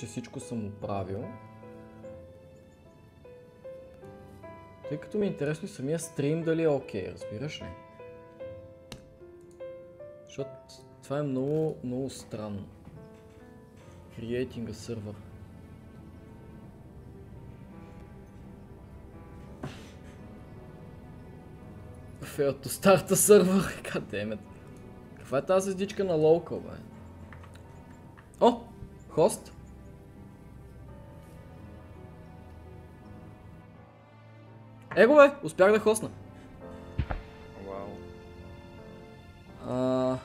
че всичко съм оправил. Тъй като ми е интересно и самия стрим дали е окей, разбираш ли? Защото това е много, много странно. Creating a server. Fail to start. Каква е тази звездичка на local, бе? О! Хост? Его бе! Успях да хостна. Вау. А,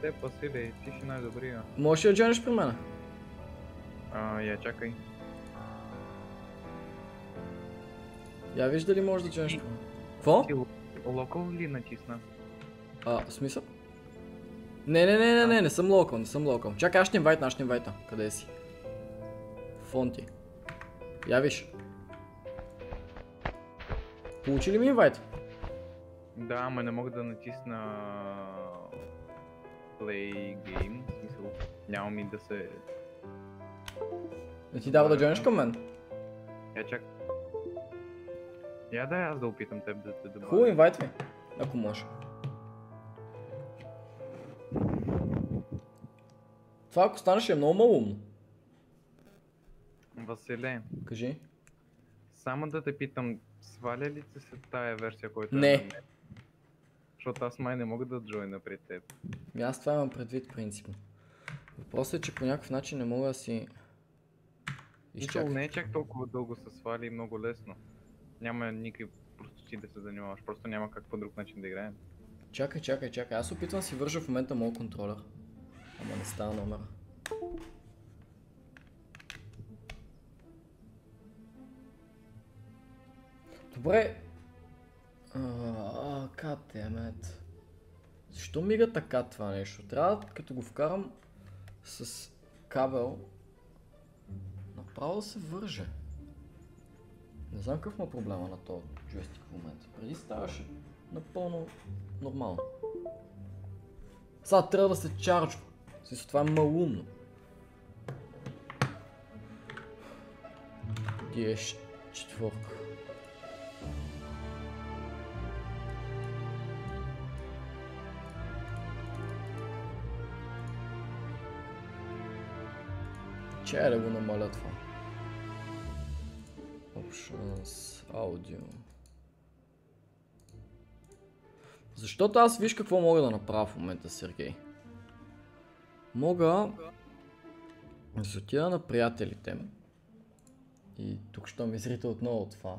Те Василий, ти си най-добрия. можеш ли да джойнеш при мен? А, я чакай. Я виж дали можеш да джойнеш при мен. Какво? Ти локал ли натисна? А, в смисъл? Не, не, не, не, не, не съм локал, не съм локал. Чакай, аз ще инвайт, аз ще инвайта. Къде си? Фонти. Я виж. Получи ли ми инвайт? Да, ама не мога да натисна Play Game. В смисъл, няма ми да се... Не ти дава да джойнеш към мен? Я чак. Я да аз да опитам теб да те добавя. Хубаво, инвайт ми. Ако може. Това ако станеш е много малумно. Василе, Кажи. само да те питам, сваля ли ти се тая версия, която Не. е на мен? Защото аз май не мога да джойна при теб. Ми аз това имам предвид принципно. Въпросът е, че по някакъв начин не мога да си... Изчакай. не е чак толкова дълго се свали и много лесно. Няма никакви простоти да се занимаваш, просто няма как по друг начин да играем. Чакай, чакай, чакай. Аз опитвам си вържа в момента моят контролер. Ама не става номера. Добре. Ааа, goddammit. Защо мига така това нещо? Трябва като го вкарам с кабел направо да се върже. Не знам какъв му е проблема на този джойстик в момента. Преди ставаше напълно нормално. Сега трябва да се чарджва. Смисъл, това е малумно. Диеш четворка. Чай да го намаля това. Options, аудио. Защото аз виж какво мога да направя в момента, Сергей. Мога да се отида на приятелите. И тук що ми зрите отново това.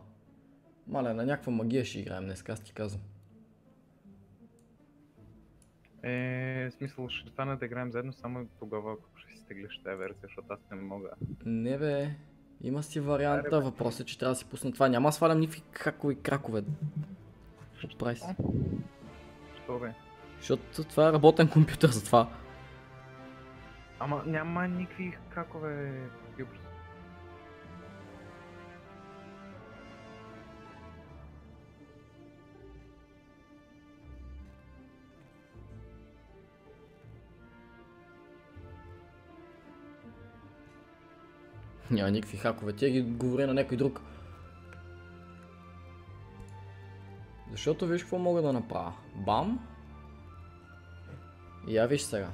Мале, на някаква магия ще играем днес, аз ти казвам. Е, в смисъл, ще стане да играем заедно само тогава, ако ще си теглиш тази версия, защото аз не мога. Не бе, има си варианта, въпросът е, че трябва да си пусна това. Няма свалям никакви хакови кракове. Какво прави си? Що бе? Защото това е работен компютър за това. Ама няма никакви хакове. Юбс. Няма никакви хакове, тя ги говори на някой друг. Защото виж какво мога да направя. Бам. И я виж сега.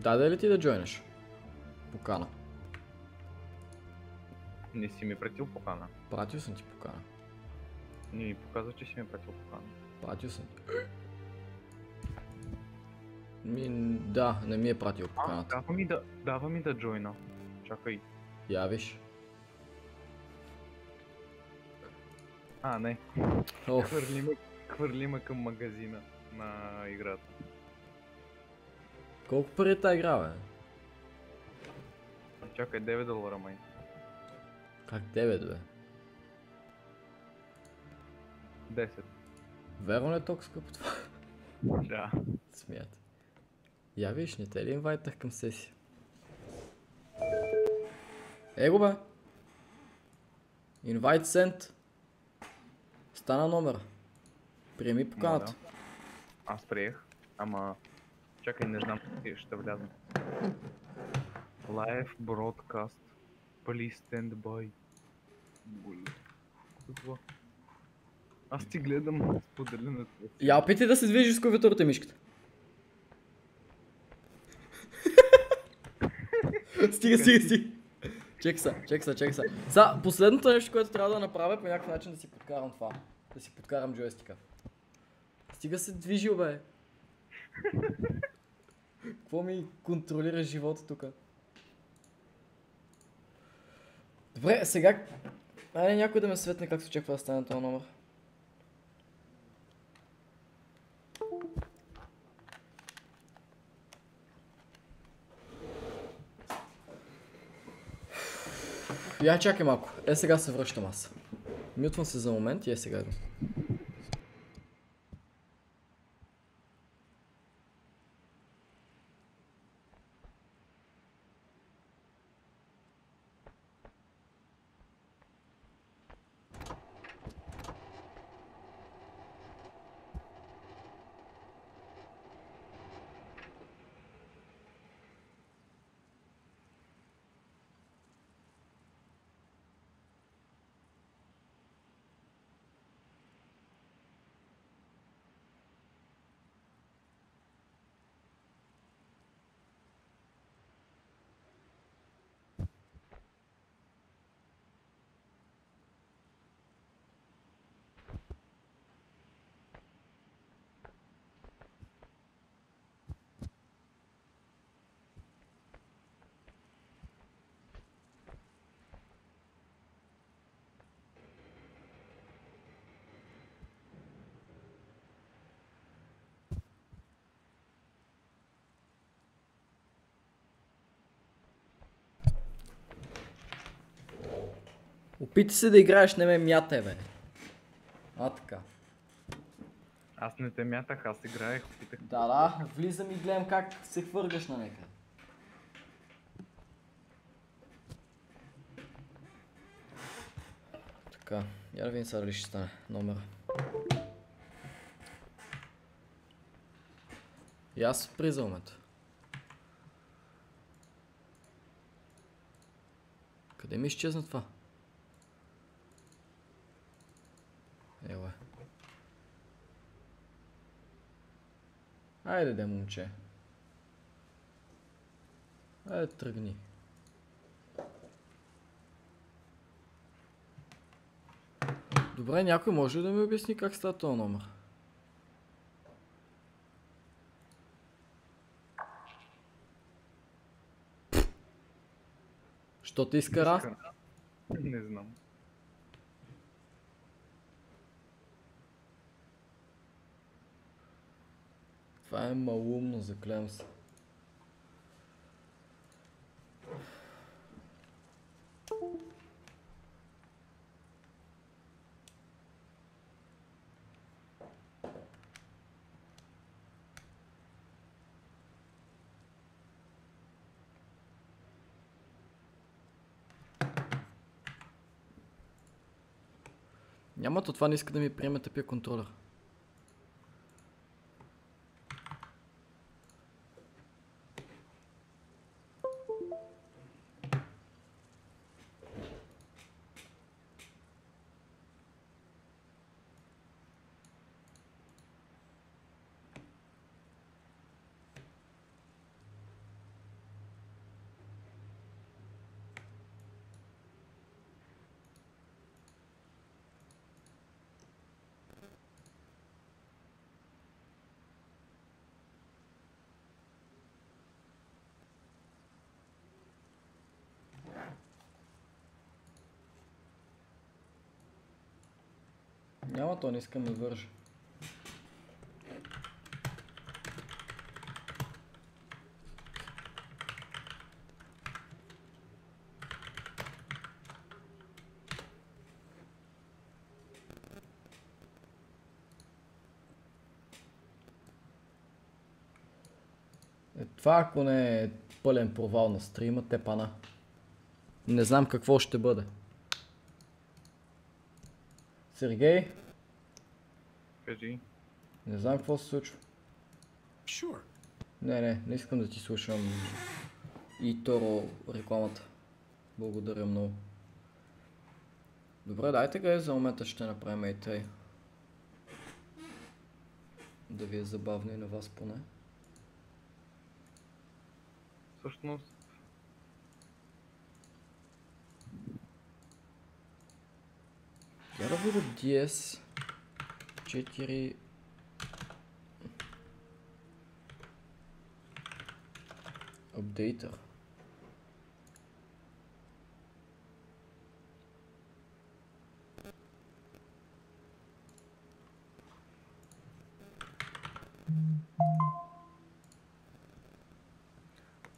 Даде ли ти да джойнеш? Покана. Не си ми пратил покана. Пратил съм ти покана. Не ми показва, че си ми пратил покана. Пратил съм ти. Ми, да, не ми е пратил А, поканата. дава ми да, дава ми да джойна. Чакай. Я виж. А, не. Оф, Хвърли ме, хвърли ме към магазина на играта. колко пари е тази игра, бе? Чакай, 9 долара май. Как 9, бе? 10. Верно ли е толкова скъпо това? Да. Смят. Я виж, не те ли инвайтах към сесия? Его бе! Invite sent. Стана номера. Приеми поканата. Аз приех, ама... Чакай, не знам къде ще вляза. Live broadcast. Please stand by. Боли. Какво? Аз ти гледам споделената. Я опитай да се движиш с клавиатурата мишката. Стига, стига, стига. Чек са, чек са, чек са. Са, последното нещо, което трябва да направя по някакъв начин да си подкарам това. Да си подкарам джойстика. Стига се движи, бе. Какво ми контролира живота тук? Добре, сега... Айде някой да ме светне как се очаква да стане този номер. Я чакай малко. Е сега се връщам аз. Мютвам се за момент и е сега Опитай се да играеш, не ме мятай, бе. А, така. Аз не те мятах, аз играех, опитах. Да, да, влизам и гледам как се хвъргаш на нека. Така, я да видим сега дали ще стане номера. И аз призълмето. Къде ми изчезна това? Еле. Айде де, момче. Айде тръгни. Добре, някой може ли да ми обясни как става този номер? Що те изкара? Не знам. Това е малумно, заклевам се. Няма то това не иска да ми приеме тъпия контролер. Няма, то не искам да вържа. Е, това ако не е пълен провал на стрима, те пана. Не знам какво ще бъде. Сергей, Кажи. не знам какво се случва. Sure. Не, не, не искам да ти слушам и Торо рекламата. Благодаря много. Добре, дайте гай за момента ще направим и тъй. Да ви е забавно и на вас поне. Всъщност, Я да видя DS 4 апдейтър.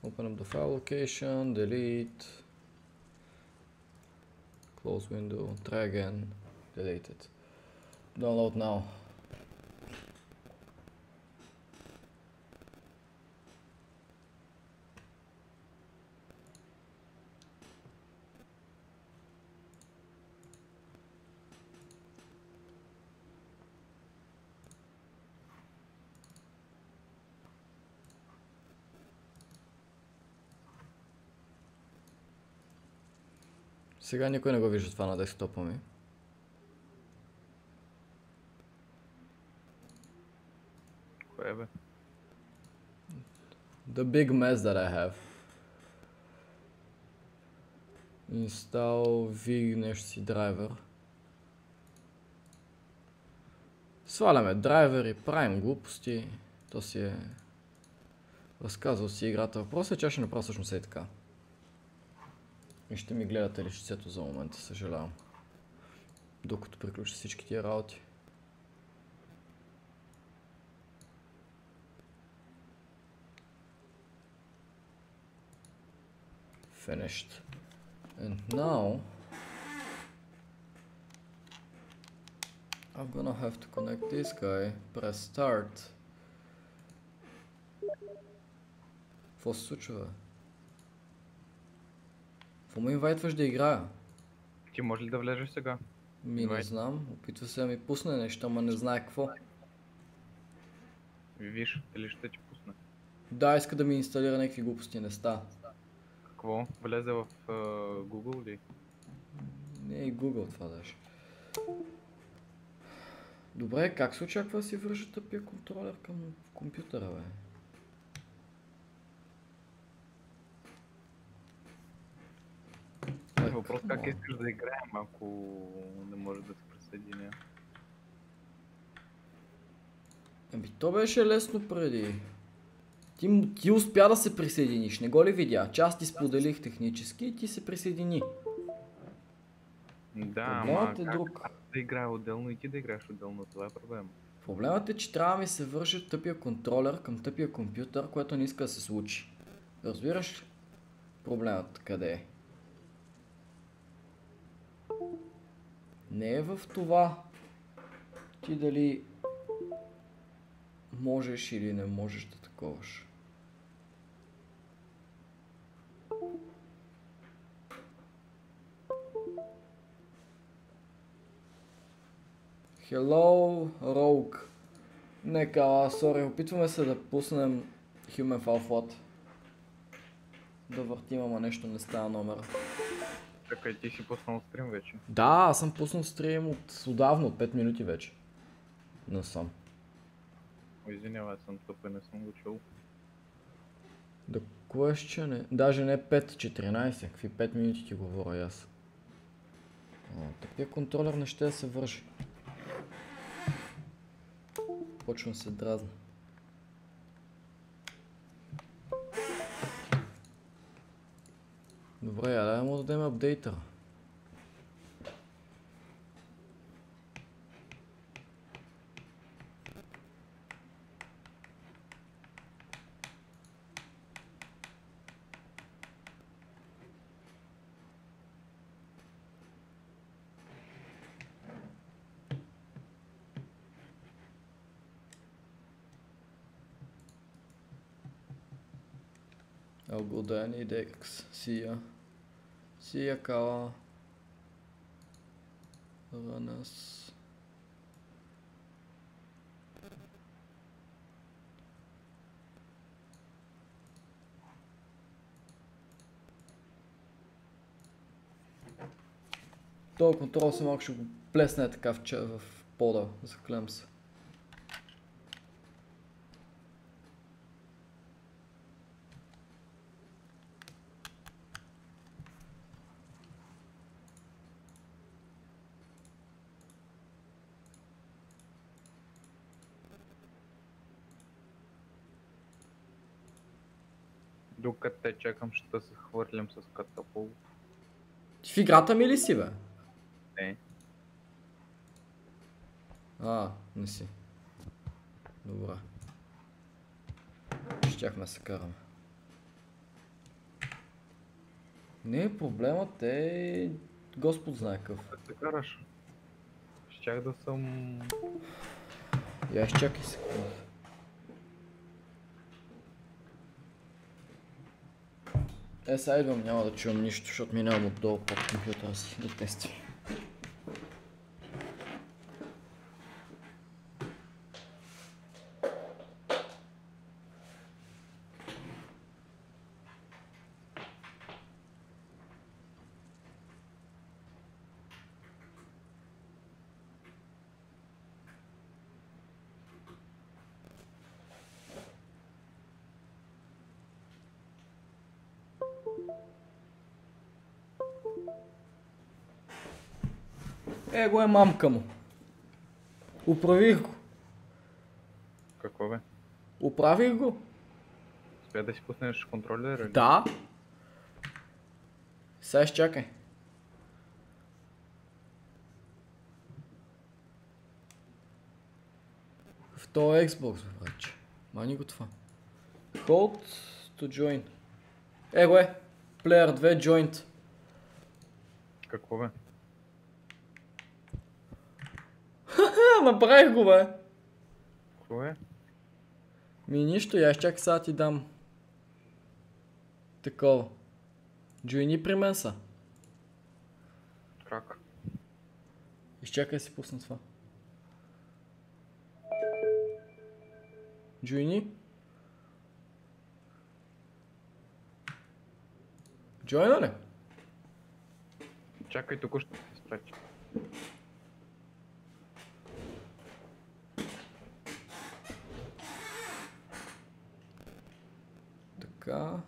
Open up the file location, delete, close window, try again, delete it. Download now. Сега никой не го вижда това на десктопа ми. кое бе? The big mess that I have. Install V нещо си драйвер. Сваляме драйвер и правим глупости. То си е... Разказал си играта. Въпросът е, че ще направя всъщност е така. И ще ми гледате лищицето за момента, съжалявам. Докато приключа всички тия работи. Finished. And now I'm gonna have to connect this guy. Press start. Какво се случва? Какво ме инвайтваш да играя? Ти може ли да влезеш сега? Ми не знам. Опитва се да ми пусне нещо, ама не знае какво. Виж, дали ще ти пусне. Да, иска да ми инсталира някакви глупости, не става. Какво? Влезе в а, Google ли? Не е Google това даже. Добре, как се очаква да си вържа тъпия контролер към компютъра, бе? Е, Въпрос come как искаш да играем, ако не може да се присъединя. Ами то беше лесно преди. Ти, ти успя да се присъединиш, не го ли видя? Че аз ти споделих технически и ти се присъедини. Да, Проблемът ама е как друг. аз да играя отделно и ти да играеш отделно, това е проблем. Проблемът е, че трябва да ми се върши тъпия контролер към тъпия компютър, което не иска да се случи. Разбираш ли? Проблемът къде е? Не е в това ти дали можеш или не можеш да таковаш. Hello, Rogue. Нека, сори, опитваме се да пуснем Human Fall Flat. Да въртим, ама нещо не става номера. Чакай, ти си пуснал стрим вече. Да, аз съм пуснал стрим от отдавна, от 5 минути вече. Не съм. Извинявай, съм тъп не съм го чул. Да question е... Даже не 5.14, какви 5 минути ти говоря аз. О, тъпия контролер не ще се вържи. Почвам се дразна. Добре, я дай да му дадем апдейтъра. moderni index siger, siger Gauer Randers Този контрол се малко ще го плесне така в, в пода, за се. Чакам, ще се хвърлям с катапул. В играта ми ли си, бе? Не. А, не си. Добре. Щяхме да се караме. Не, проблемът е... Господ знае какъв. Да се караш. Щях да съм... Я изчакай секунда. Е, сега идвам, няма да чувам нищо, защото минавам отдолу под компютъра си да тествам. Е, го е мамка му. Оправих го. Какво бе? Оправих го. Успя да си пуснеш контролер или? Да. Сега изчакай. В този Xbox, братче. Мани го това. Hold to join. Е, го е. Player 2 joint. Какво бе? Ха, направих го, бе. Какво е? Ми нищо, я изчакай сега ти дам. Такова. Джойни при мен са. Как? Изчакай си пусна това. Джойни? Джойна ли? Чакай, тук ще се спречи. Така.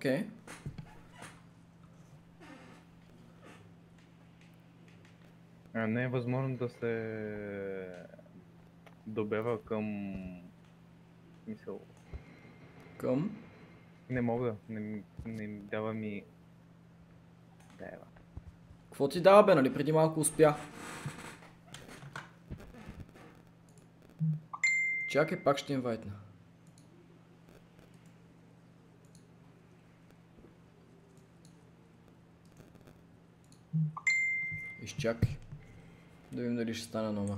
Окей. А, не е възможно да се добява към... Мисъл. Към. Не мога, не, не дава ми... Да, ева. Какво ти дава бе, нали? Преди малко успя. Чакай, пак ще инвайтна. Изчакай. Да видим дали ще стане номер.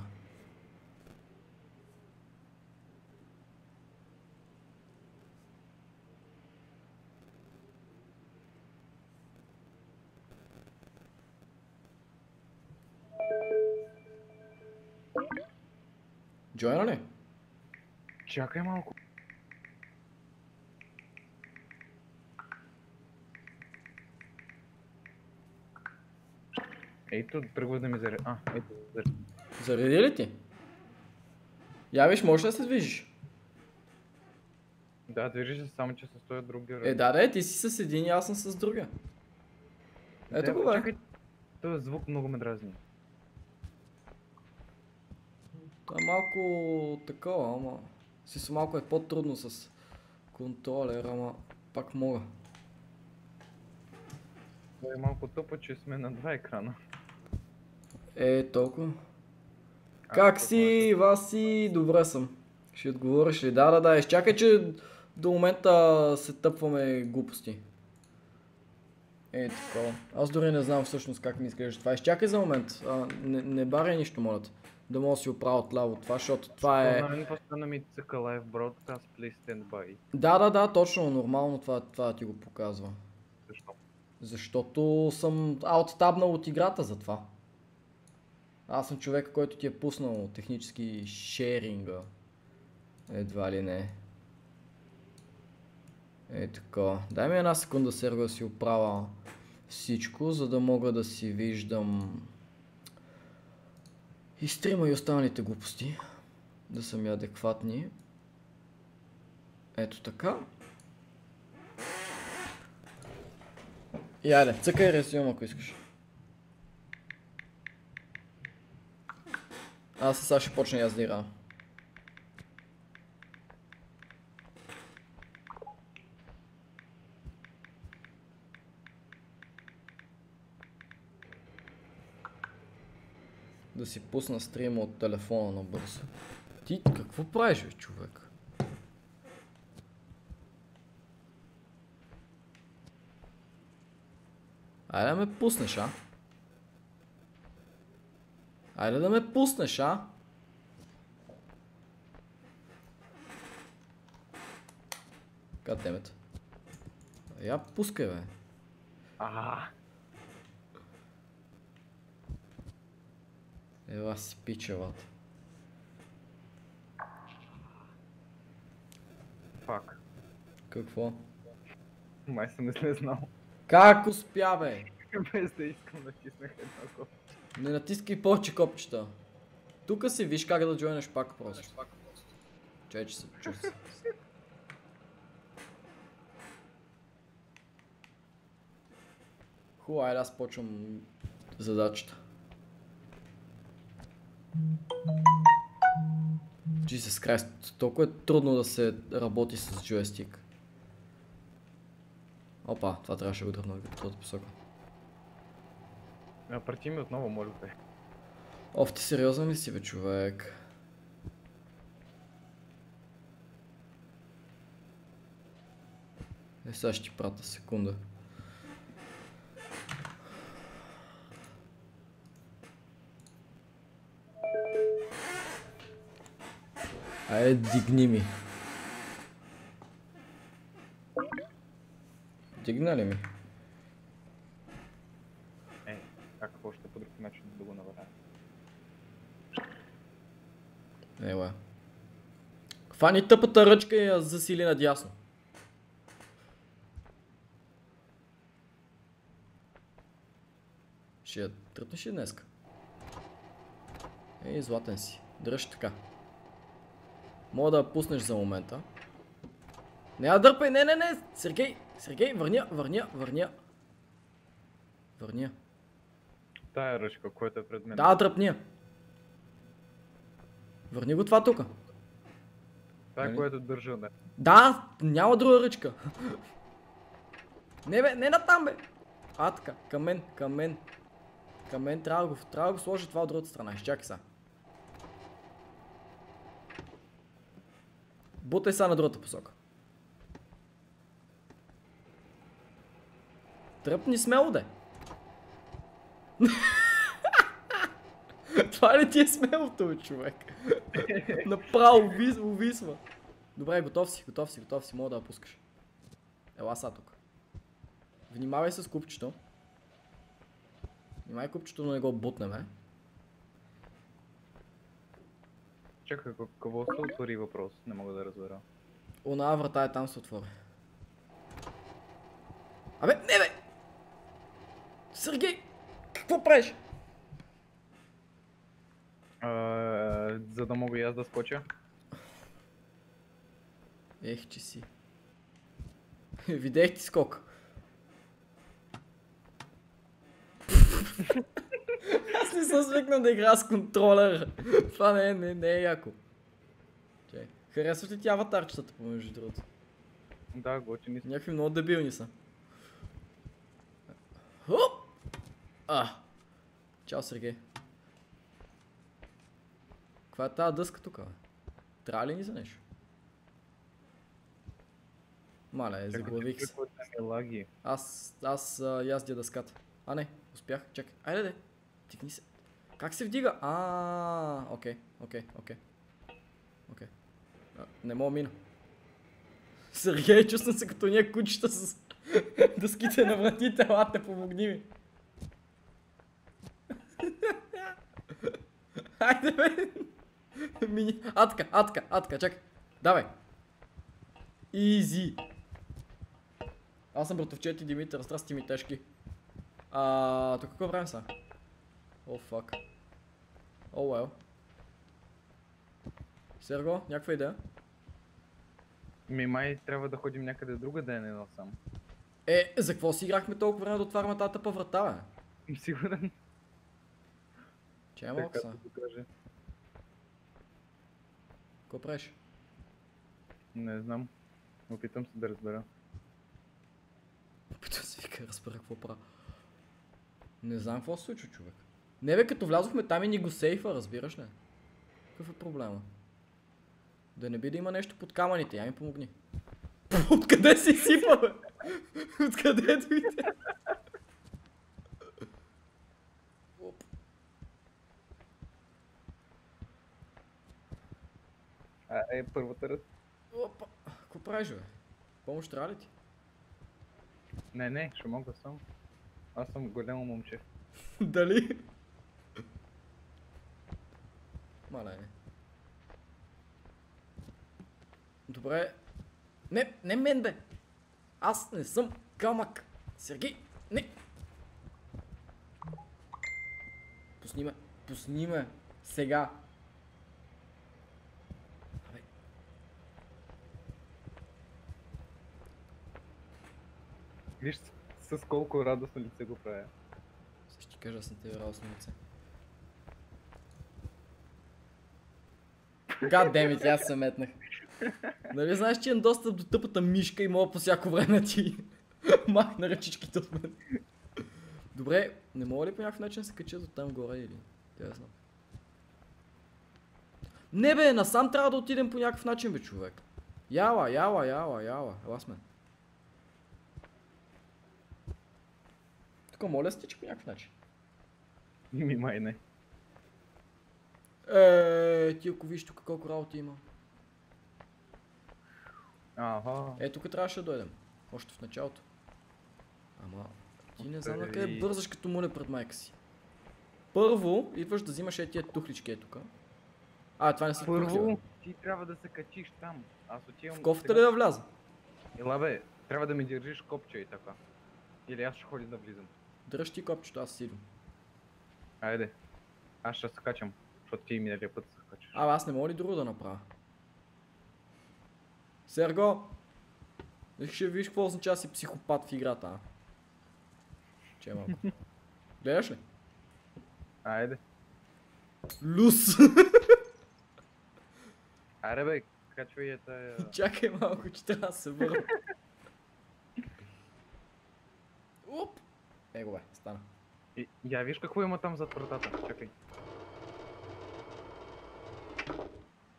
Джойна ли? Чакай малко. Ето, тръгва да ми заре... А, ето, заре... Зареди ли ти? Я виж, можеш да се движиш. Да, движи се, само че се стоят други Е, да, да, ти си с един и аз съм с другия. Ето го, бе. Този звук много ме дразни. Това е малко такова, ама... Си с малко е по-трудно с контролер, ама пак мога. Това е малко тъпо, че сме на два екрана. Е, толкова. А, Как си, Васи? Добре съм. Ще отговориш ли? Да, да, да. Изчакай, че до момента се тъпваме глупости. Е, такова. Аз дори не знам всъщност как ми изглежда това. Изчакай за момент. А, не, не баря нищо, моля те. Да мога да си оправя отляво това, защото това е... На мен постоянно ми цъка live broadcast, please stand by. Да, да, да, точно, нормално това, това ти го показва. Защо? Защото съм ауттабнал от играта за това. Аз съм човек, който ти е пуснал технически шеринга. Едва ли не. Е така. Дай ми една секунда, Серго, да си оправя всичко, за да мога да си виждам и стрима и останалите глупости, да са ми адекватни. Ето така. Айде, цъкай резюм, ако искаш. Аз сега ще почна и аз да играя. Да си пусна стрима от телефона на бързо. Ти какво правиш, бе, човек? Айде ме пуснеш, а? Айде да ме пуснеш, а? Катемет. Я пускай, бе. А, Ела си пичевата. фак. Какво? Май съм не знал. Как успя, бе? Без да искам да тиснах едно копче. Не натискай повече копчета. Тука си виж как да джойнеш пак просто. Чай, че се чу се. Хубаво, айде аз почвам задачата. Jesus Christ, толкова е трудно да се работи с джойстик. Опа, това трябваше да го дръпна в другата посока. А, Прати ми отново, моля те. Оф, ти сериозен ли си бе, човек? Е, сега ще ти прата секунда. Айде, дигни ми. Дигна ли ми? Е, как още по друг начин да го наваля? Ела. Хвани тъпата ръчка и я засили надясно. Ще я тръпнеш ли днеска? Ей, златен си. Дръж така. Мога да я пуснеш за момента. Не я дърпай, не, не, не! Сергей! Сергей, върня, върня, върня. Върня. Тая ръчка, която е пред мен. Да, дръпни. Върни го това тука. Това е нали? което държа, да. Да, няма друга ръчка. Не бе, не натам бе. А така, към мен, към мен. Към мен трябва да го, трябва да го сложи това от другата страна. Изчакай сега. Бутай сега на другата посока. Тръпни смело де. Това ли ти е смелото, бе, човек? Направо увис, увисва. Добре, готов си, готов си, готов си, мога да я пускаш. Ела са тук. Внимавай с купчето. Внимавай купчето, но не го бутнем, е. Чакай, какво се отвори въпрос? Не мога да разбера. Она врата е там се отвори. Абе, не бе! Сергей! Какво правиш? А, за да мога и аз да скоча. Ех, че си. Видех ти скок. Аз не съм свикнал да игра с контролер. Това не е, не, не е яко. Чай. Харесваш ли ти аватарчетата, помежду другото? Да, готини са. Някакви много дебилни са. Хоп! А! Чао, Сергей. Каква е тази дъска тук? Трябва ли ни за нещо? Маля, е, заглавих се. Аз, аз а, яздя дъската. А, не, успях. Чакай. Айде, де. Тикни се. Как се вдига? А, окей, окей, окей. Окей. Не мога мина. Сергей, чувствам се като ния кучета с дъските на вратите. Лате, помогни ми. Айде, бе. Мини... Атка, атка, атка, чакай. Давай. Изи. Аз съм братовчет и Димитър, страсти ми тежки. А, тук какво правим сега? О, фак. О, well. Серго, някаква идея? Ми май трябва да ходим някъде друга да е не насам. Е, за какво си играхме толкова време да отваряме тази тъпа врата, бе? Сигурен. Че е малко Така са. Какво правиш? Не знам. Опитам се да разбера. Опитвам се вика, разбера какво правя. Не знам какво се случва, човек. Не бе, като влязохме там и ни го сейфа, разбираш ли? Какъв е проблема? Да не би да има нещо под камъните, я ми помогни. Откъде си сипа, бе? Откъде дойде? А, е, първата раз. Опа. Какво правиш, бе? Помощ трябва ли ти? Не, не, ще мога сам. Аз съм голямо момче. Дали? Мале. Добре. Не, не мен бе! Аз не съм камък! Сергей, не! Пусни ме, пусни ме! Сега! Виж с, с колко радостно лице го правя. ще ти кажа, аз съм те радостно лице. God damn it, аз се метнах. Нали знаеш, че имам достъп до тъпата мишка и мога по всяко време ти махна ръчичките от мен. Добре, не мога ли по някакъв начин да се кача до там горе или? Тя знам. Не бе, насам трябва да отидем по някакъв начин бе, човек. Яла, яла, яла, яла. Ела с мен. Тук моля стича по някакъв начин. Ми май не. Е, ти ако виж тук колко работа има. Ага. Е, тук трябваше да дойдем. Още в началото. Ама, ти не знам на къде бързаш като моля пред майка си. Първо, идваш да взимаш е тия тухлички е тук. А, това не са тухли. Първо, ти трябва да се качиш там. Аз отивам... В кофата ли да вляза? Ела бе, трябва да ми държиш копче и така. Или аз ще ходя да влизам. Дръж ти копчето, аз си идвам. Айде. Аз ще се качам, защото ти миналия път се качаш. А, аз не мога ли друго да направя? Серго! Ще виж какво означава си психопат в играта, а? Че е малко. Гледаш ли? Айде. Лус! Айде бе, качвай я тая... Чакай малко, че трябва да се върна. Оп! Его бе, стана. И, я виж какво има там зад вратата. Чакай.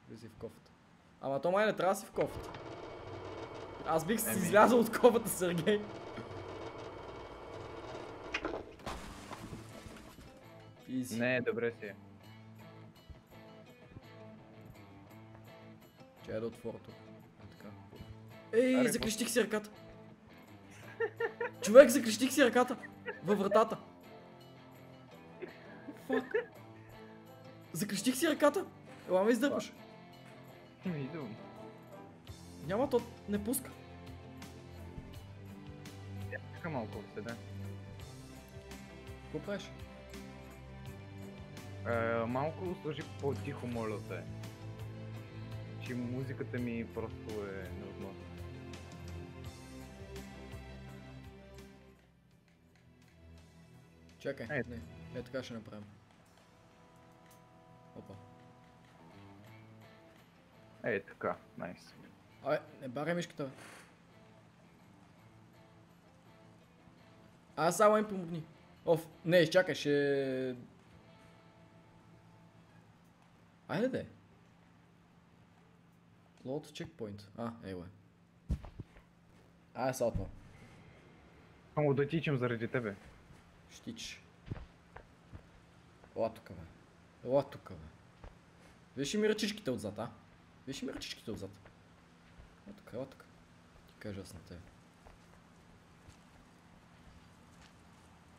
Влизай в кофата. Ама то май не трябва да си в кофата. Аз бих си излязъл от кофата, Сергей. Изи. Не, добре си е. Чай да отворя тук. Е. Ей, заклещих си ръката. Човек, заклещих си ръката. Във вратата. Фак. Заклещих си ръката. Ела ме издърпаш. Идвам. Няма, то не пуска. Чакай малко да седа. Какво правиш? Е, малко сложи по-тихо, моля те. Че музиката ми просто е невъзможна. Чакай, Е. не, е така ще направим. Опа. Е, така, найс. Абе, не барай мишката, бе. А, само им помогни. Оф, не, изчакай, ще... Айде де. Load checkpoint. А, ево е. Айде са отма. Само да тичам заради тебе. Щич. Ела тука, бе. Ела тука, бе. Виж ми ръчичките отзад, а? Виж ми ръчичките отзад. Ела тука, ела тука. Ти кажа аз на тебе.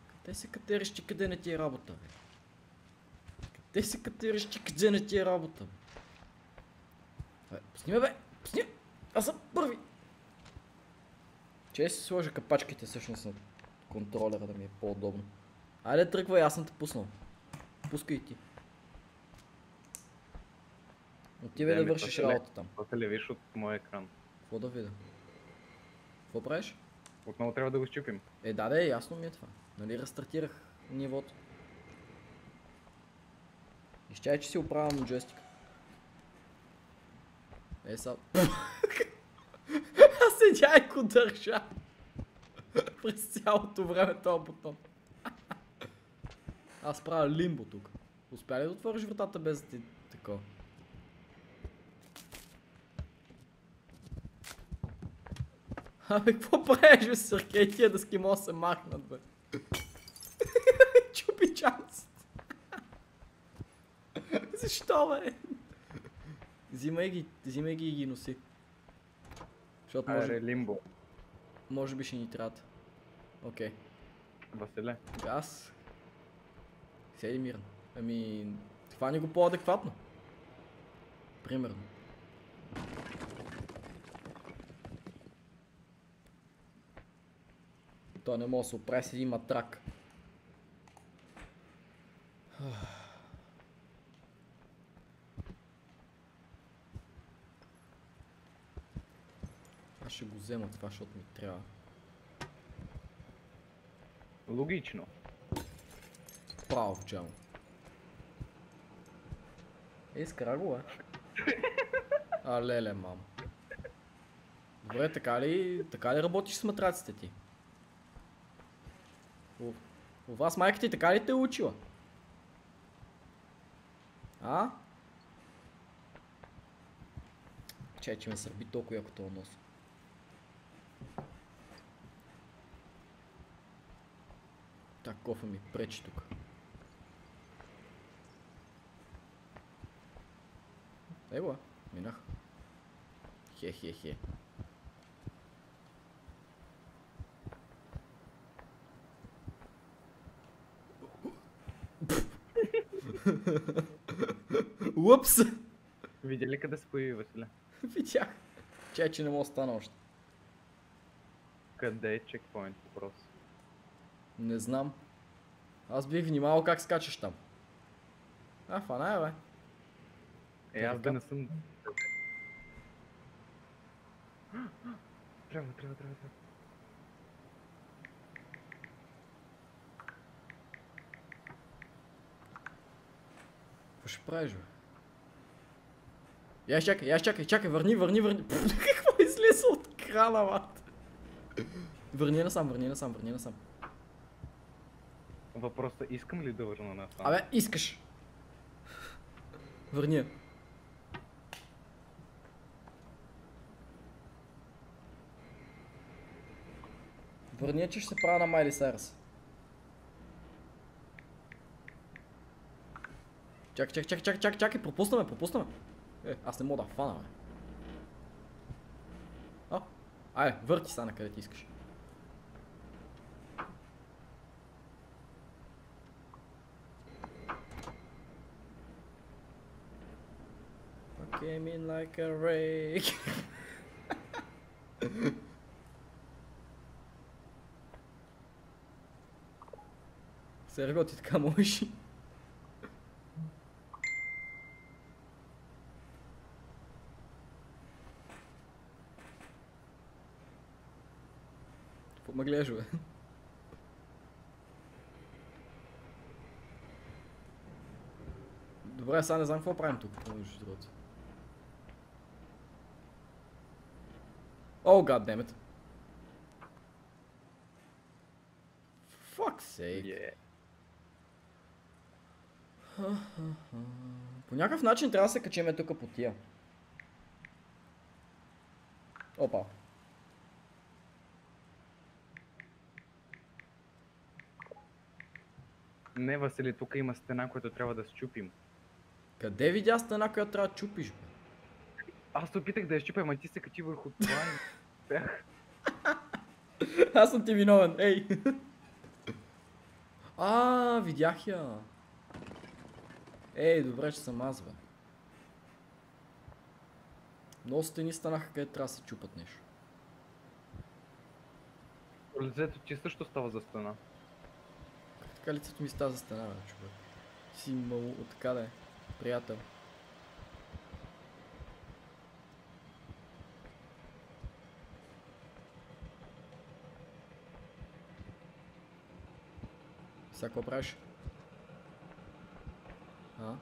Къде се катериш, че къде не ти е работа, бе? Къде се катериш, че къде не ти е работа, бе? Бе, пусни ме, бе! Пусни! Аз съм първи! Че си сложа капачките всъщност на контролера да ми е по-удобно. Айде тръгвай, аз съм те пуснал. Пускай ти. Отивай да вършиш работа там. Това те левиш от моя екран. Какво да видя? Какво правиш? Отново трябва да го щупим. Е, да, да, ясно ми е това. Нали разстартирах нивото. Изчай, че си оправям джойстика. Е, са... Аз седя и го държа. През цялото време този бутон. Аз правя лимбо тук. Успя ли да отвориш вратата без да ти такова? Абе, какво правиш, бе, Сергей? Тия да се махнат, бе. Чупи чанс. Защо, бе? Взимай ги, взимай ги и ги носи. Защото може, Аре, лимбо. Може би ще ни трябват. Окей. Василе, Аз. Седи мирно. Ами, хвани го по-адекватно. Примерно. Той не може да се оправи с един матрак. Ще го взема това, защото ми трябва. логично. Право в джамо. Е, изкара го, бе. А, леле, мам. Добре, така ли, така ли работиш с матраците ти? У, у вас майка ти така ли те е учила? А? Чай, че ме сърби толкова яко този нос. Кофа ми пречи тук. Ева, минах. Хе, хе, хе. Упс! Видя ли къде се появи Василе? Видях. Чай, че не мога стана още. Къде е чекпоинт въпрос? Не знам. Аз бих внимавал как скачаш там. А, фана е, бе. Е, аз да не съм... Трябва, трябва, трябва, трябва. Какво ще правиш, бе? Я чакай, я чакай, чакай, върни, върни, върни. Какво излиза от крана, мат? Върни насам, върни насам, върни насам. Въпросът искам ли да върна на? Абе, искаш. Върни. Върни че ще се правя на Майли Сайрас. Чакай, чакай, чакай, чакай, чакай, чакай, пропуснаме, пропуснаме. Е, аз не мога да фана, бе. А, айде, върти са на къде ти искаш. Came in like a rake. Серго, ти така можеш. Какво бе? Добре, сега не знам какво правим тук, между другото. Oh, goddammit. Fuck sake. Yeah. По някакъв начин трябва да се качиме тук по тия. Опа. Не, Васили, тук има стена, която трябва да счупим. Къде видя стена, която трябва да чупиш, бе? Аз се опитах да я щупя, ама ти се качи върху това успях. Аз съм ти виновен, ей! А, видях я. Ей, добре, че съм аз, бе. Много стени станаха, къде трябва да се чупат нещо. Лицето ти също става за стена. Така лицето ми става за стена, бе, човек. Си мало така да е. Приятел. А?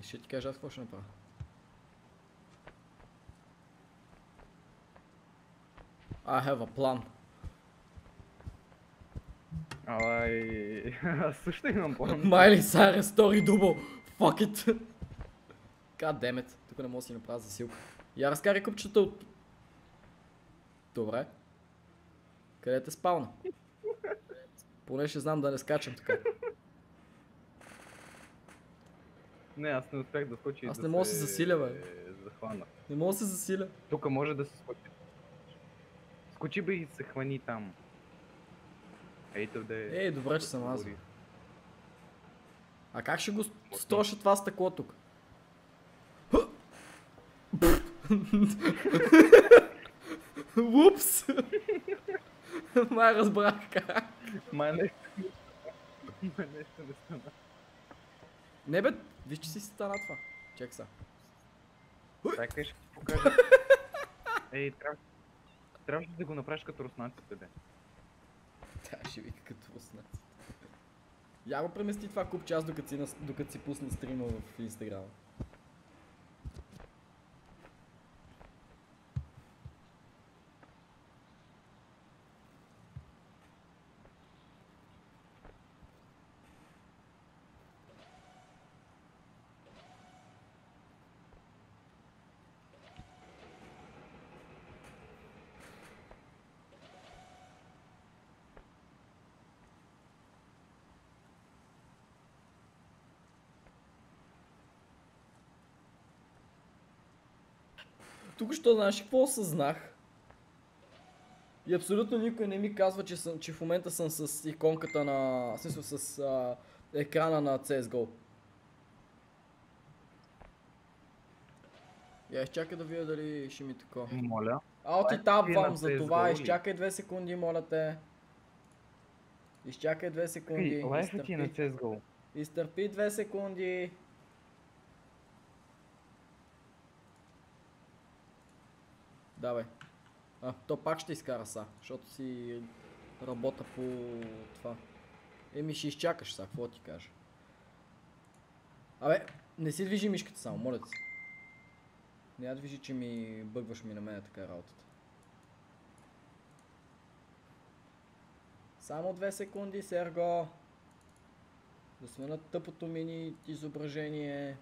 Е, ще ти кажа аз какво ще направя. I have a plan. Ай, аз също имам план. Майли Сайрес, втори дубъл. Fuck it. God damn it. Тук не мога да си направя засилка. Я разкарай купчета от... Добре. Къде те спална? Поне ще знам да не скачам така. Не, аз не успях да скоча Аз да не мога да се засиля, бе. Захвана. Не мога да се засиля. Тук може да се скочи. Скочи бе и се хвани там. Да е. Ей, добре, че съм аз. А как ще го строша това стъкло тук? Упс! Май разбрах как. Май нещо. Май нещо не стана. Не бе, виж, че си стана това. Чек са. Чакай, ще ти покажа. Ей, трябва... Трябваше да го направиш като руснаците, бе. Тя ще вика като руснаци. Я го премести това купче аз докато си, докато си пусна стрима в инстаграм. Що знаеш какво осъзнах? И абсолютно никой не ми казва, че, съм, че в момента съм с иконката на... В смисъл с а, екрана на CSGO. Я изчакай да видя дали ще ми е тако. Моля. А, ти Лайф табвам на за това. Изчакай две секунди, моля те. Изчакай две секунди. Лайфът ти е на CSGO. изтърпи две секунди. Давай. А, то пак ще изкара са, защото си работа по това. Еми ще изчакаш са, какво ти кажа. Абе, не си движи мишката само, моля се. Не я движи, че ми бъгваш ми на мене така работата. Само две секунди, Серго. Да сменят тъпото мини изображение.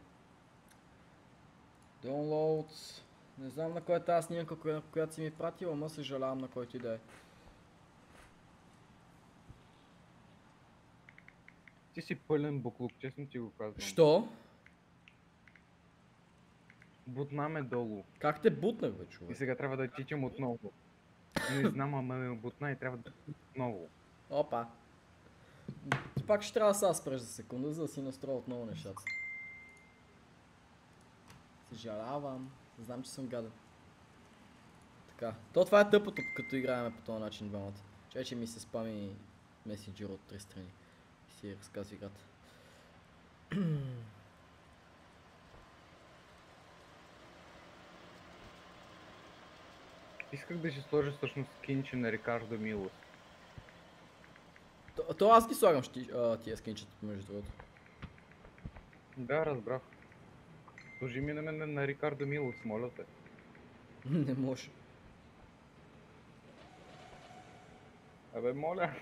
Downloads. Не знам на кой е тази снимка, коя, която си ми пратила, ама съжалявам на който и да е. Ти си пълен буклук, честно ти го казвам. Що? Бутна ме долу. Как те бутнах, бе, И човек? сега трябва да тичам отново. Не знам, ама ме бутна и трябва да отново. Опа. Ти пак ще трябва да сега спреш за секунда, за да си настроя отново нещата. Съжалявам. Знам, че съм гаден. Така. То това е тъпото, като играем по този начин двамата. Че ми се спами месенджер от три страни. И си разказва играта. Исках да си сложа всъщност скинче на Рикардо Милос. То, то аз ги слагам щи, а, тия скинчета, между другото. Да, разбрах. Сложи ми на мен на, Рикардо Милос, моля те. Не може. Абе, моля.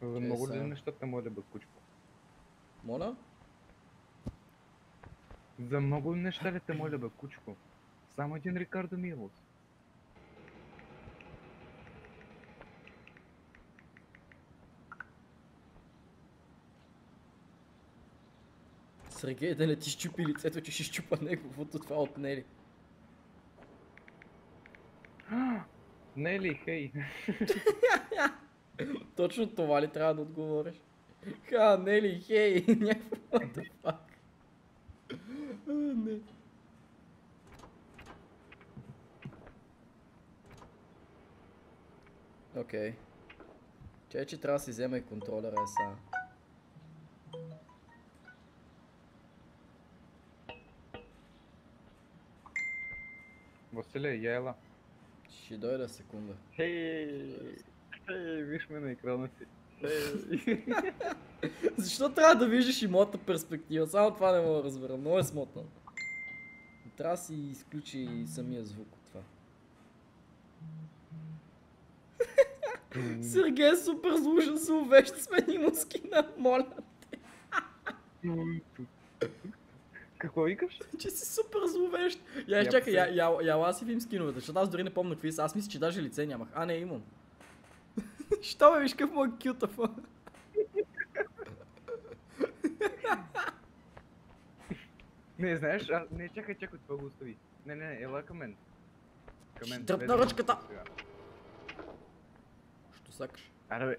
За Чай много ли нещата, моля, бе, кучко? Моля? За много неща ли те моля, бе, кучко? Само един Рикардо Милос. Сергей да не ти щупи лицето, че ще щупа неговото това от Нели. Нели, хей! Точно това ли трябва да отговориш? Ха, Нели, хей, някакво, what the fuck? Не. Окей. Че, че трябва да си взема и контролера е сега. Василе, я ела. Ще дойда секунда. Хей! Хей, виж ме на екрана си. Хей! Защо трябва да виждаш и моята перспектива? Само това не мога да разбера. Много е смотано. Трябва да си изключи и самия звук от това. Сергей е супер злушен се увеща, смени му скина, моля. Какво викаш? Че си супер зловещ. Я, Я чакай, я, я, я, аз си видим скиновете, защото аз дори не помня какви са. Аз мисля, че даже лице нямах. А, не, имам. Що бе, виж какъв му е кютафа. Не, знаеш, а, не, чакай, чакай, това го остави. Не, не, не, ела към мен. Към мен. Дръпна ръчката. ме. Що сакаш? Аре бе,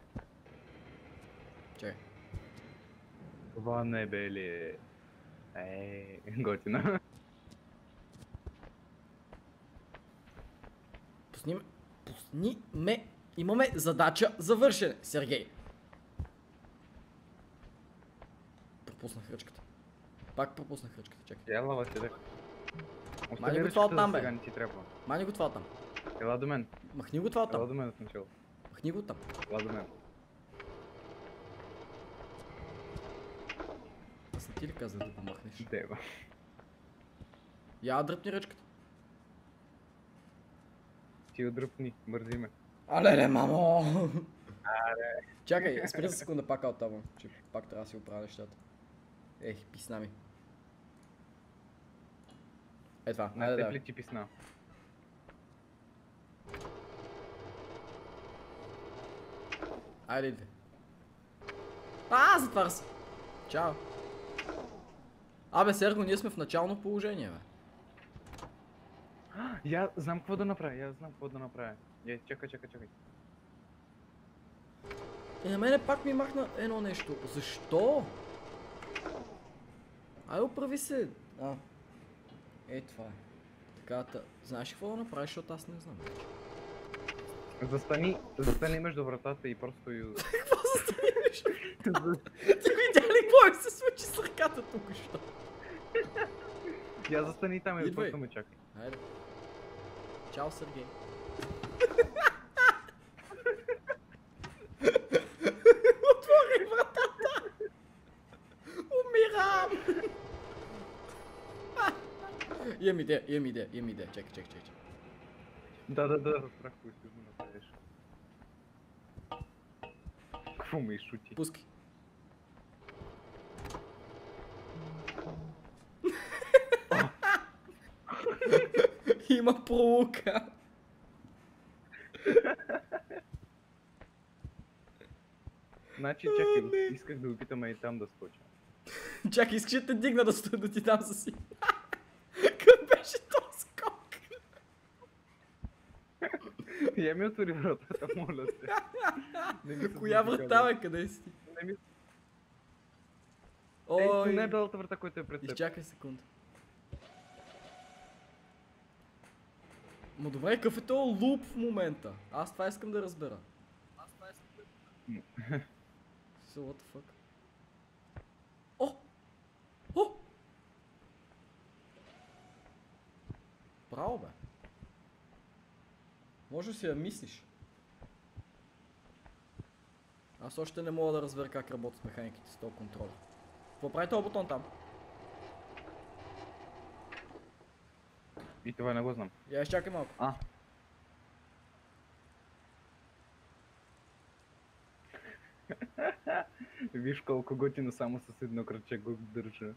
Чакай. това не бе ли? Е, готина. Пусни ме. Пусни ме. Имаме задача за вършене, Сергей. Пропуснах ръчката. Пак пропуснах ръчката, чакай. Ела, Василе. Остави Мани го това оттам, бе. Мани го това оттам. Ела до мен. Махни го това Ела оттам. до мен в начало. Махни го оттам. Ела до мен. Аз не ти ли казах да го махнеш? Дева. Я дръпни ръчката. Ти отдръпни, мързи ме. Алеле, мамо! Чакай, спри за секунда пак от това, че пак трябва да си оправя нещата. Ех, писна ми. Е това, теб да. ти писна? Айде иди. А, затваря се. Чао. Абе, Серго, ние сме в начално положение, бе. Я знам какво да направя, я знам какво да направя. Я, чакай, чакай, чакай. И на мене пак ми махна едно нещо. Защо? Ай, оправи се. А. Е, това е. Така, та, знаеш какво да направиш, защото аз не знам. вече. Застани, застани между вратата и просто ю... Какво застанеш? Ти видя ли какво ми се случи с ръката тук що? Я застани там и просто ме чакай. Хайде. Чао, Сергей. Отвори вратата! Умирам! имам идея, имам идея, имам идея. Чакай, чакай, чакай. Да, да, да, разбрах какво искаш да направиш. Какво ме изшути? Пускай. Има пролука. Значи, чакай, исках да опитаме и там да скоча. Чакай, искаш да те дигна да, сто- да ти дам за си. Къв беше този скок? Я ми отвори вратата, моля се. Се Коя врата бе, къде си? Не ми... Ой, не е белата врата, която е пред теб. изчакай секунда. Ма добре, какъв е този луп в момента? Аз това искам да разбера. Аз това искам да разбера. So what the fuck? О! О! Браво бе. Може да си я мислиш. Аз още не мога да разбера как работят механиките с този контрол. Какво прави този бутон там? И това не го знам. Я изчакай малко. А. Виж колко готино само с едно кръче го държа.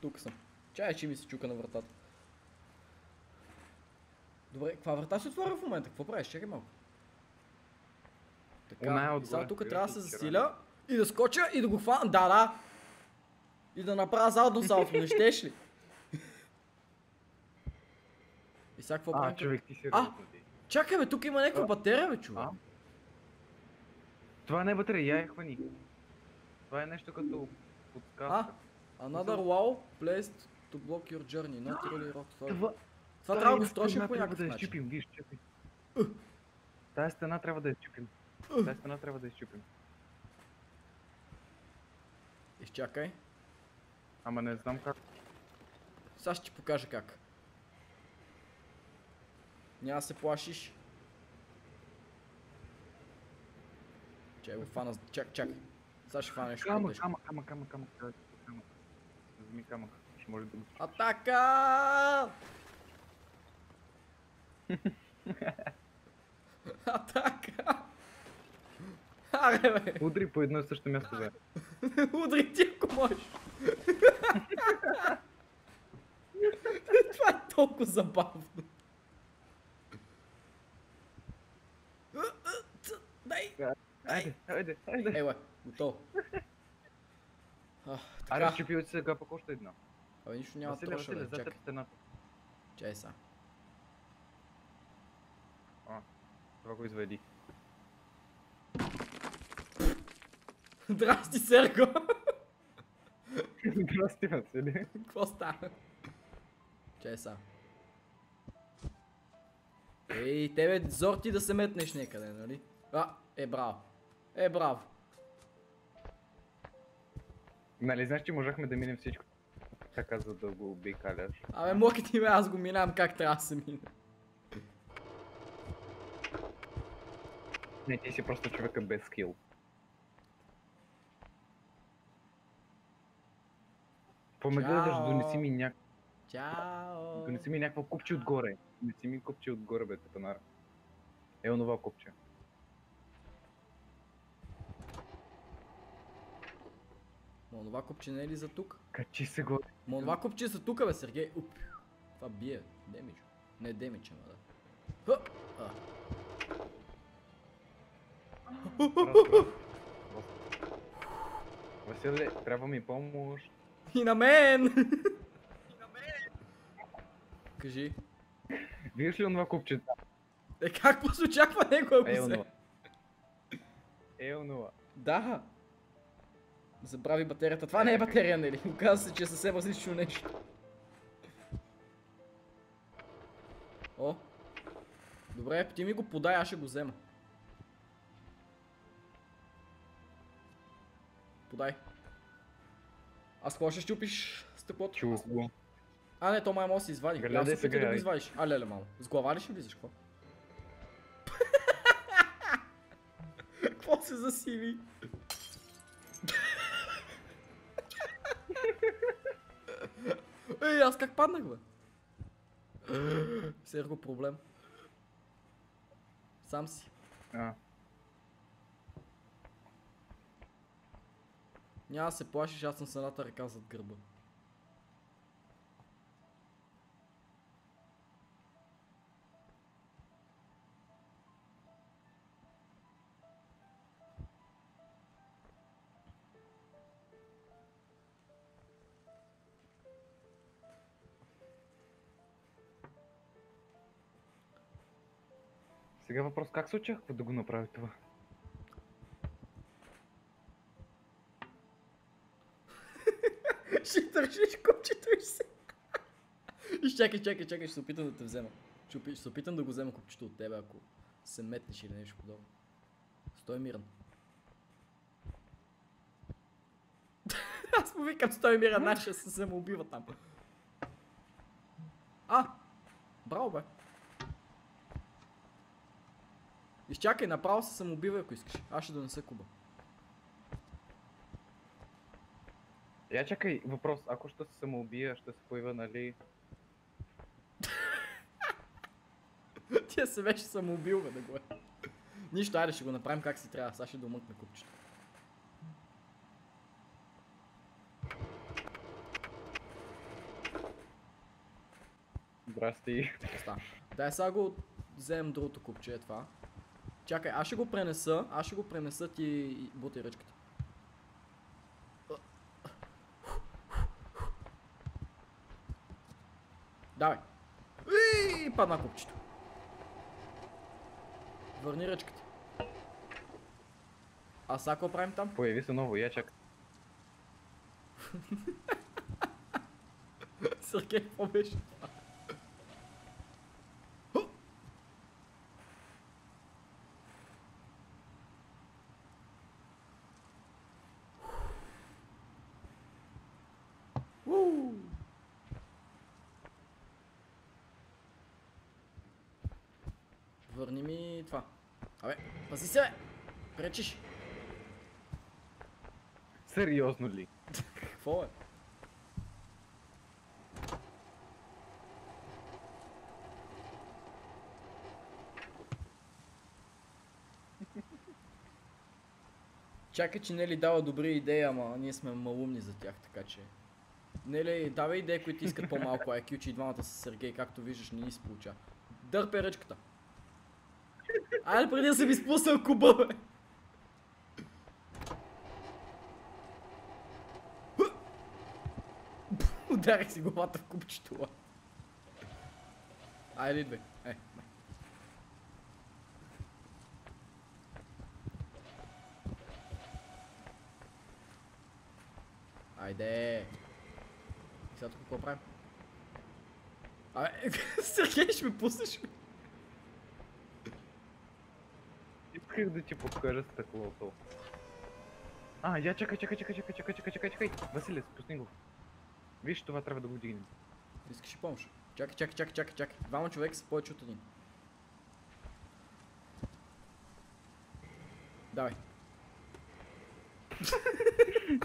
Тук съм. Чай, че ми се чука на вратата. Добре, каква врата се отворя в момента? Какво правиш? Чакай малко. Така, Оная и сега тук която трябва да се е засиля и да скоча и да го хвана. Да, да. И да направя задно салто, не щеш ли? И сега какво А, правим? човек, ти си А! Чакай бе, тук има някаква А. батерия бе, човек. А? Това не е батерия, я я хвани. Това е нещо като А, подсказка. another wall placed to block your journey, not really rock solid. Това, Това трябва да го строшим по някакъв да я начин. изчупим, виж, чакай. Тая стена трябва да я изчупим. Тая стена трябва да изчупим. Изчакай. Ама не знам как. Сега ще ти покажа как. Няма да се плашиш. Чакай го фана. Чак, чак. Сега ще фана нещо камък, камък, камък, камък, камък, камък. Вземи камък, ще може да го Атака! Атака! Аре бе! Удри по едно и също място, бе. Удри ти ако можеш! Това е толкова забавно. Дай! Айде, айде, айде. Еле, готово. А, Аре, щупи от сега пък още една. Абе, нищо няма Василе, троша, Василе, бе. зад Чакай, теб стената. чай сега. Това го изведи. Здрасти, Серго! Здрасти, Василе. Какво стана? Чай сега. Ей, тебе зор ти да се метнеш някъде, нали? А, е браво. Е браво. Нали знаеш, че можехме да минем всичко така, за да го обикаляш. Абе, моки ти бе, аз го минавам как трябва да се мине. Не, ти си просто човека без скил. Да Чао. донеси ми няк... Чао. Донеси ми някакво купче отгоре. Донеси ми купче отгоре, бе, тъпанар. Е, онова купче. Ма онова купче не е ли за тук? Качи се горе. Ма онова купче е за тук, бе, Сергей. Уп. Това бие. Демидж. Не демидж, ама да. Ха! А. Василе, трябва ми помощ. И на мен! Кажи. Виждаш ли онова купче? Е, как по се очаква него да го Е, взе? онова. Е, онова. Да. Забрави батерията. Това не е батерия, нали? Оказва се, че е съвсем различно нещо. О. Добре, ти ми го подай, аз ще го взема. Подай. Аз какво ще щупиш стъклото? Чух го. А, не, то май може да се извади. Гледай се опитай да го извадиш. А, леле, мамо. С глава ли ще влизаш, какво? Какво се засили? Ей, аз как паднах, бе? Серго проблем. Сам си. А, Няма да се плашиш, аз съм с едната ръка зад гърба. сега въпрос, как се очаква да го направи това? Ще държиш купчето и се. Изчакай, чакай, чакай, ще се опитам да те взема. Ще, се опитам да го взема купчето от тебе, ако се метнеш или нещо подобно. Стой мирен. Аз му викам стой мирен, нашия се самоубива там. А! Браво бе! Изчакай, направо се самоубива, ако искаш. Аз ще донеса куба. Я чакай, въпрос, ако ще се самоубия, ще се поява, нали? Тя се беше самоубил, бе, да го е. Нищо, айде ще го направим как си трябва. Сега ще домъкна купчето. Здрасти. Оста. Дай сега го вземем другото купче, е това. Чакай, аз ще го пренеса, аз ще го пренеса ти и ръчката. Давай. И падна купчето. Върни ръчката. А сега какво правим там? Появи се ново, я чакай. Сергей, какво беше това? Уу! Върни ми това. Абе, пази се! Пречиш. Сериозно ли? Какво е? Чакай, че Нели дава добри идеи, ама ние сме малумни за тях, така че... Нели, давай идеи, които искат по-малко IQ, че и двамата с Сергей, както виждаш, не ни се получава. Дърпе ръчката. Айде преди да съм изпуснал куба, бе! Ударих си главата в купчето. Айде, идвай. Е. Айде. И сега какво правим? Абе, Сергей, ще ме пуснеш ли? Исках да ти покажа стъклото. А, я чакай, чакай, чакай, чакай, чакай, чакай, чакай, чакай. Василе, спусни го. Виж, това трябва да го вдигнем. Искаш ли помощ? Чакай, чакай, чакай, чакай, чакай. Двама човека са повече от един. Давай.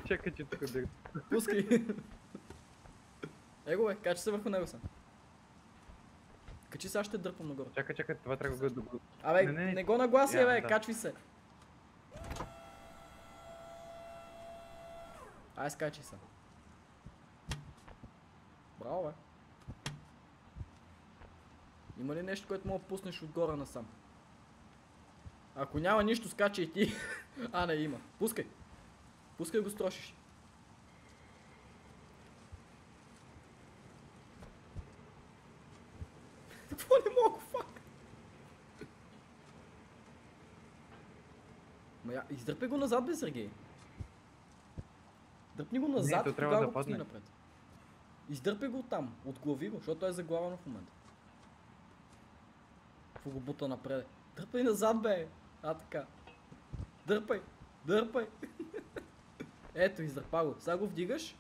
Чакай, че тук да... Пускай. Его бе, качи се върху него съм. Качи се, аз ще дърпам нагоре. Чакай, чакай, това трябва да го... Абе, Не, не, не, го нагласяй, Я, бе, да. качвай се. Ай, скачи се. Браво, бе. Има ли нещо, което мога да пуснеш отгоре насам? Ако няма нищо, скачай ти. а, не, има. Пускай. Пускай го строшиш. Какво не мога, фак? Издърпай го назад, бе, Сергей. Дръпни го назад, и трябва да го пусни напред. Издърпай го оттам, отглави го, защото е заглавано в момента. Какво го бута напред? Дърпай назад, бе! А, така. Дърпай! Дърпай! Ето, издърпа го. Сега го вдигаш.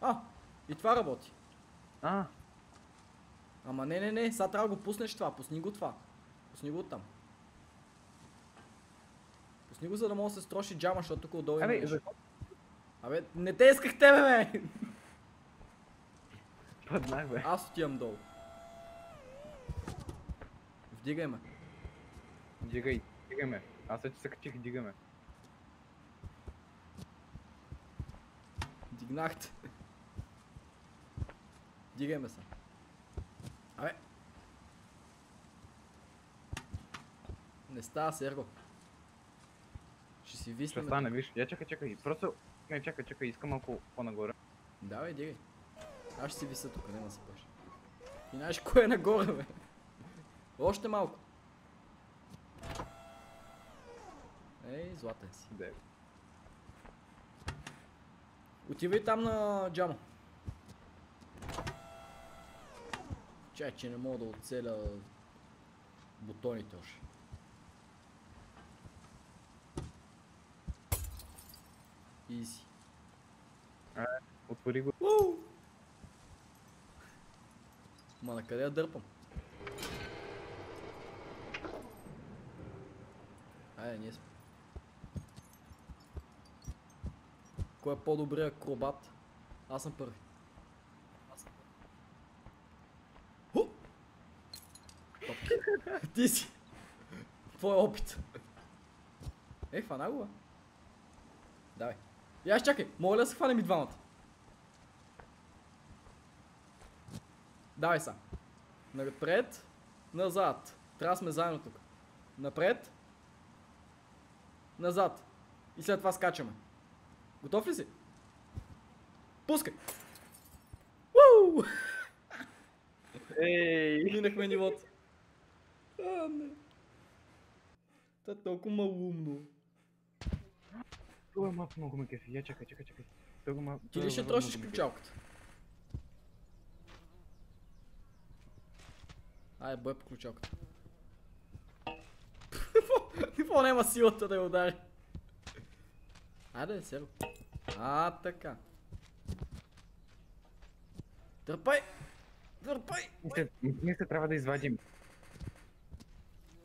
А, и това работи. А, Ама не, не, не, сега трябва да го пуснеш това. Пусни го това. Пусни го оттам. Пусни го, за да може да се строши джама, защото тук отдолу абе, за... Абе, не те исках тебе, бе! паднах, бе. Аз отивам долу. Вдигай ме. Дигай, дигаме. Аз вече се качих, дигаме. Дигнахте. Дигай ме се. Абе. Не става, Серго. Ще си Ще виснем. стане, виж. Я чакай, чакай. Просто... Не, чакай, чакай, искам малко по-нагоре. Давай, дигай. Аз ще си виса тук, няма се пъш. И знаеш кой е нагоре, бе? Още малко. Ей, златен си. Де. Отивай там на джама. Чай, че не мога да оцеля бутоните още. Изи. Отвори го. Уу! Ма на къде я дърпам? Айде, ние сме. Кой е по-добрият акробат? Аз съм първи. Ти си. Твой опит. Ей, фана го, бе. Давай. Аз чакай, мога ли да се хванем и двамата? Давай са. Напред, назад. Трябва да сме заедно тук. Напред, назад. И след това скачаме. Готов ли си? Пускай! Уу! Ей! Минахме нивото. А, не. Това е толкова малумно. Това е малко много ме кефи. Я чакай, чакай, чакай. Това е малко... Ти ли ще трошиш ключалката? Ай, бой по ключалката. Какво няма силата да я удари? Айде, серо. А, така. Търпай! Търпай! Мисля, мисля, трябва да извадим.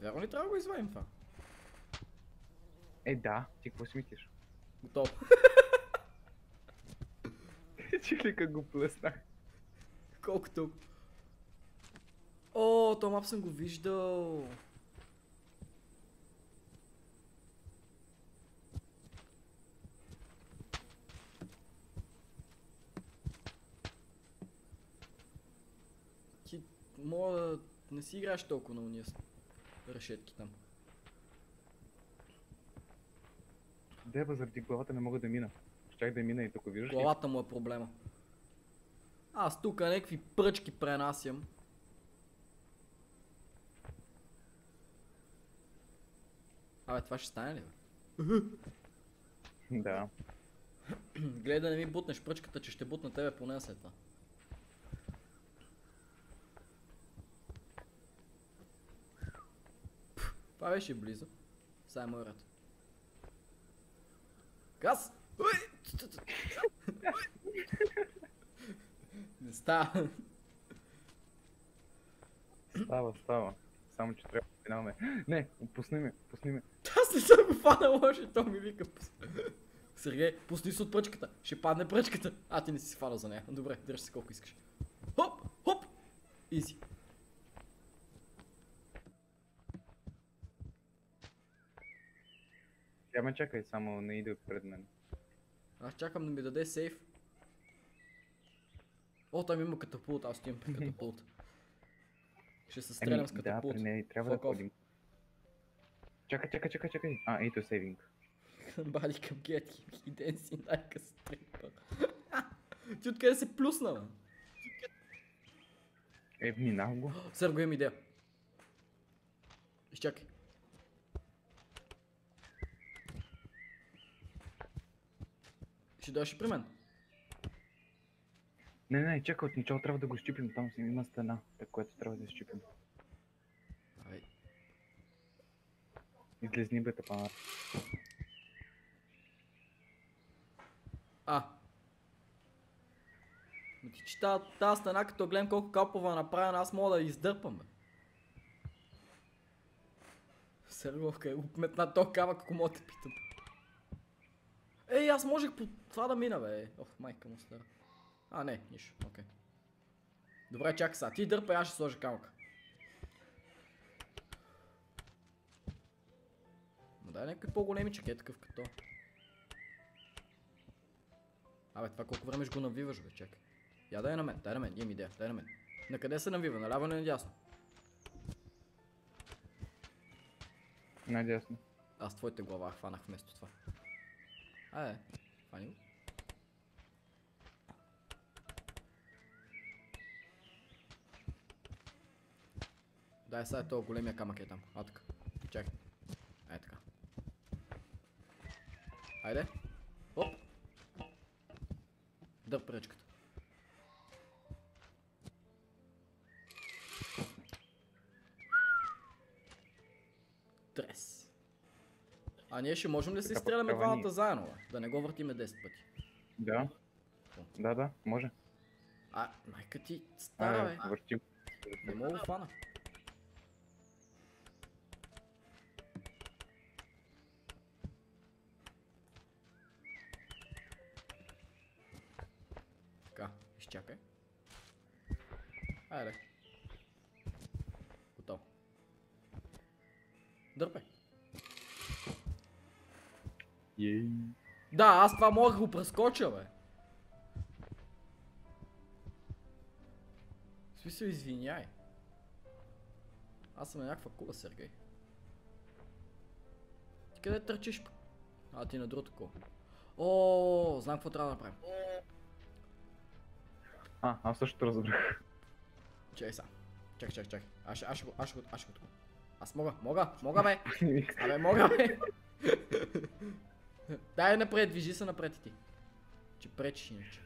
Вярно ли трябва да го извадим това? Е, да. Ти какво си мислиш? Готово. Чили как го плеснах. Колко толкова? О, то мап съм го виждал. Ти, да не си играеш толкова на уния решетки там. Деба, заради главата не мога да мина. Щях да мина и тук, виждаш? Главата му е проблема. Аз тук някакви пръчки пренасям. Абе, това ще стане ли, бе? Да. Гледай да не ми бутнеш пръчката, че ще бутна тебе поне след това. Това беше близо. Сега е мой ред. Уй! Не става. Става, става. Само, че трябва да минаваме. Не, пусни ме, пусни ме. Аз не съм го фанал още, то ми вика. Сергей, пусни се от пръчката. Ще падне пръчката. А, ти не си фанал за нея. Добре, дръж се колко искаш. Хоп, хоп. Изи. Ме чакай, само не иде пред мен. Аз чакам да ми даде сейф. О, там има катапулт, аз стоим при катапулт. Ще се стрелям с да, катапулт. при нея трябва да Fuck off. ходим. Чакай, чакай, чакай, чакай. А, ето сейвинг. Бали към get him, he dancing like a stripper. Ти откъде се плюсна, бе? Е, минах го. Серго имам идея. Изчакай. Ще дойдеш и при мен. Не, не, не, чакай, от начало трябва да го щупим. Там си има стена, так, което трябва да щупим. Ай. Излезни бе, тапанар. А. Ма ти че тази, стена, като гледам колко капова е направена, аз мога да издърпам, бе. Серговка е метна то камък, ако мога да питам. Ей, аз можех по това да мина, бе. Ох, майка му стара. А, не, нищо, окей. Добре, чакай сега. Ти дърпай, аз ще сложа камъка. Ма дай някакви по-големи чеке, такъв като. Абе, това колко време ще го навиваш, бе, чакай. Я дай на мен, дай на мен, имам идея, дай на мен. На къде се навива, наляво или надясно? Надясно. Аз твоите глава хванах вместо това. Айде, хвани го. Дай сега е този големия камък е там. А така. Чакай. Ай така. Айде. Оп. Дърп пречката. Трес. А ние ще можем ли да се изстреляме двамата заедно, бе? Да не го въртиме 10 пъти. Да. Да, да, може. А, майка ти, стара, бе. А, въртим. Не мога да фана. Изчакай. Айде. Готово. Дърпай. Ей. Да, аз това мога да го прескоча, бе. В смисъл, извиняй. Аз съм някаква кула, Сергей. Ти къде търчиш? А, ти на другото кула. О, знам какво трябва да направим. А, аз също разбрах. Чай сега. Чакай, чакай, чакай. Аз, аз, го, аз, го, аз го тук. Аз мога, мога, мога бе. Абе, мога бе. Дай напред, движи се напред и ти. Че пречиш иначе.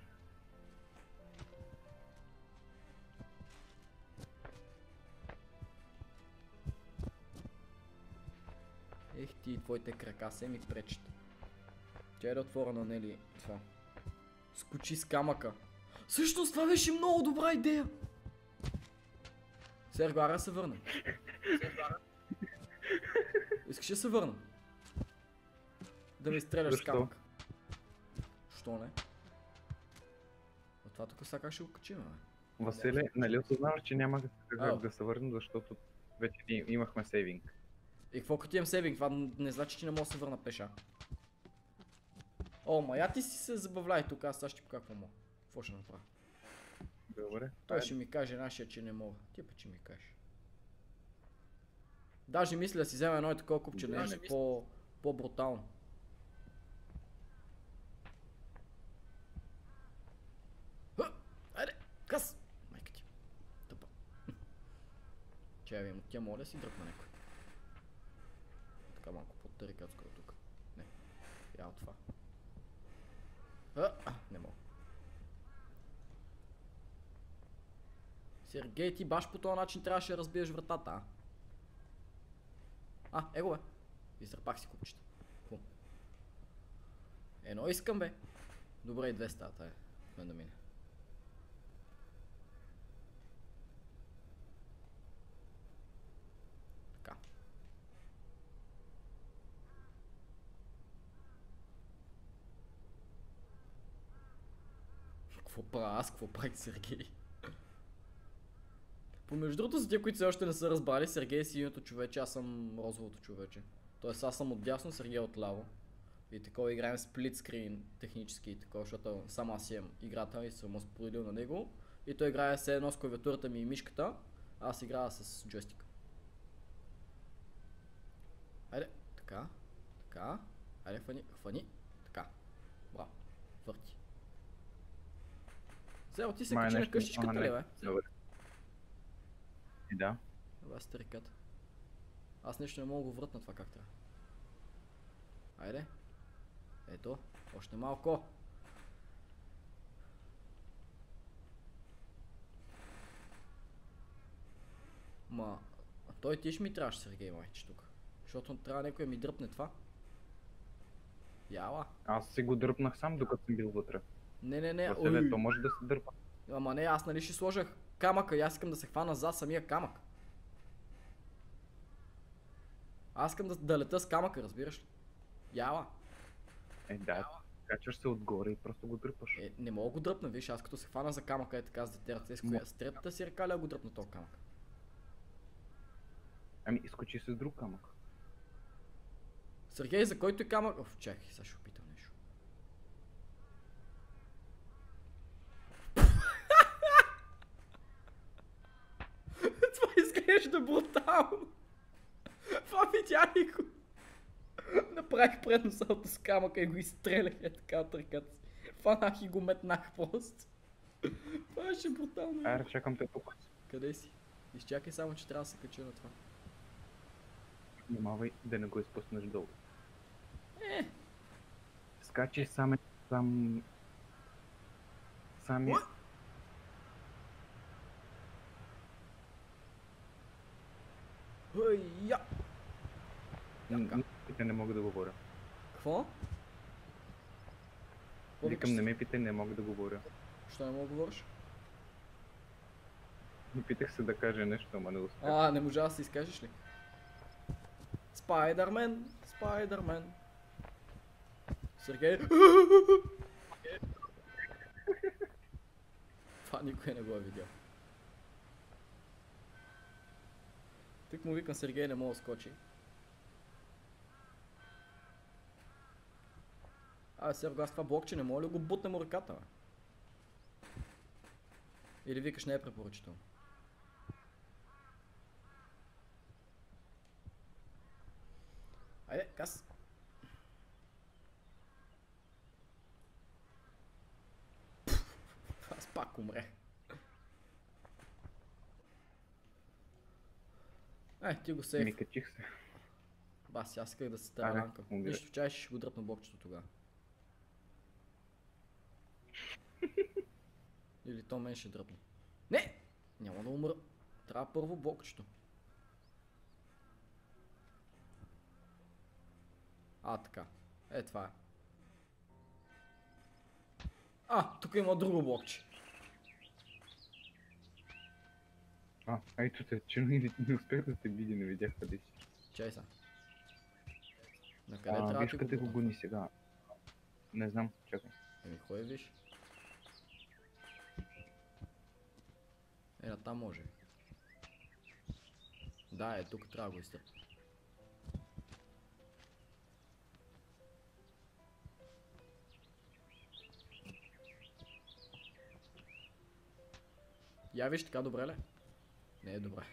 Ех ти твоите крака се ми пречат. Тя е да отворя на Нели това. Скочи с камъка. Всъщност това беше много добра идея. Серго, ара се върна. Искаш да се върна? Да ми стреляш с камък. Що не? А това тук сега как ще го качим, бе? Василе, нали осъзнаваш, че няма как да се върнем, защото вече имахме сейвинг. И какво като имам сейвинг? Това не значи, че не мога да се върна пеша. О, ма я ти си се забавляй тук, аз сега ще ти какво мога. Какво ще направя? Добре. Той ще ми каже нашия, че не мога. Ти пък ще ми кажеш. Даже мисля да си взема едно и такова купче, да Да, нещо не по, по-брутално. Айде, къс! Майка ти. Тъпа. Че я ви, тя моля да си дръпна някой. Така малко по-тарикатско е тук. Не. Я от това. А, а, не мога. Сергей, ти баш по този начин трябваше да разбиеш вратата, а? А, его бе. Изърпах си купчета. Ху. Едно искам бе. Добре и две стават, е. Мен да мине. Така. Какво правя аз, какво прави Сергей? Помежду другото, за тия, които все още не са разбрали, Сергей е синьото човече, аз съм розовото човече. Тоест аз съм отдясно, Сергей е отляво. И такова играем сплит скрин технически и такова, защото сам аз имам играта и съм споделил на него. И той играе все едно с клавиатурата ми и мишката, а аз играя с джойстика. Айде, така, така, айде хвани, хвани, така. Браво, върти. Сега ти се качи на къщичката ли, бе? Добре. И да. Това е стариката. Аз нещо не мога да го вратна това как трябва. Айде. Ето, още малко. Ма, а той ти ще ми трябваше, Сергей майче тук. Защото трябва някой да ми дръпне това. Яла. Аз си го дръпнах сам, докато съм бил вътре. Не, не, не. Василе, то може да се дърпа. Ама не, аз нали ще сложа камъка и аз искам да се хвана за самия камък. Аз искам да, да лета с камъка, разбираш ли? Яла. Е, да. Качваш се отгоре и просто го дърпаш. Е, не мога да го дръпна, виж, аз като се хвана за камъка е така с детерата, с, коя, с третата си ръка да го дръпна този камък? Ами, изкочи се с друг камък. Сергей, за който е камък... Оф, чакай, сега ще опитам нещо. Това изглежда брутално. Това видя ли го? Направих предно салто с камъка и го изстрелях е така от ръката си. Фанах и го метнах просто. Това беше брутално. Айде, чакам те тук. Къде си? Изчакай само, че трябва да се кача на това. Внимавай да не го изпуснеш долу. Е, Скачи сам, сам... Сами... Хъй, я! Питай, не мога да говоря. Какво? Викам, не ме питай, не мога да говоря. Що не мога да говориш? Опитах се да кажа нещо, ама не успях. А, не можа да се изкажеш ли? Спайдермен, Спайдермен. Сергей. Това никой не го е видял. Тък му викам Сергей не мога да скочи. Абе, Серго, аз това блокче не мога ли го бутна му ръката, бе? Или викаш не е препоръчително? Айде, кас. Аз пак умрех. Е, ти го сейф. качих се. Ба, сега исках да се таранкам. умирай. Нищо, чай ще го дръпна блокчето тогава. Или то мен ще дръпне. Не! Няма да умра. Трябва първо блокчето. А, така. Е, това е. А, тук има друго блокче. А, ето те, че не, не успях да те видя, не видях къде си. Чай са. На къде А, трябва виж къде го гони сега. Не знам, чакай. Еми, кой виж? Е, на там може. Да, е, тук трябва да го изтърпя. Я виж така добре ли? Не е добре.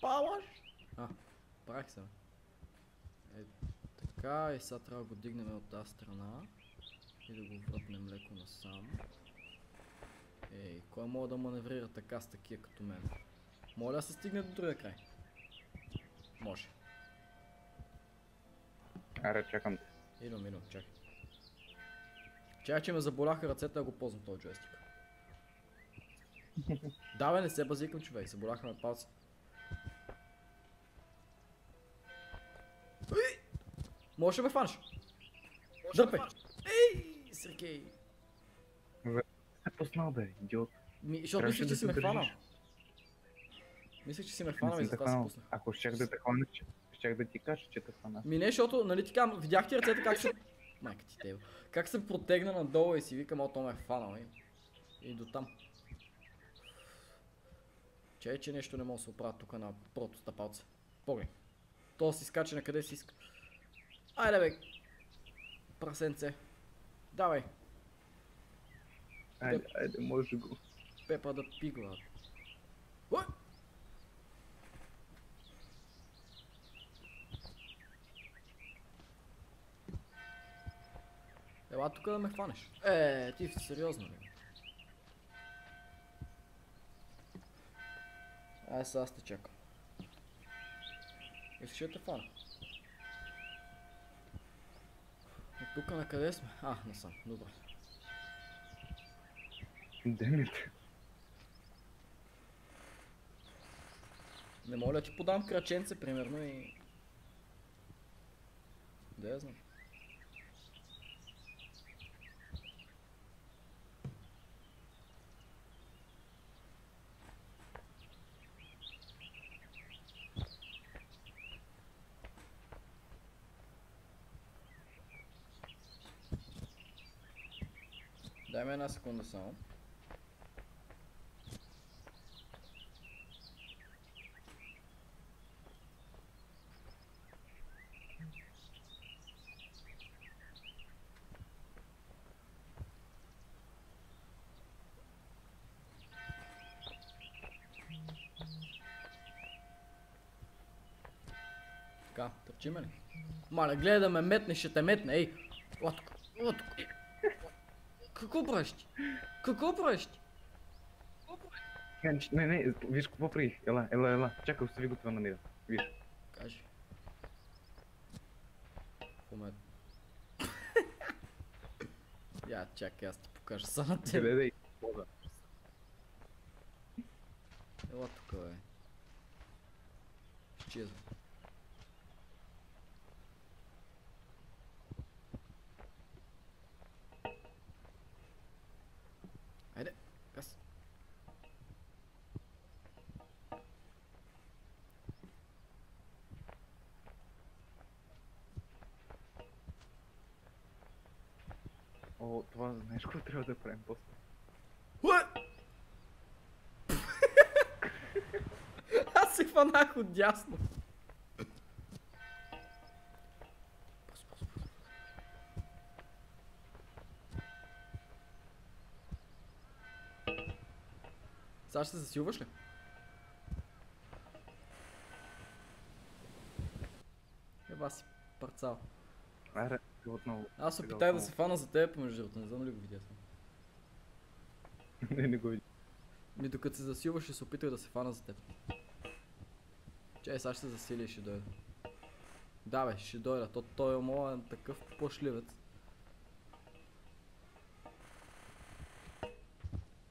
Палаш! А, правих се. Е, така и сега трябва да го дигнем от тази страна и да го върнем леко насам. Ей, кой мога да маневрира така с такива като мен? Моля да се стигне до другия край. Може. Аре, чакам те. Идвам, идвам, чакай. Чакай, че ме заболяха ръцете да го ползвам този джойстик. да, бе, не се базикам, човек, заболяха ме палци. Уй! Можеш да ме фанеш? Дърпай! Ей, Сергей! Е, познал бе, идиот. Ми, защото мислех, че си ме се хванал. Мислех, че си ме хванал и затова се хванал. пуснах. Ако щях да те хвана, щях да ти кажа, че те хвана. Ми не, защото, нали ти казвам, видях ти ръцете как ще... Майка ти теба. Как се протегна надолу и си викам, о, то ме е фанал и... И до там. Че че нещо не мога да се оправя тук на прото стъпалце. Поглед. То си скача на къде си иска. Айде бе. Прасенце. Давай. Айде, айде, може го. Пепа да пигла. Уй! Ела тук да ме хванеш. Е, ти сериозно ли? Ай, сега аз те чакам. И ще те фана. От тук на къде сме? А, насам. Добре. Демите. Не моля да ти подам краченце, примерно и... Да я знам. Ми една секунда само. Така, търчиме ли? Маля, гледай да ме метне, ще те метне, ей! Тук, ела тук. Какво правиш ти? Какво правиш ти? Не, не, виж какво прави. Ела, ела, ела. Чакай, остави го това на мира. Виж. Кажи. Момент. Я, чакай, аз ти покажа на тебе. Къде да и полза. Ела тук, бе. Изчезва. Айде, газ. О, това знаеш какво трябва да правим после? Уе! Аз се хванах от дясно. Сега ще се засилваш ли? Цао. Аре, отново. Аз се опитах да се фана за теб, между другото, не знам ли го видя не, не го видя. Ми докато се засилваш, ще се опитах да се фана за теб. Чай, сега ще се засили и ще дойда. Да бе, ще дойда. То, той е моят такъв плашливец.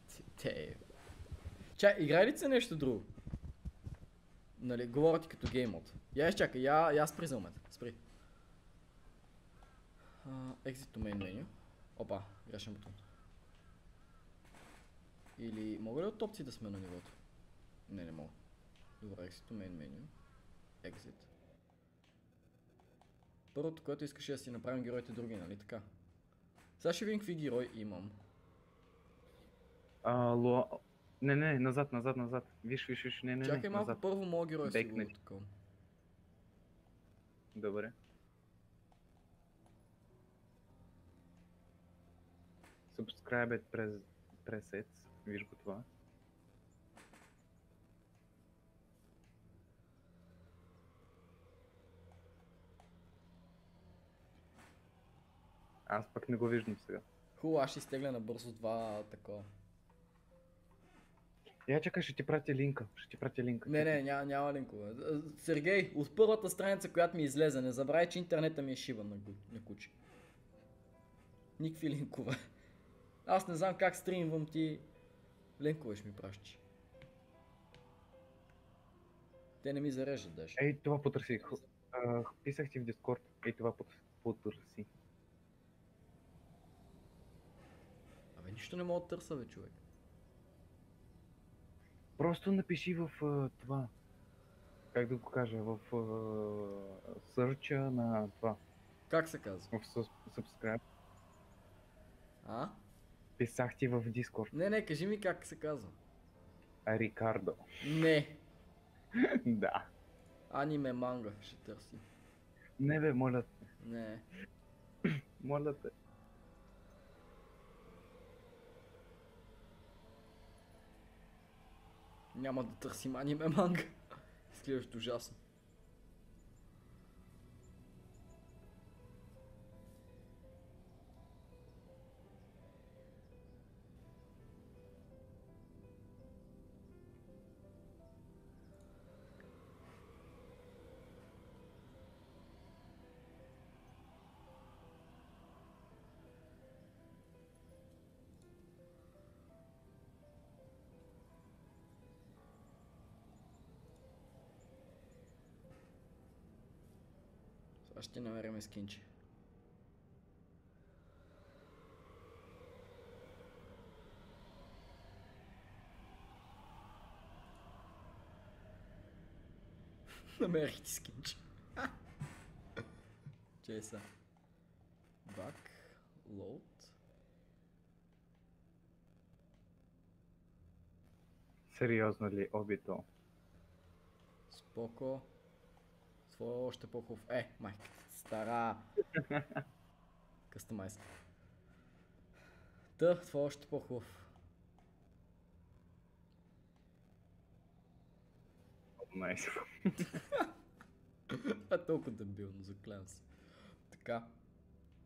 Ти- Те. Чай, играй ли се нещо друго? Нали, говоря ти като геймод. Я изчакай, я, я спри за момент. Спри. Uh, exit to main menu. Опа, грешен бутон. Или мога ли от опции да сме на нивото? Не, не мога. Добре, exit to main menu. Exit. Първото, което искаш е да си направим героите други, нали така? Сега ще видим какви герои имам. А, луа... Не, не, назад, назад, назад. Виж, виж, виж, не, не, Чакай не, малко, назад. първо моят герой си го Бекни. такова. Добре. Subscribe през presets. Виж го това. Аз пък не го виждам сега. Хубаво, аз ще изтегля набързо два такова. Я чакай, ще ти пратя линка. Ще ти пратя линка. Не, не, няма, няма линкове. А, Сергей, от първата страница, която ми излезе, не забравяй, че интернета ми е шибан на, на куче. Никакви линкове. Аз не знам как стримвам ти. Линкове ще ми пращаш. Те не ми зареждат даже. Ей, това потърси. А, Писах ти в Дискорд. Ей, това пот- потърси. Абе, нищо не мога да търся, бе, човек. Просто напиши в а, това. Как да го кажа? В а, сърча на това. Как се казва? В subscribe. А? Писах ти в Дискорд. Не, не, кажи ми как се казва. Рикардо. Не. да. Аниме манга ще търси. Не бе, моля те. Не. Моля те. Няма да търсим аниме манга. Изглеждаш ужасно. Ще намерим скинче. Намерих ти скинче. Чей са. Back, load. Сериозно ли, обито? Споко. Своя още по-хубав. Е, майка, стара. Къстомайз. Та, това е още по-хубав. Найс. Това е толкова дебилно, заклявам се. Така.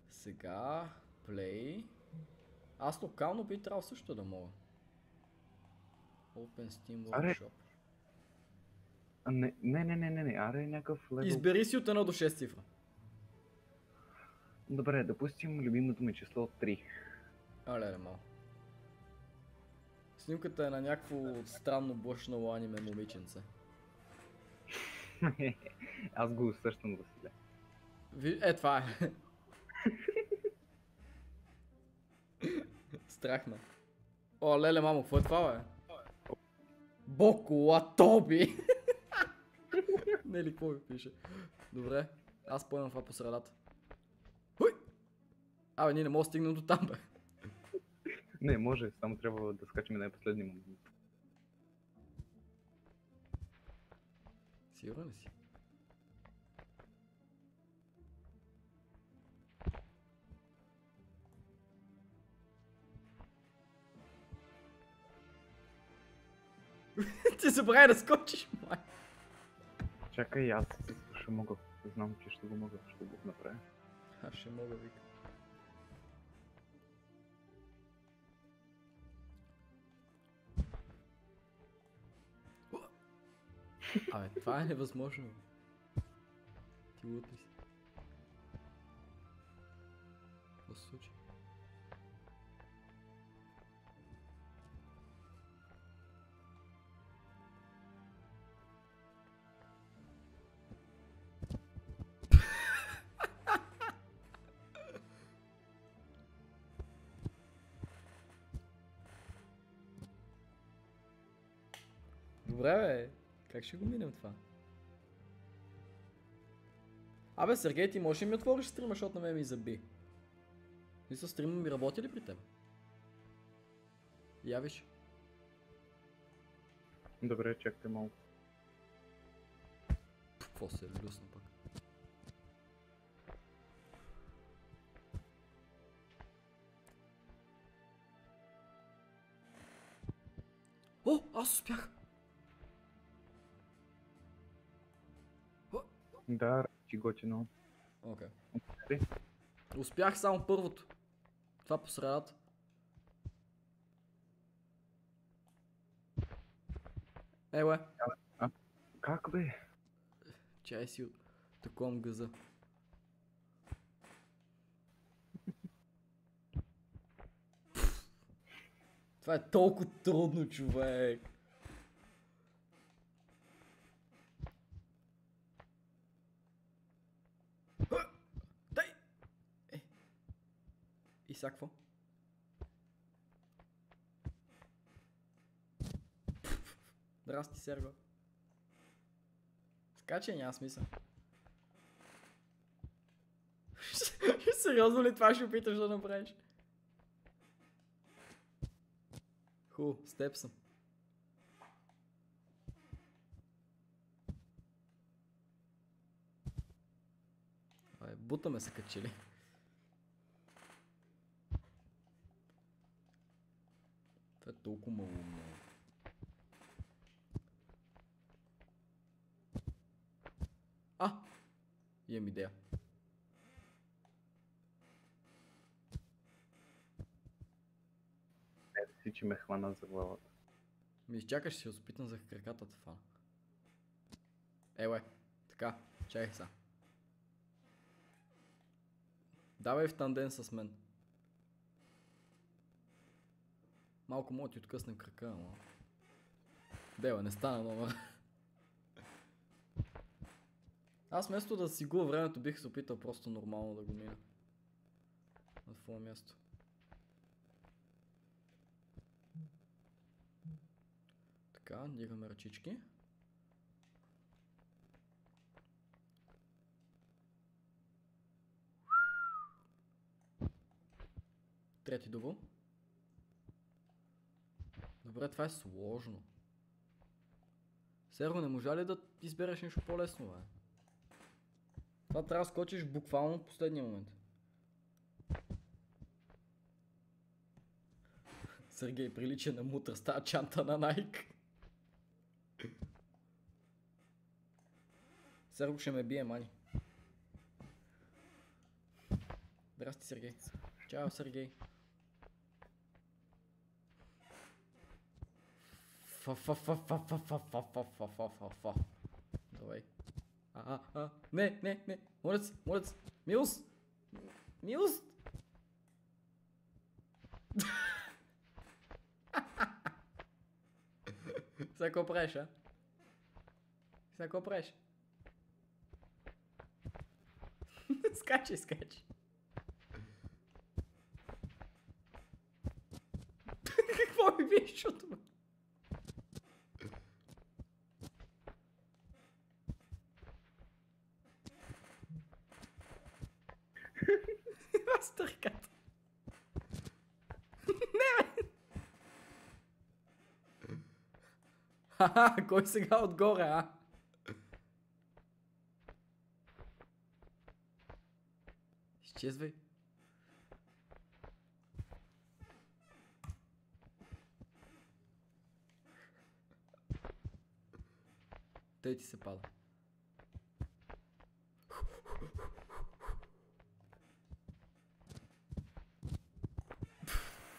Сега, play. Аз локално би трябвало също да мога. Open Steam Аре. Workshop. А, Не, не, не, не, не. Аре, някакъв левел. Избери си от 1 до 6 цифра. Добре, допустим любимото ми число 3. А, леле, мал. Снимката е на някакво странно блъшнало аниме момиченце. Аз го усещам, Василе. Ви... Е, това е. Страхна. О, леле, мамо, какво е това, бе? Боко Латоби! Не ли, какво ми пише? Добре, аз поемам това по средата. Абе, ние не можем да стигнем до там, бе. Не, може, само трябва да скачаме на последния момент. Сигурен ли си? Ти забравя да скочиш, май. Чакай, аз ще мога. Знам, че ще го мога, ще го направя. Аз ще мога вика. Абе, това е невъзможно. Ти лут ли си? Какво се случи? Добре, бе. Как ще го минем това? Абе, Сергей, ти можеш ли ми отвориш стрима, защото на мен ми заби? Мисля, стрима ми работи ли при теб? Я виж. Добре, чакайте малко. Какво се е люсна пък? О, аз успях! Да, ти готино. Окей. Ти? Успях само първото. Това по средата. Еле, Как бе? чай си от таком газа. Това е толкова трудно, човек. Ха! Дай! Е. Какво? Здрасти, Серго. Скачай, няма смисъл. Сериозно ли това ще опиташ да направиш? Ху, с теб съм. Бутаме се качили. Това е толкова малумно. А! Имам идея. Не, си, че ме хвана за главата. Ми изчакаш, ще опитам за краката фана. Еле, така, чакай са. Давай в тандем с мен. Малко мога ти откъснем крака, ама... Дева, не стана номер. Аз вместо да си губя времето, бих се опитал просто нормално да го мина. На твое място. Така, дигаме ръчички. Трети дубъл. Добре, това е сложно. Серго, не можа ли да избереш нещо по-лесно, бе? Това трябва да скочиш буквално в последния момент. Сергей прилича на мутър, става чанта на Найк. Серго ще ме бие, мани. Здрасти, Сергей. Чао, Сергей. Давай. А, а, а. Не, не, не. Моля се, моля се. Милост! Милост! Сега какво правиш, а? Сега какво правиш? скачай, скачай. Какво ми виж, чуто? бе? Аз търката. Не, бе! Ха-ха, кой сега отгоре, а? Изчезвай. Тъй ти се пада.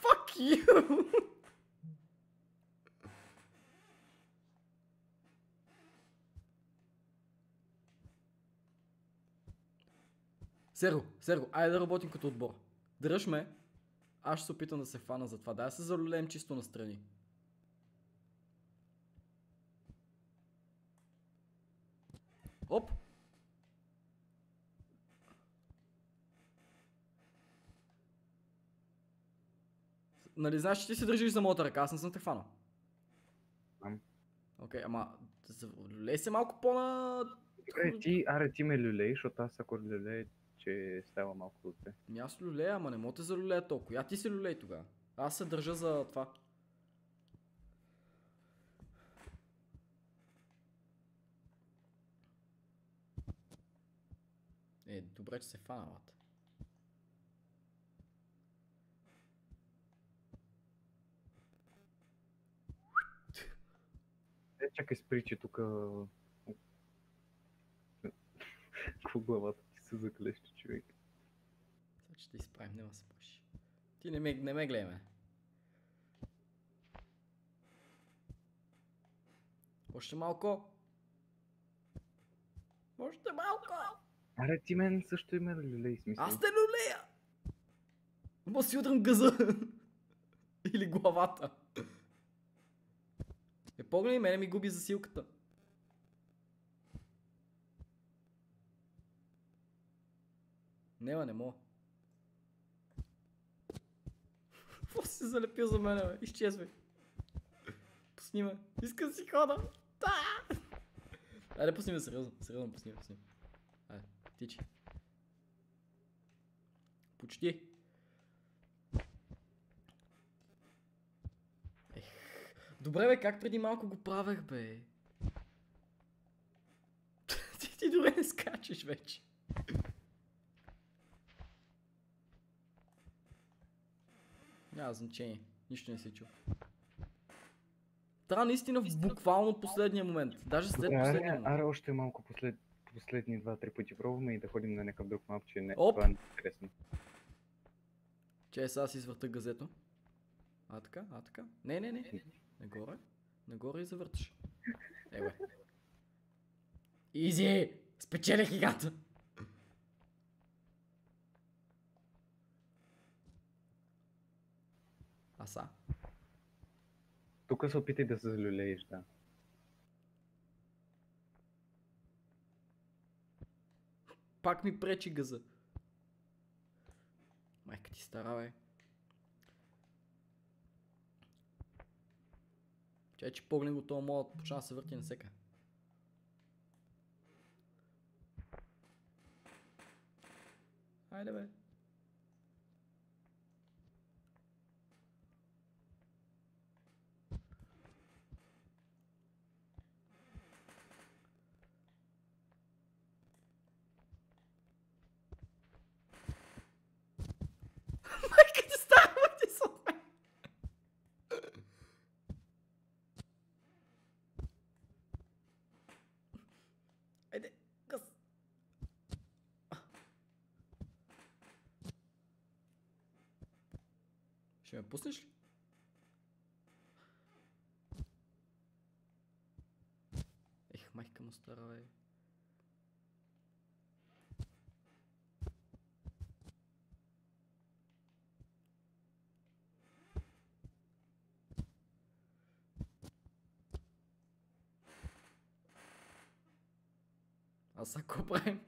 Ху. Ю! Серо, Серо, айде да работим като отбор. Дръж ме. Аз ще се опитам да се фана за това. Дай да се залюлеем чисто настрани. Оп! Нали знаеш, че ти се държиш за моята ръка, аз не съм те хванал. Знам. Окей, ама лей се малко по-на... Добре, ти, аре, ти ме люлей, защото аз ако люлей, че става малко от те. Ми аз люлея, ама не мога те залюлея толкова. Я ти си люлей тогава. Аз се държа за това. Е, добре, че се фаналат. Е, чакай спри, че тук... Какво главата ти се заклещи, човек? Сега ще те изправим, няма се плаши. Ти не ме, не ме гледай, ме. Още малко. Още малко. Аре, ти мен също има люлей, смисъл. Аз те люлея! Ма си удрям газа. Или главата. Е, погледни, мене ми губи засилката. Нема, не мога. Какво си залепил за мене, бе? Изчезвай. Пусни ме. Искам си хода. Да! Айде, пусни сериозно. Сериозно, пусни ме, пусни. Айде, тичи. Почти. Добре, бе, как преди малко го правех, бе? ти, ти дори не скачаш вече. Няма значение. Нищо не се чу. Трябва наистина в буквално последния момент. Даже след Добре, последния аре, момент. аре, още малко послед, последни два-три пъти пробваме и да ходим на някакъв друг мап, че не, Оп! това е интересно. Че сега си свърта газето. А така, а така. Не, не, не. Нагоре. Нагоре и завърташ. Е, бе. Изи! Спечелих играта! А са? Тук се опитай да се залюлееш, да. Пак ми пречи газа. Майка ти стара, бе. Чай, че погледни го този моят, почна да се върти насека. Хайде, бе. Майка ти стара, върти се от мен. Айде, газ. Ще ме пуснеш ли? Ех, майка му стара, бе. А сега какво правим?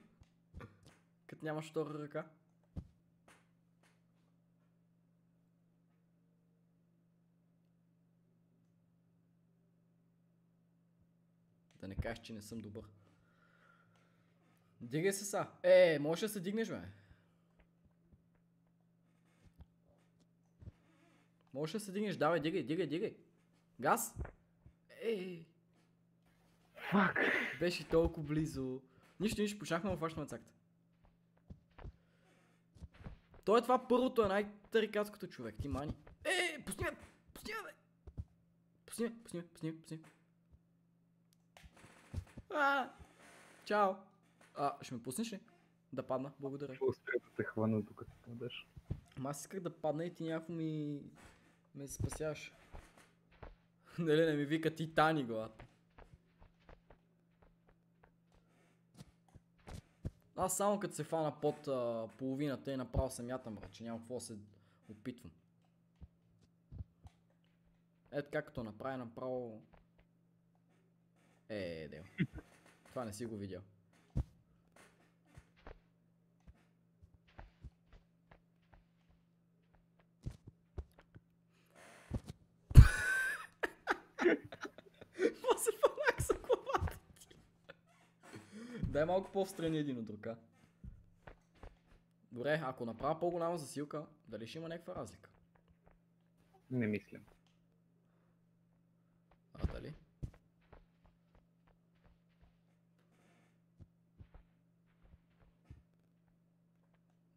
Като нямаш втора ръка? Кажеш, че не съм добър. Дигай се са. Е, можеш да се дигнеш, бе. Можеш да се дигнеш, давай, дигай, дигай, дигай. Газ? Ей, Фак! беше толкова близо. Нищо, нищо, почнахме да фащаме цакта. Той е това първото е най-тарикатското човек, ти мани. Е, пусни ме, пусни ме, бе. Пусни ме, пусни ме, пусни ме, пусни ме. А, чао. А, ще ме пуснеш ли? Да падна, благодаря. Какво успя да те хвана докато падаш? Ама аз исках да падна и ти някакво ми... ме спасяваш. Нали не ми вика Титани глад. Аз само като се фана под а, половината и направо се мятам, брат, че няма какво се опитвам. Ето как като направя направо... Е, дел. Това не си го видял. Какво се фанак за главата ти? Дай малко по-встрани един от друг, а? Добре, ако направя по-голяма засилка, дали ще има някаква разлика? Не мисля. А, дали?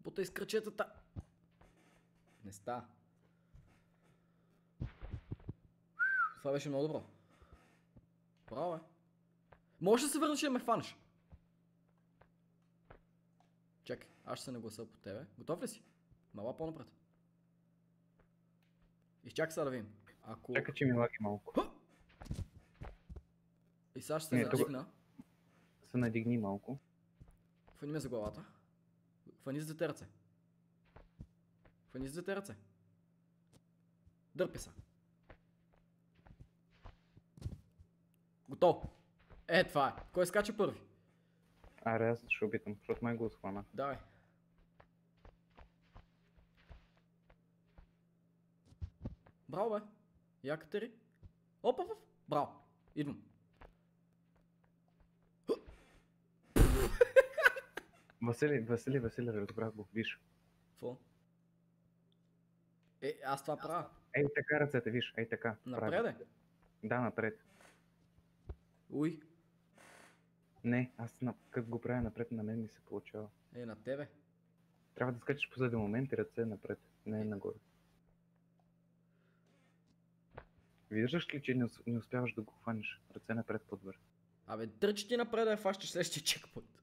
Бутай с кръчетата. Не ста. Това беше много добро. Браво, бе. Може да се върнеш и да ме фанеш. Чакай, аз ще се нагласа по тебе. Готов ли си? Мала по-напред. Изчакай сега да видим. Ако... Чакай, че ми лаги малко. Ха! И сега ще се надигна. Се надигни малко. Хвани ме за главата. Хвани за двете ръце. Хвани за двете ръце. Дърпи се. Готово. Е, това е. Кой скача първи? Аре, аз ще опитам, защото май го схвана. Давай. Браво, бе. Я Катери. Опа, опа. Браво. Идвам. Васили, Васили, Васили, разбрах го, виж. Фо. Е, аз това правя. Ей така ръцете, виж, ей така. Напреде. Да, напред. Уй. Не, аз на... като го правя напред, на мен ми се получава. Е, на тебе. Трябва да скачаш последен момент и ръце напред, не нагоре. Виждаш ли, че не, ус- не успяваш да го хванеш? Ръце напред по-добре. Абе, тръчи ти напред да я фащаш следващия чекпоинт.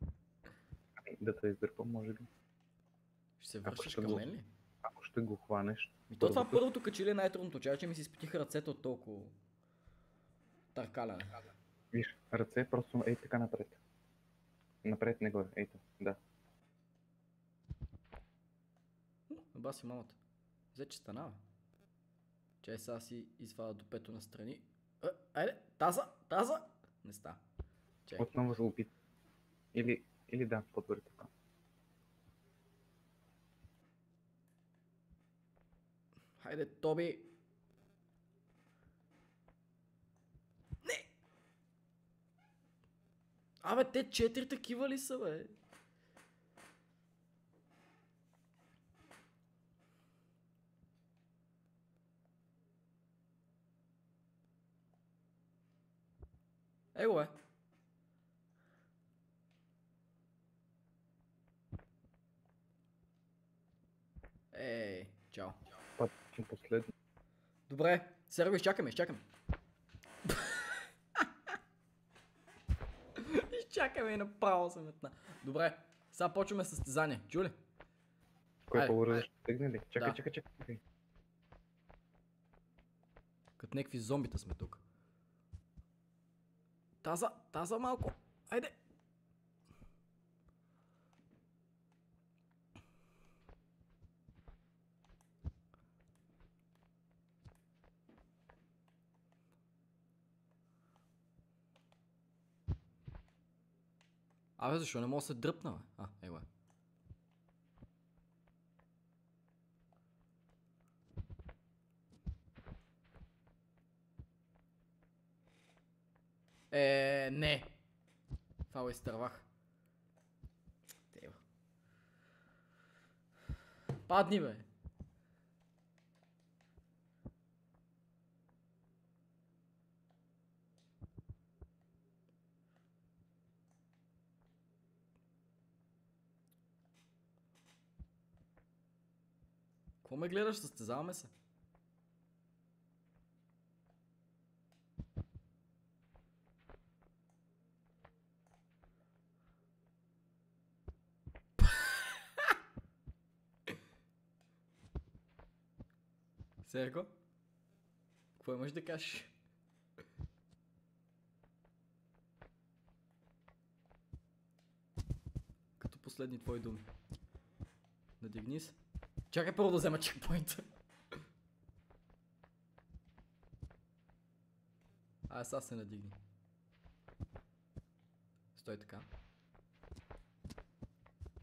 Да те издърпам, може би. Ще се вършиш към го- мен ли? Ако ще го хванеш. Ми то това първото- първото качили е най-трудното, чай, че ми се изпитиха ръцете от толкова търкаляне. Виж, ръце просто ей така напред. Напред, не горе, така, да. Баси мамата. Взе, че стана, бе. Чай сега си извада до пето настрани. Е, айде, таза, таза! Не ста. Чай. Отново се опит. Или, или да, по-добре така. Хайде, Тоби! Не! Абе, те четири такива ли са, бе? Его е. Ей, чао. Път, последно. Добре, сега го изчакаме, изчакаме. изчакаме и направо се метна. Добре, сега почваме състезание. Чули? Кой е по-бързо ще стигне ли? Чакай, Да. чакай. чакай. Като някакви зомбита сме тук. Таза, таза малко. Айде. Абе, защо не мога да се дръпна, бе? А, ева. Е, не. Това го изтървах. Падни, бе. Какво ме гледаш? Състезаваме се. Серко? Какво имаш да кажеш? Като последни твои думи. Надигни се. Чакай първо да взема чекпоинта. А, сега се надигни. Стой така.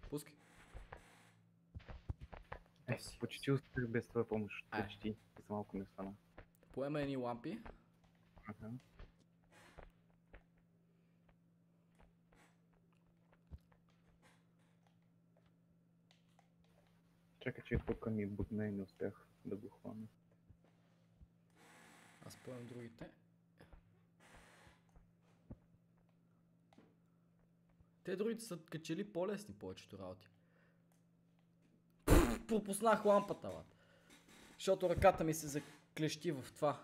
Пускай. Е, почти успех без твоя помощ. Ай. Почти. За малко не стана. Поема едни лампи. Ага. Чакай, че тук ми бутна и не успях да го хвана. Аз поемам другите. Те другите са качели по-лесни повечето работи. Пропуснах лампата, лад. Защото ръката ми се заклещи в това.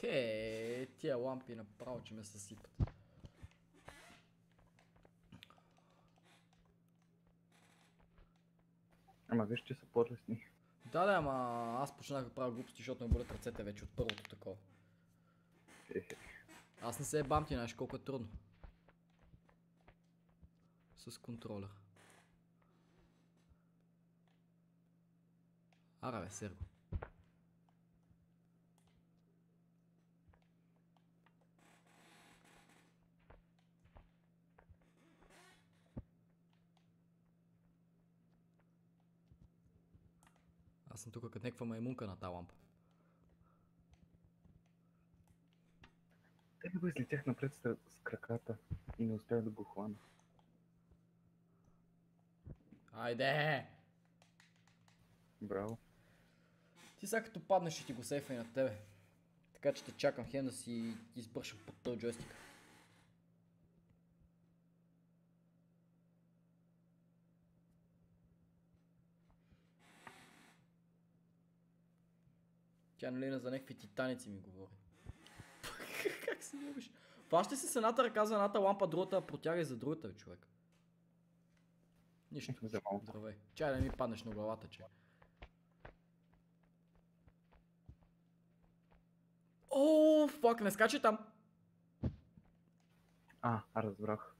Те, тия лампи направо, че ме съсипат. Ама виж, че са по-лесни. Да, да, ама аз почнах да правя глупости, защото ме болят ръцете вече от първото такова. Е, Аз не се ебам ти, знаеш колко е трудно. С контролер. Ара бе, Серго. Аз съм тук като някаква маймунка на тази лампа. Те го излетях напред с, с краката и не успях да го хвана. Айде! Браво. Ти сега като паднеш ще ти го сейфа и на тебе. Така че те чакам хем да си избършам под този джойстик. Тя нали за някакви титаници ми говори. как се любиш? Фащай се с едната ръка за едната лампа, другата протягай за другата, човек. Нищо. Здравей. Чай да ми паднеш на главата, че. О, фак, не скачай там. А, разбрах.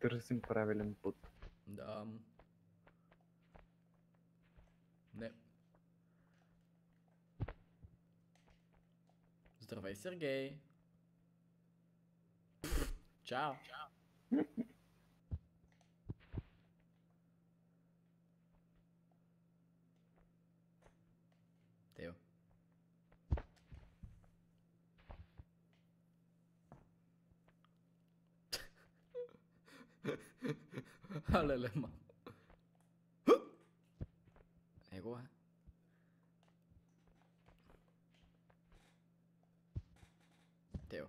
Търсим правилен път. Да. Не. Здравей, Сергей. Чао. Тео. Алеле, ма. Его е. Тео.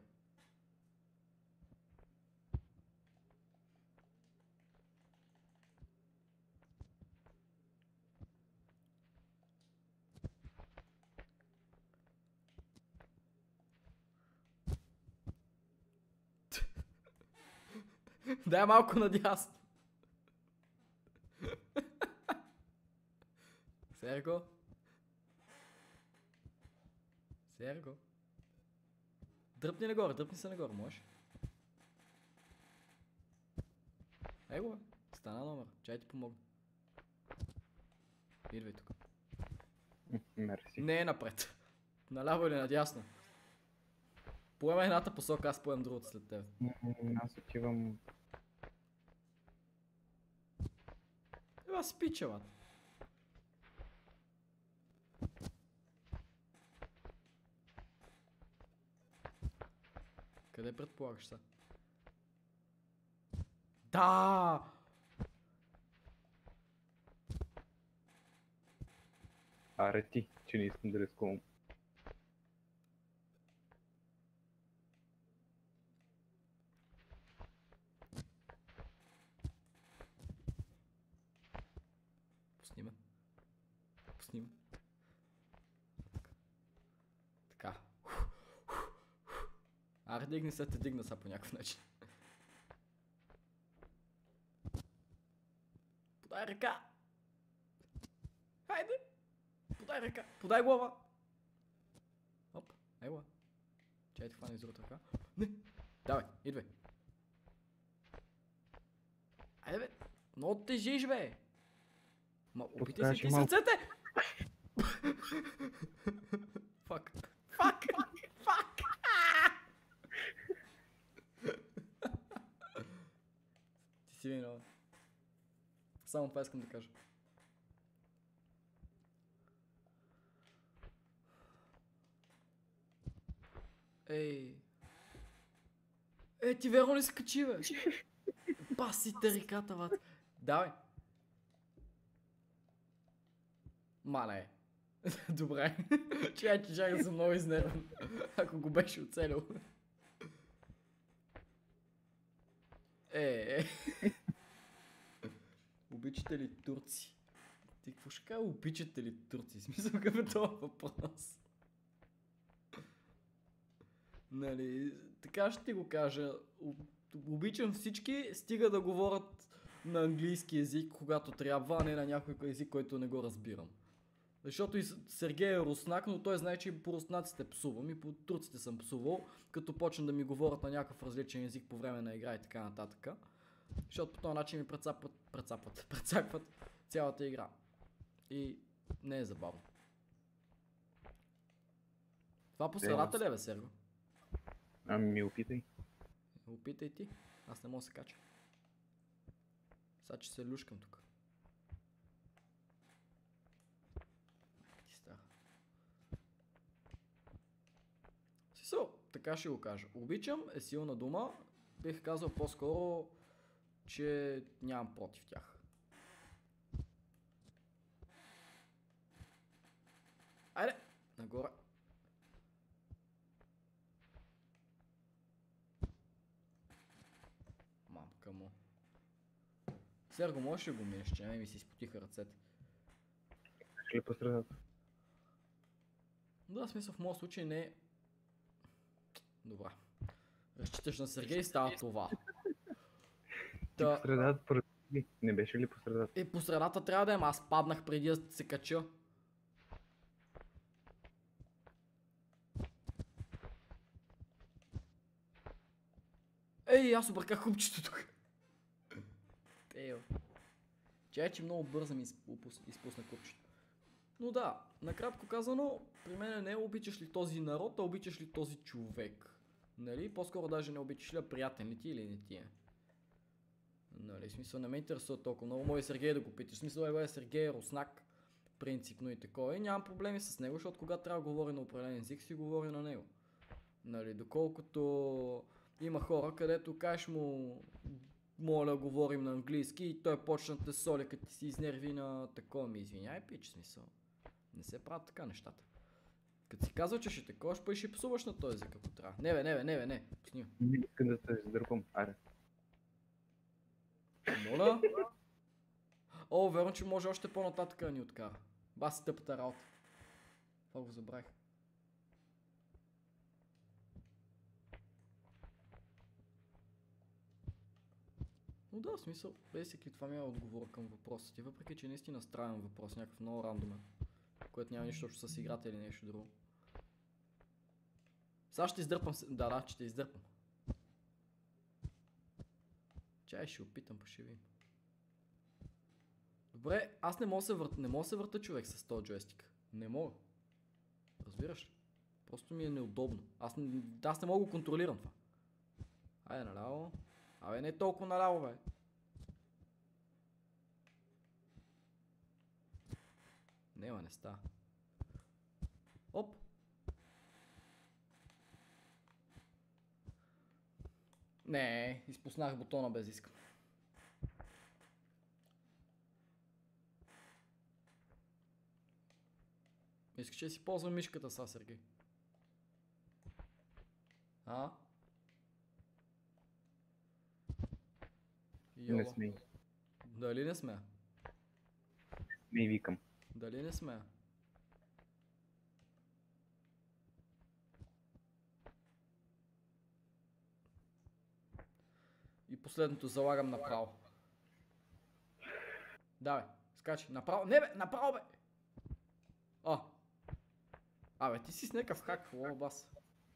Дай малко надясно. Серго? Серго? Дръпни нагоре, дръпни се нагоре, можеш? Его, бе. стана номер, чай ти помогна. Идвай тук. Мерси. Не е напред. Наляво или надясно. Поема едната посока, аз поем другата след теб. Аз отивам... Ева спичела. Къде предполагаш са? Да! Аре ти, че не искам да рискувам. Пусни ме. Пусни ме. Аре дигни се те дигна са по някакъв начин. Подай ръка! Хайде! Подай ръка! Подай глава! Оп, ела. Чай ти хвана из другата ръка. Не! Давай, идвай. Айде бе! Много тежиш бе! Ма опитай се ти сърцете! Фак. Фак! Фак! Ти си виноват. Само това искам да кажа. Ей. Е, ти верно ли се качи, бе? Пасите реката, бат. Давай. Ма не. Добре. Чай, че чакай съм много изнервен. Ако го беше оцелил. Е, е. Обичате ли турци? Ти какво ще кажа, обичате ли турци? Смисъл какъв е това въпрос? Нали, така ще ти го кажа. Обичам всички, стига да говорят на английски язик, когато трябва, а не на някой език, който не го разбирам. Защото и Сергей е руснак, но той знае, че по руснаците псувам, и по турците съм псувал, като почна да ми говорят на някакъв различен език по време на игра и така нататък. Защото по този начин ми прецапват, прецапват, прецакват цялата игра. И не е забавно. Това по средата ли е, бе, Серго? Ами ми опитай. Опитай ти. Аз не мога да се кача. Сега че се люшкам тук. Ти стара. Сисъл, така ще го кажа. Обичам е силна дума. Бих казал по-скоро, че нямам против тях. Айде, нагоре. Мамка му. Серго, можеш ли го минеш, че не ми си изпотиха ръцете? Ще ли по средата? Да, смисъл в моят случай не е... Добре. Разчиташ на Сергей, става това. Ти по Та, средата. Не беше ли по средата? е, по средата трябва да е, аз паднах преди да се кача. Ей, аз обърках купчето тук. Тейл. Чай, че много бързо ми изпус- изпусна купчето. Но да, накратко казано, при мен не обичаш ли този народ, а обичаш ли този човек. Нали? По-скоро даже не обичаш ли приятен ли ти или не ти е. Нали, смисъл не ме интересува толкова много. И Сергей да го питаш. Смисъл е, бе, Сергей е руснак, принципно и такова. И нямам проблеми с него, защото когато трябва да говори на определен език, си говори на него. Нали, доколкото има хора, където кажеш му моля, говорим на английски и той почна да соли, като ти си изнерви на такова ми извиняй, пич смисъл. Не се правят така нещата. Като си казва, че ще те кош, па ще псуваш на този език, ако трябва. Не бе, не бе, не бе, не. Пусни. Не искам да те издърпам. Аре. Моля? О, верно, че може още по-нататък да ни откара. Баси тъпата работа. Това го забравих. Но да, в смисъл, basically това ми е отговор към въпроса ти, въпреки че е наистина странен въпрос, някакъв много рандомен, което няма нищо общо с играта или нещо друго. Сега ще издърпам, да, да, ще издърпам. Чай ще опитам, ще видим. Добре, аз не мога се върта, не мога се върта човек с този джойстик. Не мога. Разбираш ли? Просто ми е неудобно. Аз, не- аз не мога го контролирам това. Айде наляво. Абе не толкова наляво, бе. Нема, не става. Оп. Не, изпуснах бутона без искам. Искаш да си ползвам мишката са, Сергей? А? Не Йола. смей. Дали не сме? Не викам. Дали не сме? И последното залагам направо. Давай, скачи. Направо. Не бе, направо бе! О! Абе, ти си с някакъв хак, лола бас.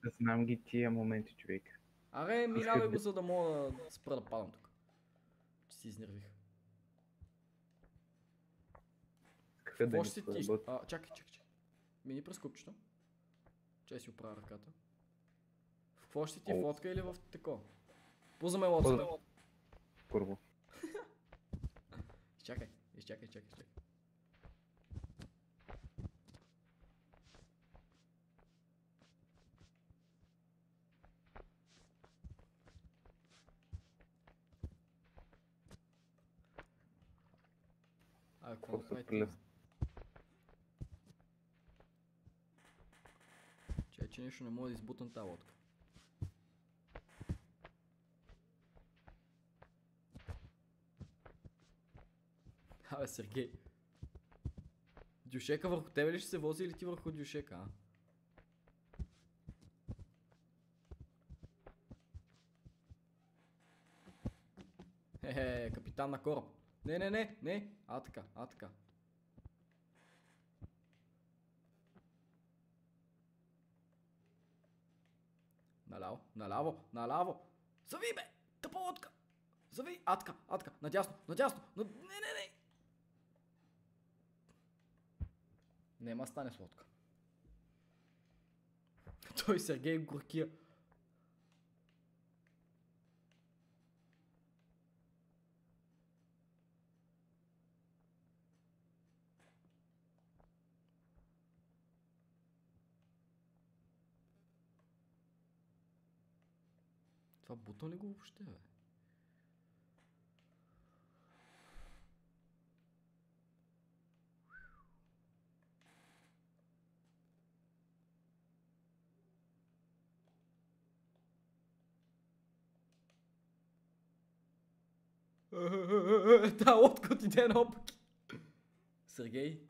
Знам ги тия моменти, човек. Аре, минавай го, за да мога да спра да падам тук. Че си изнервих. Да Какво ще ти? А, чакай, чакай, чакай. Мини през купчето. Че си оправя ръката. В какво ще ти? В О. лодка или в тако? Пузаме лодката. Първо. Изчакай, изчакай, чакай, чакай. Абе, какво Просто направи прелесно. Чай, че нещо не мога да избутам тази лодка. Абе, Сергей. Дюшека върху тебе ли ще се вози или ти върху Дюшека, а? Хе-хе, капитан на кораб. Не, не, не, не. А така, а така. Наляво, наляво, наляво. Зави, бе! Тъпа лодка! Зави! Атка, атка, надясно, надясно! На... Не, не, не! Нема стане с лодка. Той Сергей Горкия. Това бутон ли го въобще, бе? Та лодка отиде наопаки. Сергей,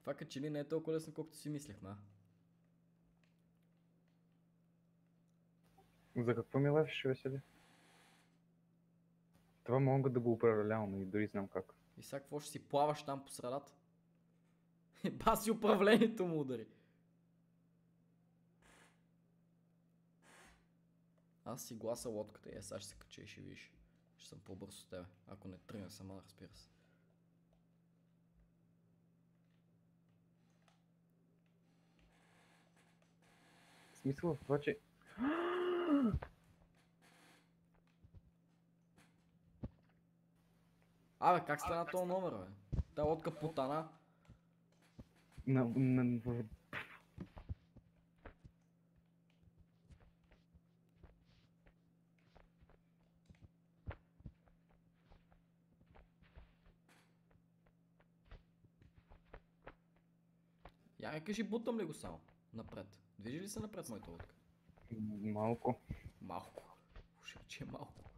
това че ли не е толкова лесно, колкото си мислехме, а? За какво ми лафиш, Весели? Това мога да го управлявам и дори знам как. И сега какво ще си плаваш там по средата? Ба си управлението му удари. Аз си гласа лодката и е, сега ще се кача и ще видиш. Ще съм по-бърз от тебе, ако не тръгна сама, разбира се. Смисъл в това, че... Абе, как стана този номер, бе? Та лодка потана. На, на, в... Я ми кажи, бутам ли го само? Напред. Движи ли се напред моята лодка? Малко. Малко. Уж че е малко.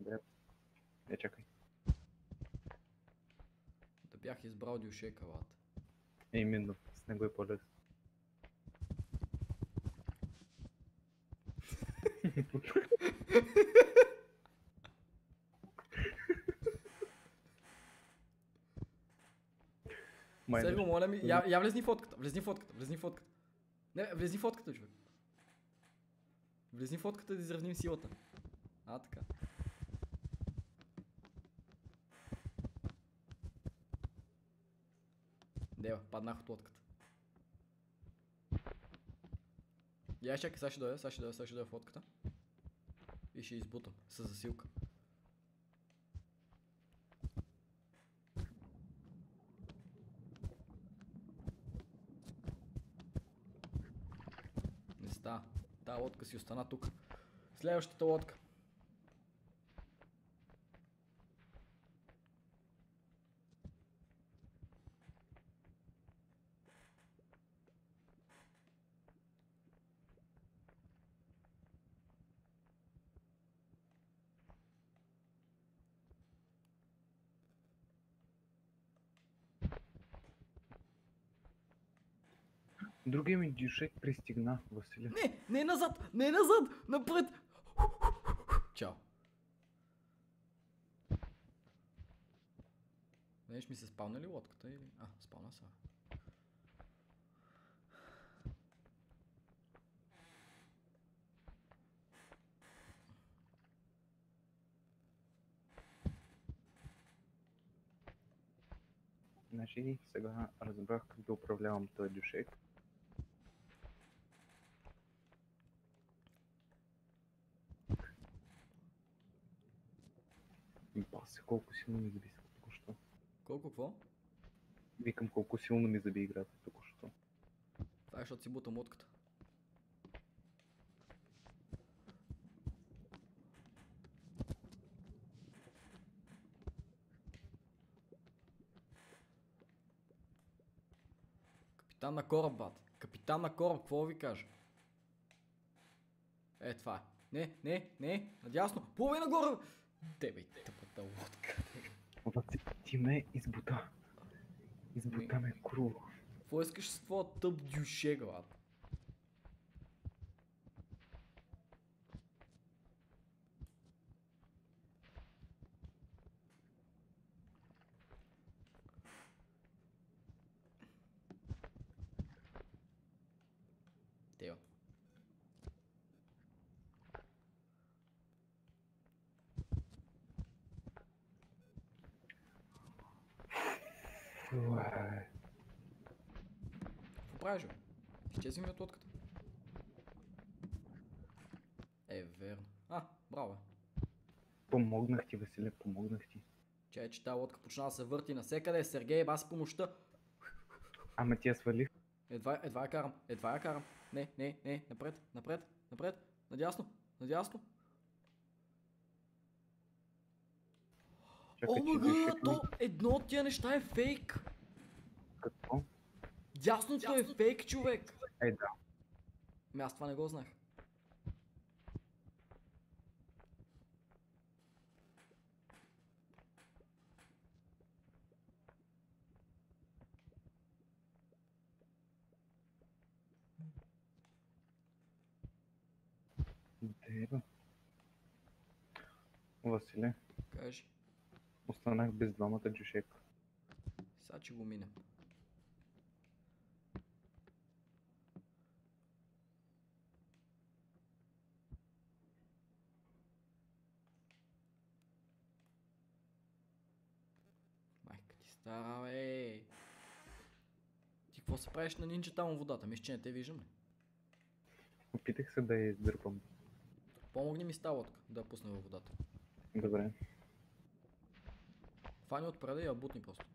Добре. Не, чакай. Да бях избрал дюшека, лад. Е, именно. С него е по-лесно. Май Серго, моля ми, я, я влезни фотката, влезни фотката, влезни фотката. Не, влезни фотката, човек. Влезни фотката да изравним силата. А, така. Дева, паднах от лодката. Я чакай, сега ще дойда, сега ще дойда, сега ще дойда в лодката. И ще избутам с засилка. Не става. Тая лодка си остана тук. Следващата лодка. Другия ми дюшек пристигна, Василе. Не, не назад, не назад, напред. Чао. Виж ми се спална ли лодката или... А, спална са. Значи сега разбрах как да управлявам този дюшек. Пасе, колко силно ми заби току-що. Колко какво? Викам колко силно ми заби играта току-що. Това е, защото си бутам лодката. Капитан на кораб, бат. Капитан на кораб, какво ви кажа? Е, това е. Не, не, не, надясно. Плувай нагоре! Тебе и тъпата лодка. Ти ме избута. Избута ме круво. Какво искаш с твоя тъп дюшега, бат? Тео. Уай. Какво правиш, бе? Изчезви ми от лодката. Е, верно. А, браво, бе. Помогнах ти, Василе, помогнах ти. Чай, че тази лодка почна да се върти навсекъде. Сергей, бас помощта. Ама ти я свалих. Едва, едва я карам, едва я карам. Не, не, не, напред, напред, напред, надясно, надясно. О, мага, то едно от тия неща е фейк. Дясното е фейк, човек. Е, да. Ами аз това не го знах. Деба. Василе, Кажи. останах без двамата дюшека. Сега че го минем. Майка ти какво се правиш на нинджа там водата? Мисля, че не те виждам ли? Опитах се да я издърпам. Помогни ми с тази лодка да я пусна във водата. Добре. Фани отпреда и я бутни просто.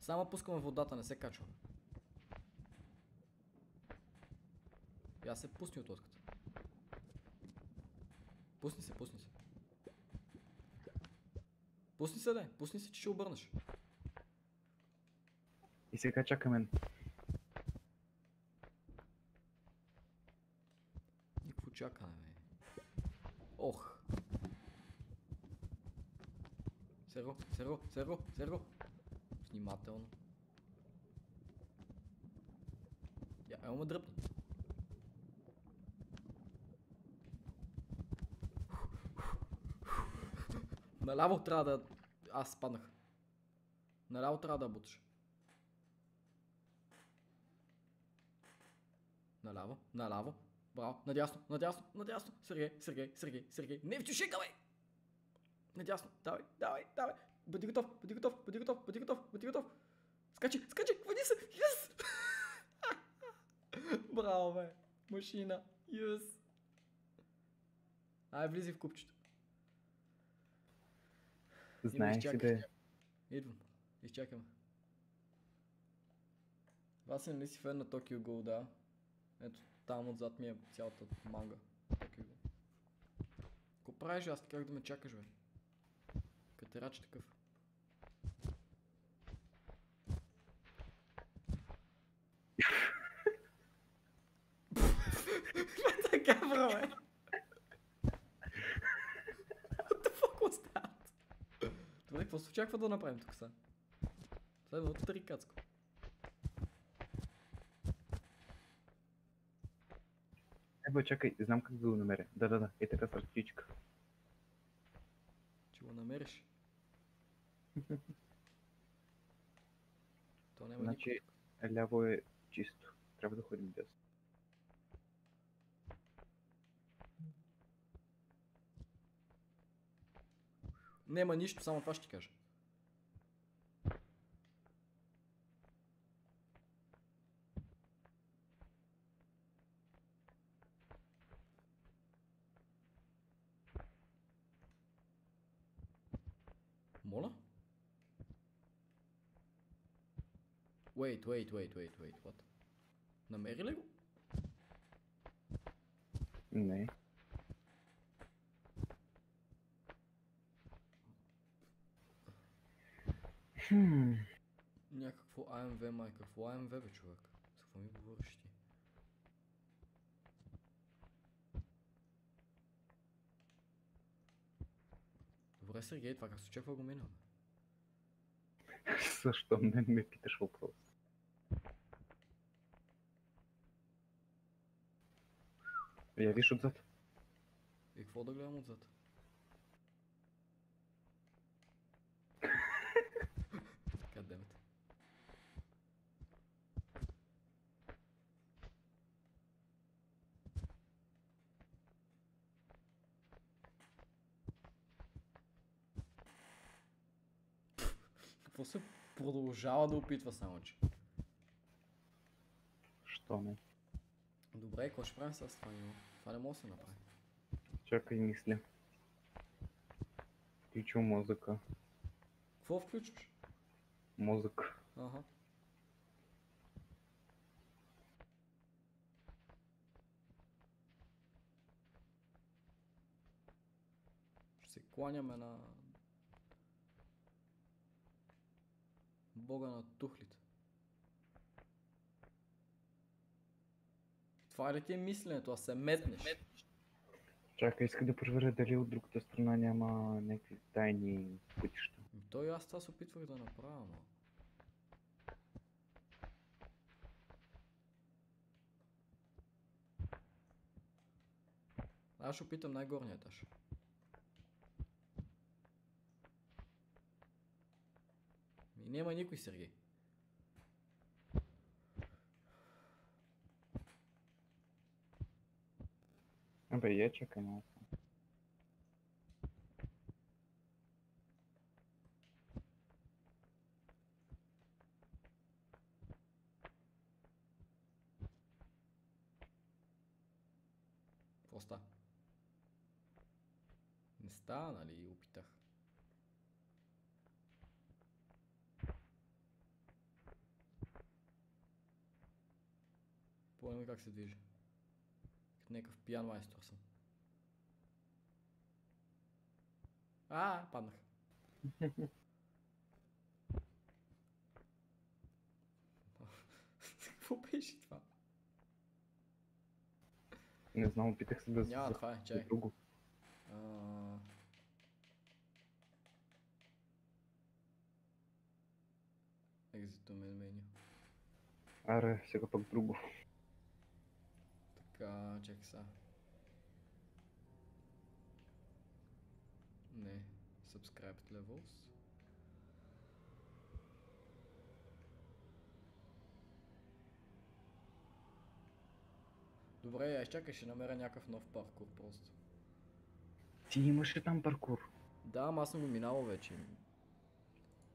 Само пускам във водата, не се качва. Я се пусни от лодката. Пусни се, пусни се. Пусни се, да, пусни се, че ще обърнеш. И сега чакаме. Никакво чакане, бе. Ох. Серго, Серго, Серго, Серго. Внимателно. Я, ево ме дръпна. Наляво трябва да... Аз спаднах. Наляво трябва да буташ. Наляво, наляво. Браво, надясно, надясно, надясно. Сергей, Сергей, Сергей, Сергей. Не в чушека, бе! Надясно, давай, давай, давай. Бъди готов, бъди готов, бъди готов, бъди готов, бъди готов. Скачи, скачи, хвани се, yes! Браво, бе. Машина, yes. Ай, влизи в купчето. Знаеш си изчакай. да е. Идвам. Изчакаме. Не ли си фен на Tokyo Ghoul, да? Ето, там отзад ми е цялата манга. Tokyo Ghoul. Какво правиш, аз как да ме чакаш, бе? Катерач такъв. така, бро, бе. какво се очаква да направим тук сега? Това е вътре рикацко. Е, бе, чакай, знам как да го намеря. Да, да, да, е така стратичка. Ще го намериш? То няма значи, никой. ляво е чисто. Трябва да ходим дясно. Нема нищо, само това ще ти кажа. Моля? Wait, wait, wait, wait, wait, what? Намери ли го? Не. Хм. Някакво AMV, май, какво AMV бе, човек? С какво ми говориш ти? Добре, Сергей, това как се очаква го мина? Защо не ме питаш въпрос? Я виж отзад. И какво да гледам отзад? Goddammit. Какво се продължава да опитва само, че? Що не? Добре, какво ще правим с това ниво? Това не може да се направи. Чакай, мисля. Включил мозъка. Какво включваш? Мозък. Ага. Ще се кланяме на... Бога на тухлите. Това ли ти е мисленето, а се метнеш? Чакай, иска да проверя дали от другата страна няма някакви тайни пътища. Ами Той аз това се опитвах да направя, но... Аз ще опитам най-горния етаж. И няма никой, Сергей. Абе, я чакай малко. Какво ста? Не става, нали? Опитах. Помня как се движи. Като някакъв пиян майстор съм. А, паднах. Какво беше това? Не знам, опитах се да Няма, за- това е, чай. друго. А... Menu. Аре, сега пък друго. Така, чакай сега. Не. Subscribed levels. Добре, я изчакай, ще намеря някакъв нов паркур просто. Ти имаше там паркур. Да, ама аз съм го минавал вече.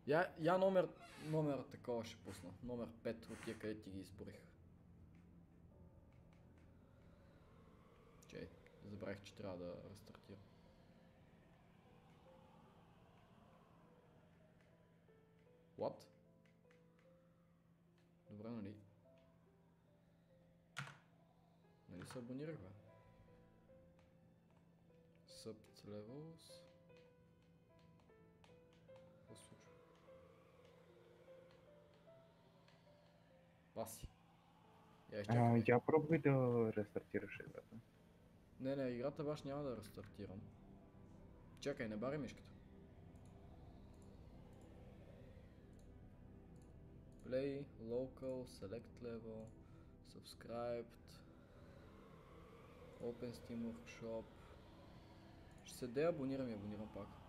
Я, я номер, номер такова ще пусна. Номер 5 от тия, къде ти ги изборих. Забравих, че трябва да рестартирам. What? Добре, нали? Нали се абонирах, бе? Subt levels. Какво се случва? Паси. Я А, я пробвай да рестартираш играта. Не, не, играта баш няма да рестартирам. Чакай, не бари мишката. Play, local, select level, subscribed. Open Steam Workshop. Ще се деабонирам и абонирам пак.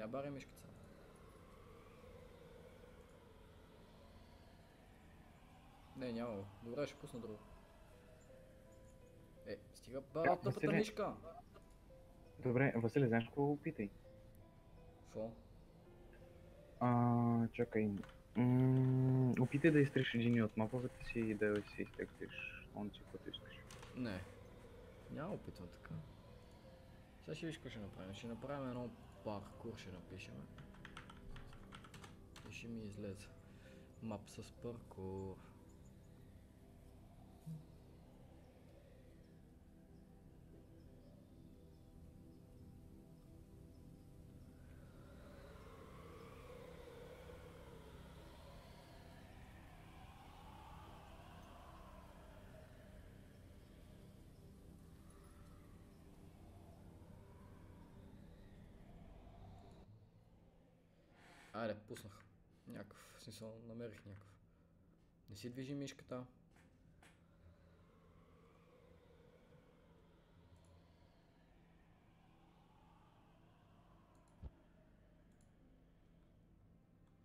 Не, я баря мишката. Не, няма го. Добре, ще пусна друго. Е, стига бара тъпата Василе. мишка. Добре, Василе, знаеш какво опитай? Фо? А, чакай. М, опитай да изтриш един от маповете си и да си изтеглиш он си, който искаш. Не. Няма опитвам така. Сега ще виж какво ще направим. Ще направим едно parkour še napišemo. Piši mi izlez. Map sus parkour. Айде, пуснах. Някакъв, смисъл, намерих някакъв. Не си движи мишката.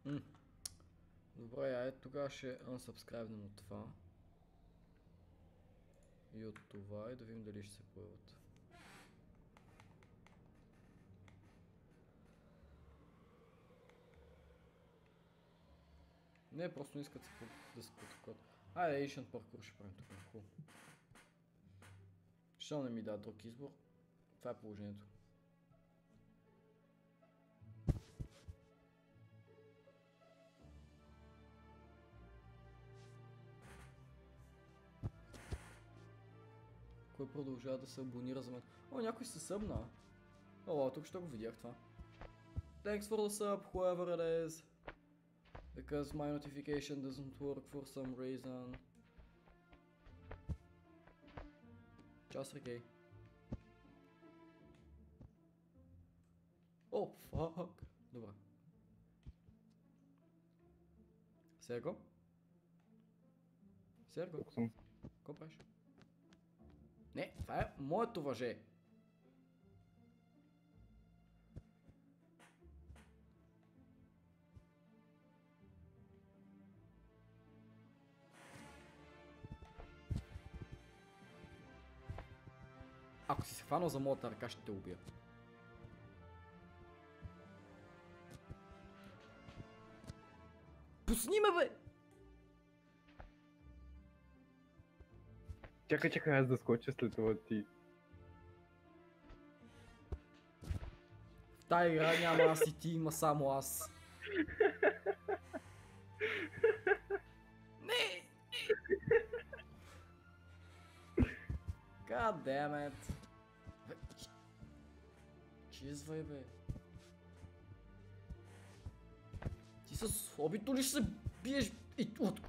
М. Добре, айде тогава ще unsubscribe от това. И от това и да видим дали ще се появят. Не, просто не искат да се потъкват. Айде, Asian Parkour ще правим тук. Хубаво. Що не ми да друг избор? Това е положението. Кой продължава да се абонира за мен? О, някой се събна. О, тук ще го видях това. Thanks for the sub, whoever it is. Because my notification doesn't work for some reason. Чао, Сергей. О, фак. Добре. Серго? Серго, какво правиш? Не, това е моето въже. Ако си се хванал за моята ръка, ще те убия. Пусни ме, бе! Чакай, чакай, аз да скоча след това ти. В тая игра няма аз и ти, има само аз. Не! God damn it. Чизвай, бе. Ти с хобито ли ще се биеш? И от...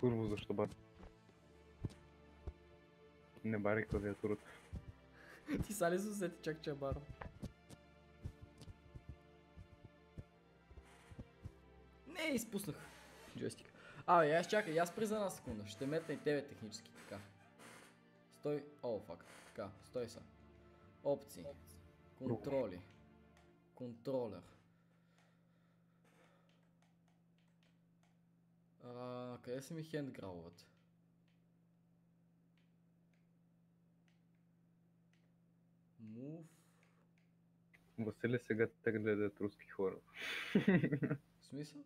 Първо, защо бар? Не бари клавиатурата. Ти са ли се усети чак чабаро? Не, изпуснах джойстик. Абе, аз чакай, аз приза една секунда. Ще метна и тебе технически така. Стой. О, факт. Така, стой са. Опции. Контроли. Контролер. А, къде са ми хендграуът? Move. Василе сега те гледат руски хора. В смисъл?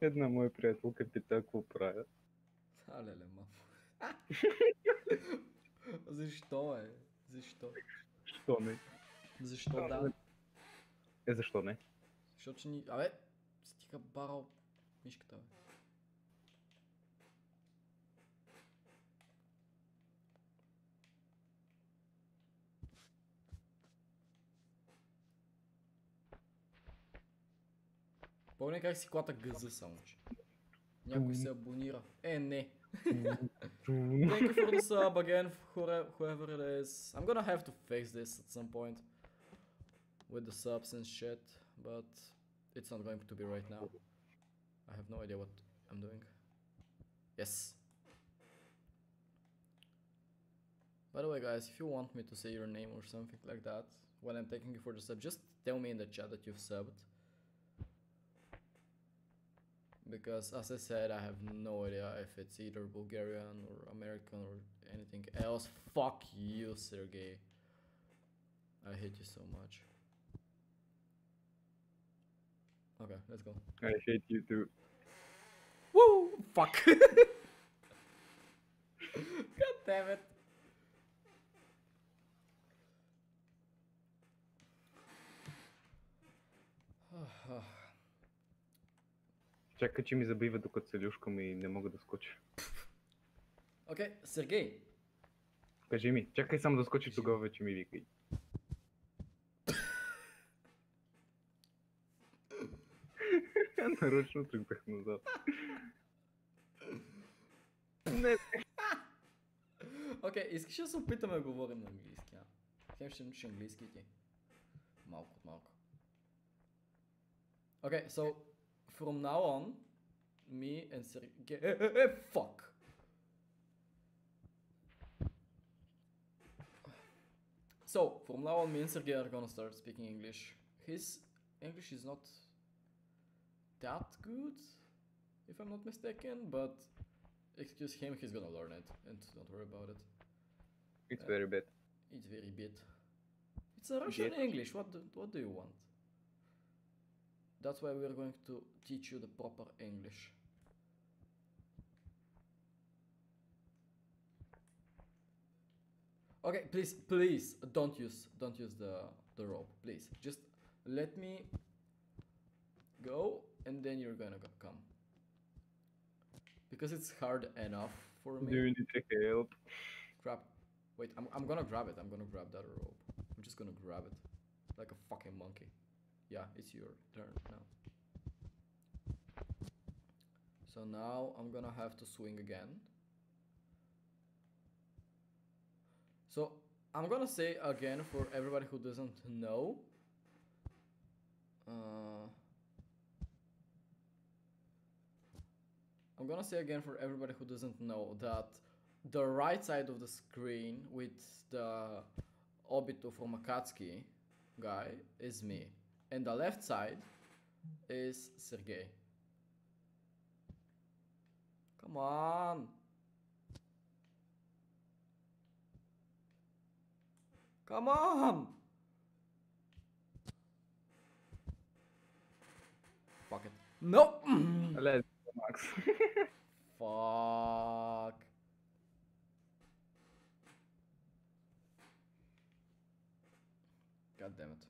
Една моя приятелка пита какво правя. А, леле, мамо. Защо е? Защо? Що не? Защо А, да? Е, защо не? Защото ще ни... Абе, стига барал мишката, бе. Помня как си клата гъза само, че. Някой се абонира. Е, не. Thank you for the sub again, whore- whoever it is. I'm gonna have to fix this at some point with the subs and shit, but it's not going to be right now. I have no idea what I'm doing. Yes. By the way, guys, if you want me to say your name or something like that when I'm thanking you for the sub, just tell me in the chat that you've subbed. Because, as I said, I have no idea if it's either Bulgarian or American or anything else. Fuck you, Sergey. I hate you so much. Okay, let's go. I hate you too. Woo! Fuck! God damn it. Чакай, че ми забива докато се люшкам и не мога да скоча. Окей, Сергей. Кажи ми, чакай само да скочи тогава вече ми викай. Нарочно тръгнах назад. Не, Окей, искаш да се опитаме да говорим на английски, а? Хем ще научиш английски ти. Малко от малко. Okay, so from now on, me and Sergey. Eh, eh, eh, fuck! So, from now on, me and Sergey are gonna start speaking English. His English is not that good, if I'm not mistaken, but excuse him, he's gonna learn it, and don't worry about it. it's very bad. It's very bit. It's a Russian. English. What do, what do you want? That's why we're going to teach you the proper English. Okay, please, please don't use don't use the the rope. Please, just let me go, and then you're gonna go, come. Because it's hard enough for me. Do you need help? Crap. Wait, I'm, I'm gonna grab it. I'm gonna grab that rope. I'm just gonna grab it. Like a fucking monkey. Yeah, it's your turn now. So now I'm gonna have to swing again. So I'm gonna say again for everybody who doesn't know. Uh, I'm gonna say again for everybody who doesn't know that the right side of the screen with the Obito from Akatsuki guy is me, and the left side is Sergey. Come on. Come on. Fuck it. No. Let's go, Max. Fuck. God damn it.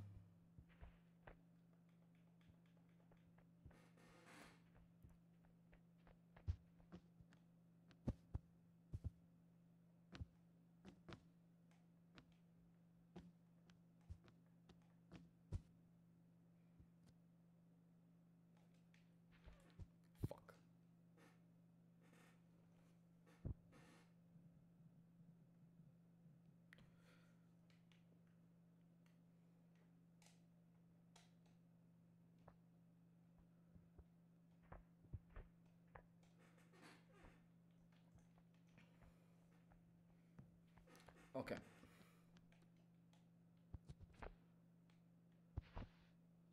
Okay.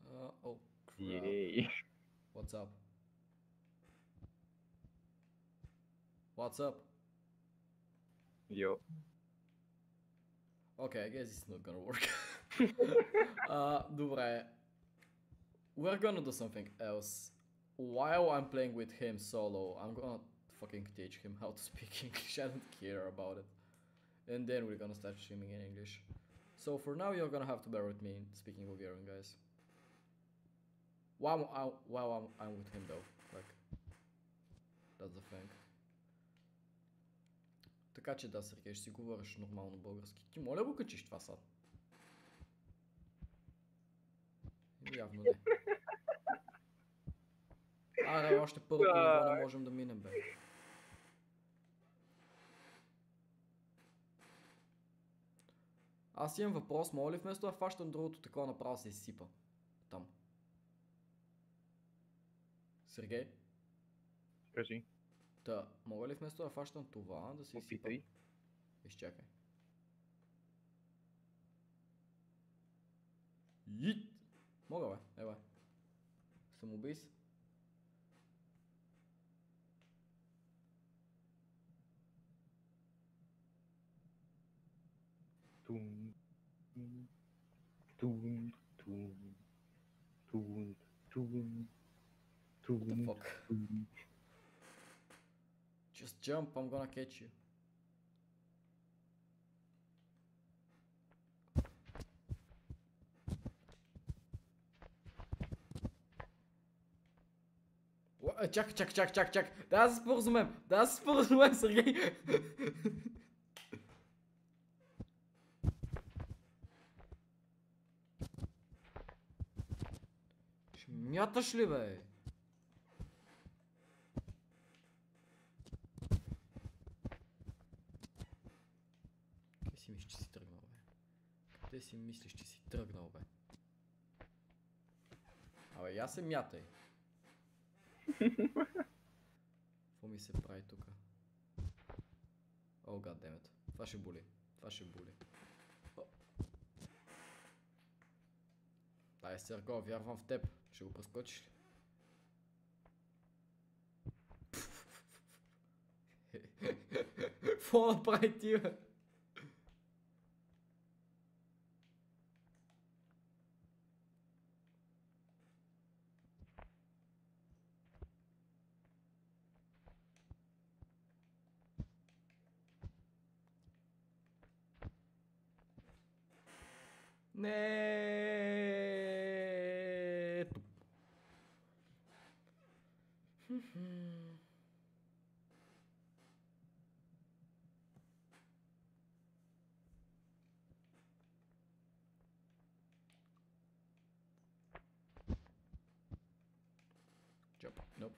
Uh, oh, crap. Yay. What's up? What's up? Yo. Okay, I guess it's not gonna work. uh, добре. We're gonna do something else. While I'm playing with him solo, I'm gonna fucking teach him how to speak English. I don't care about it. and then we're gonna start streaming in English. So for now, you're gonna have to bear with me speaking Bulgarian, guys. Wow, I, wow, I'm, I'm with him though. Like, that's the thing. Така че да, Сергей, ще си говориш нормално български. Ти моля го качиш това сад. Явно не. Аре, още първото ниво не можем да минем, бе. Аз имам въпрос, мога ли вместо да фащам другото такова направо се изсипа? Там. Сергей? Кажи, Та, мога ли вместо да фащам това, да се изсипа? опитай. Изчакай. Йит! Мога бе, ева. Самоубийс. Тун, тун, What the fuck? Just jump, I'm gonna catch you. Czek, czek, czek, czek, czek. Das ist pures Mem. Das ist pures Mem, Sergej. Шмяташ ли бе? Къде си мислиш, че си тръгнал, бе? Къде си мислиш, че си тръгнал, бе? Абе, я се мятай. Какво ми се прави тук? О, гаддемет. Това ще боли. Това ще боли. Дай, Серго, вярвам в теб. Чего поскочили? Фол против. Nee.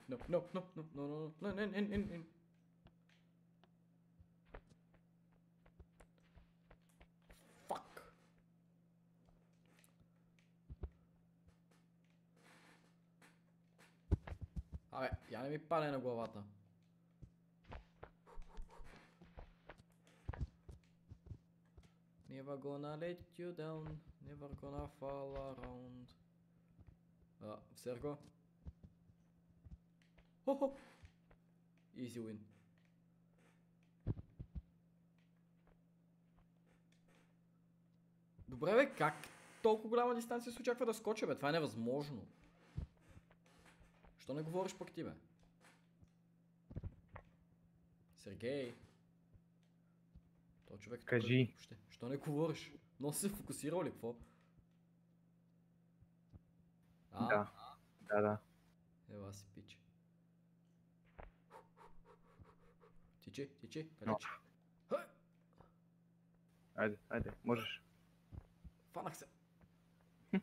Jump. Nope, nope, nope, nope, nope, no, no, no, no, no, no, no, no. Fuck. Абе, я не ми пане на главата. Never gonna let you down, never gonna fall around. А, Серго? Хо-хо! Easy win. Добре бе, как толкова голяма дистанция се очаква да скоча бе? Това е невъзможно. Що не говориш пък ти бе? Сергей. То човек тук- Кажи. Въобще, Що не говориш? Но се фокусирал ли, какво? А, Да. Да, да. Ела си пич. Тичи, тичи, Но. далеч. Хъй! Айде, айде, можеш. Фанах се.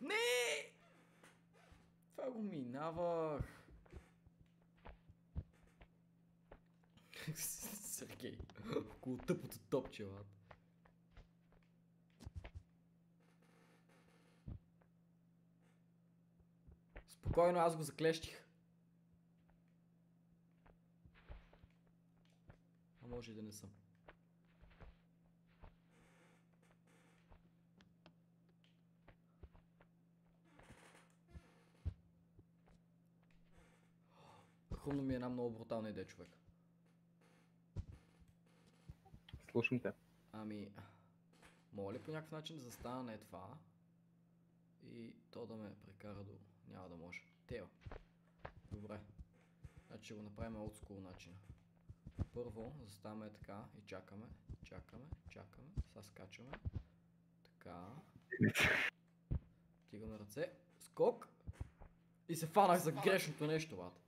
Не! Това го минавах. Сергей, около тъпото топче, лад. Спокойно, аз го заклещих. А може и да не съм. Хрумно ми е една много брутална идея, човек. Слушам те. Ами, мога ли по някакъв начин да застана на е това и то да ме прекара до... Няма да може. Тео. Добре. Значи ще го направим от school начина. Първо заставаме така и чакаме, чакаме, чакаме, сега скачаме. Така. Тигаме ръце. Скок. И се фанах за грешното нещо, бат.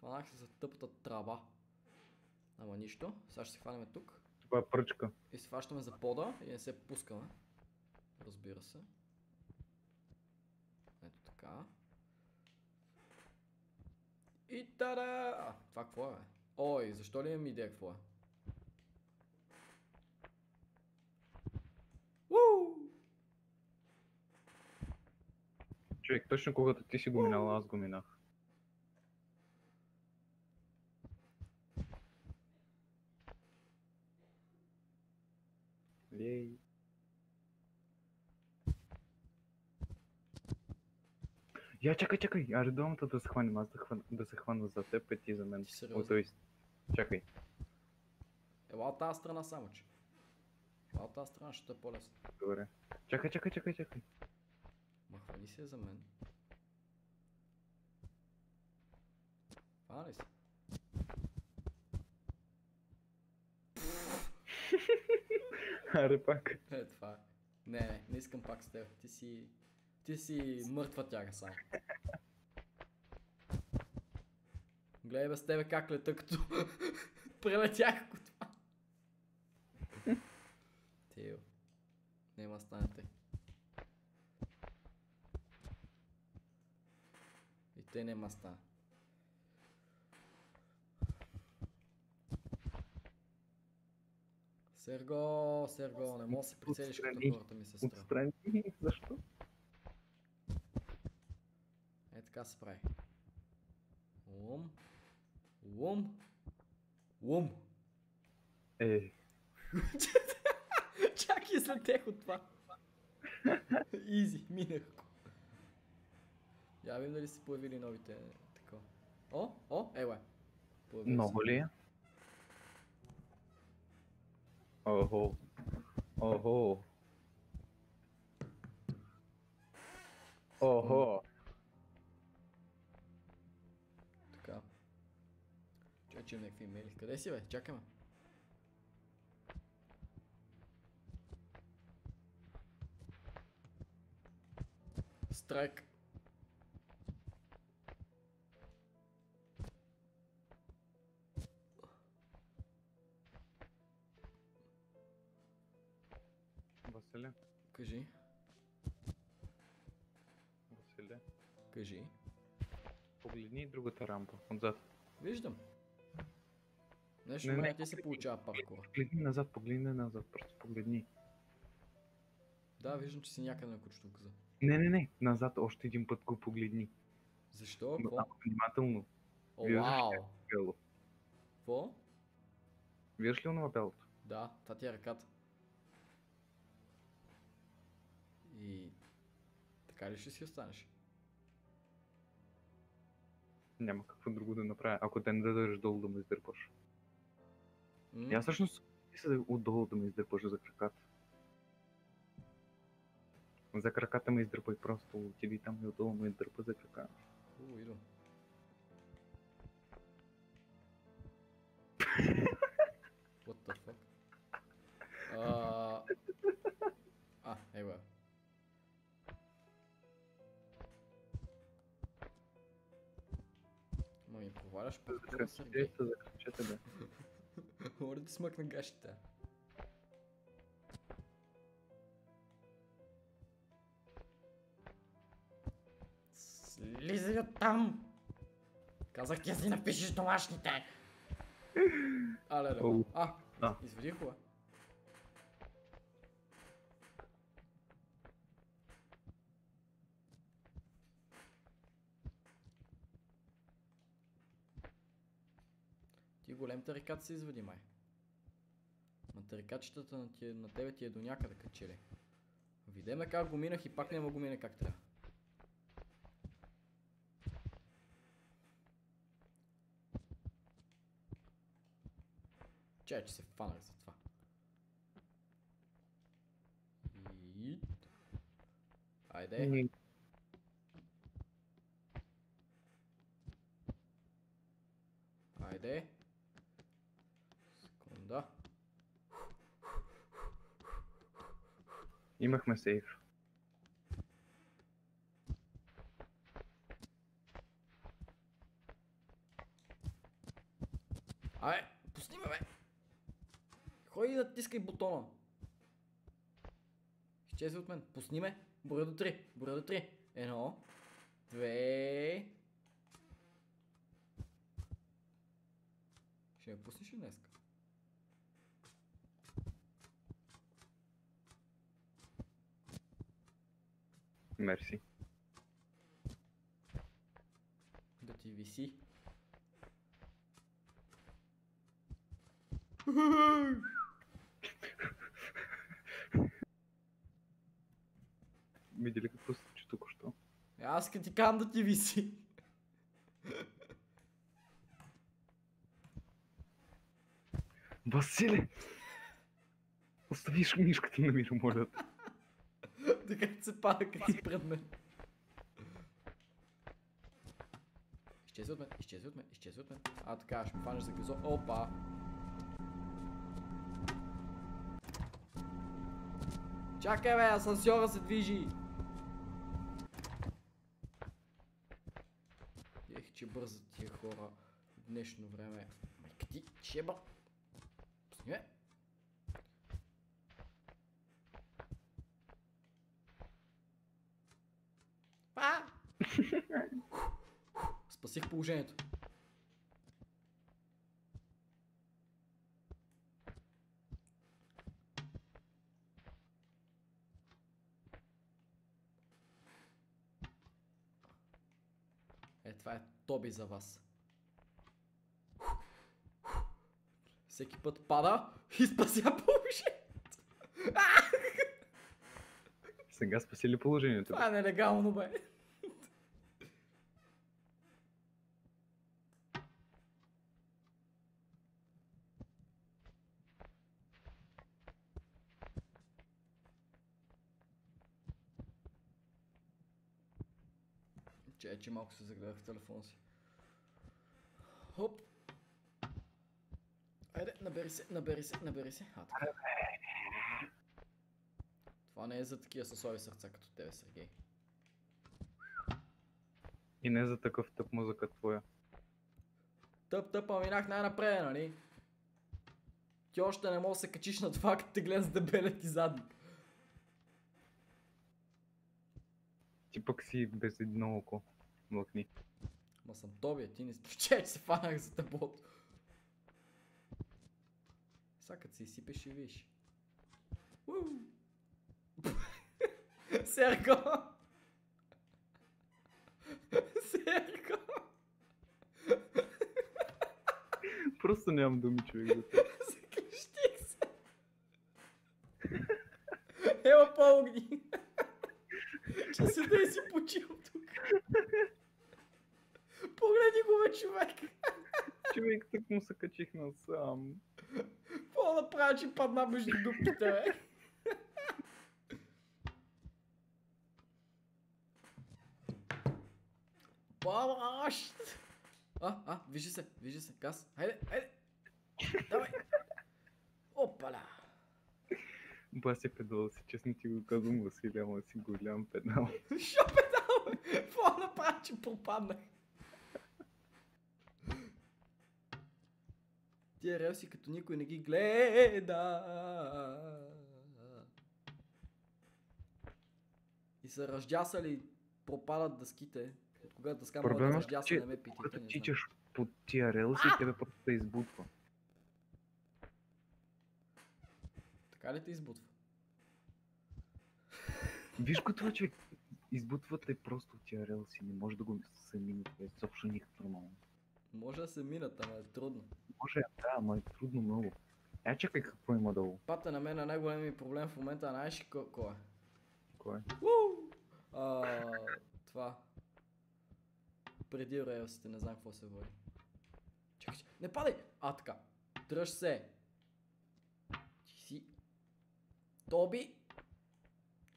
Фанах се за тъпата трава. Ама нищо. Сега ще се хванем тук. Това е пръчка. И се фащаме за пода и не се пускаме. Разбира се. И тада! А, това какво е? Ой, защо ли имам идея какво е? Уу! Човек, точно когато ти си го минал, аз го минах. Ей. Я чакай, чакай, а редовното да се хванем, аз да, хвана, да се хвана за теб, и ти за мен. Ти сериозен? О, чакай. Ела от тази страна само, че. Ела от тази страна ще е по-лесно. Добре. Чакай, чакай, чакай, чакай. Ма хвали се за мен. Хвана ли се? Аре пак. Е, това е. Не, не, не искам пак с теб. Ти си... Ти си мъртва тяга само. Гледай без тебе как лета, като прелетях ако това. Тео. Нема станете. И те нема стана. Серго, Серго, не мога да се прицелиш като хората ми сестра. Отстрани. Защо? Е така се прави. Лум. Лум. Лум. Е, Чак излетех от това. Изи, минах го. Я видим дали се появили новите такова. О, о, се. много ли е? Охо. Охо. Охо. Имам някакви имейли. Къде си бе? Чакай ме. Страйк. Василе, Кажи. Василе. Кажи. Погледни другата рампа, отзад. Виждам. Нещо Не, не, ти се получава паркура. Погледни назад, погледни назад, просто погледни. Да, виждам, че си някъде на кучето каза. Не, не, не, назад още един път го погледни. Защо? Какво? внимателно. О, вау! Бяло. Какво? Виждаш ли онова бялото? Да, та ти е ръката. И... Така ли ще си останеш? Няма какво друго да направя, ако те не дадеш долу да ме издърпаш. И аз всъщност мисля отдолу да ме издърпаш за краката. За краката ме издърпай просто, отиди там и отдолу ме издърпа за крака. Хубаво, идвам. What the fuck? А, а ева. Ма ми проваляш За паркура, Сергей. крачета, за да. Мога да ти смъкна гащите. Слизай от там! Казах ти да си напишеш домашните! А, леле. Оу. А, А. изведи голем тарикат си изведи, май. Ма тарикатчетата на, ти, на тебе ти е до някъде качели. Видеме как го минах и пак няма го мина как трябва. Чай, че се фанах за това. И... Айде. Ни- Айде. Секунда. Имахме сейф. Ай, пусни ме, бе! и натискай бутона. Изчезва от мен. Пусни ме. Броя до 3. Броя до 3. Едно. Две. Ще ме пуснеш ли днеска? Мерси. Да ти виси. Види ли какво се случи току-що? Е, Аз като ти кам да ти виси. Василе! Оставиш мишката на мира, моля. Така се пада си пред мен. Изчезва от мен, изчезва от мен, изчезва от мен. А така, ще ме фанеш за газо. Опа! Чакай бе, асансьора се движи! Ех, че бързат тия хора в днешно време. Майка ти, чеба! Пусни А! Спасих положението. Е, това е Тоби за вас. Всеки път пада и спася положението. Сега спаси ли положението? Това е нелегално, бе. Че, е, че малко се загледах в телефона си. Хоп. Айде, набери се, набери се, набери се. А, така. Това не е за такива съсови сърца като тебе, Сергей. И не за такъв тъп музъка твоя. Тъп, тъп, а минах най-напред, нали? Ти още не можеш да се качиш на това, като те гледа с дебелия ти задник. Ти пък си без едно око. Млъкни. Ма съм Тоби, а ти не че, че се фанах за таблото. Сега като се изсипеш ще видиш. Уу! Серго! Серго! Просто нямам думи, човек за това. Закрещих се! Ела по-огни! Че се да си почил тук. Погледни го бе, човек! Човек, так му се качих насам. Какво да правя, че падна между дупките, бе? Помощ! А, а, вижда се, вижда се, газ. Хайде, хайде! Давай! Опаля! Баси педал си, честно ти го казвам, Василия, ама си голям педал. Шо педал? Какво направя, че пропаднах? Тия релси като никой не ги гледа. И са ръждясали, пропадат дъските. От кога дъска може да е, ръждяса, че не ме питайте. когато тичаш по тия релси, тебе просто те избутва. Така ли те избутва? Виж го това, човек. Избутва те просто от тия релси. Не може да го се е изобщо никак нормално. Може да се минат, ама е трудно. Може, да, ама е трудно много. Я чакай какво има долу. Пата на мен е най-големият ми проблем в момента, знаеш кой е? Кой е? Уу! А, това. Преди релсите, не знам какво се води. Чакай, чакай. Не падай! А, така. Дръж се. Ти си... Тоби!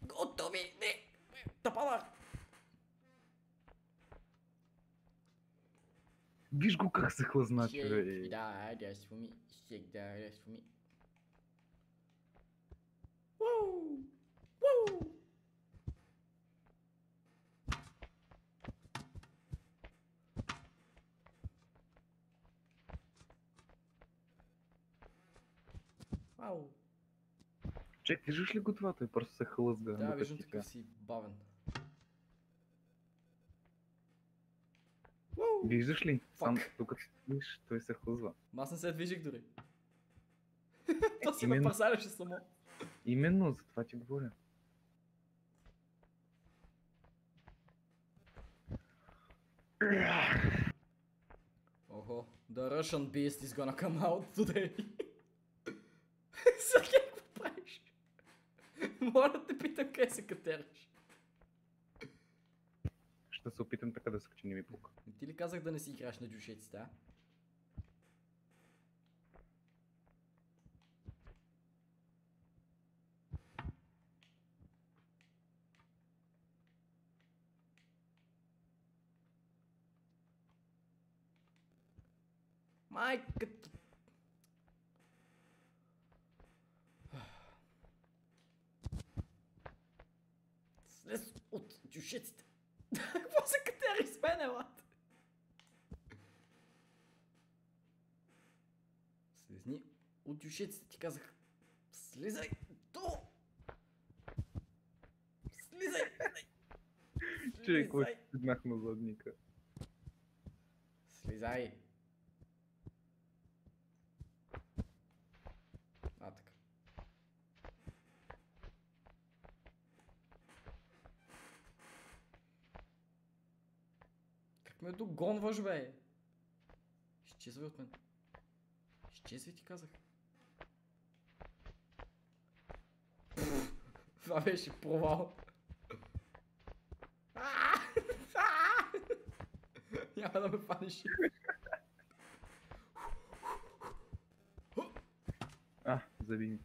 Готови! Не! Да пада! Виж го как се хлъзна, човек. it out, that's for me. Shake that, that's for me. Woo! Woo! Ау. Чек, виждаш ли го това? Той просто се хлъзга. Да, виждам такъв бя. си бавен. Виждаш ли? Сам докато стоиш, той се хлъзва. Ма Аз не се движих дори. То се именно. напърсаляше само. Именно за това ти говоря. Охо, the Russian beast is gonna come out today. Сергей, какво правиш? Моля да те питам къде се катериш. Ще се опитам така да скача, не ми пука. Ти ли казах да не си играеш на дюшеците, а? Майката... от дюшеците. Какво се катери с мене, лад? Слезни от дюшеците, ти казах. Слизай долу! Слизай! Човек, Слизай! седнах на задника. Слизай! А, така. Догонваш, бе? Изчезвай от мен. Изчезвай, ти казах. Това беше провал. Няма да ме фаниш. А, заби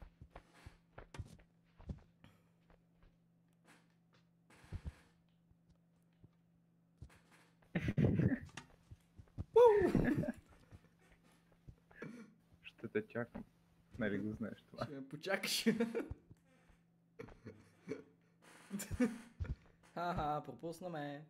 те чакам. Нали го знаеш това? Ще ме почакаш. Ха-ха, пропусна ме.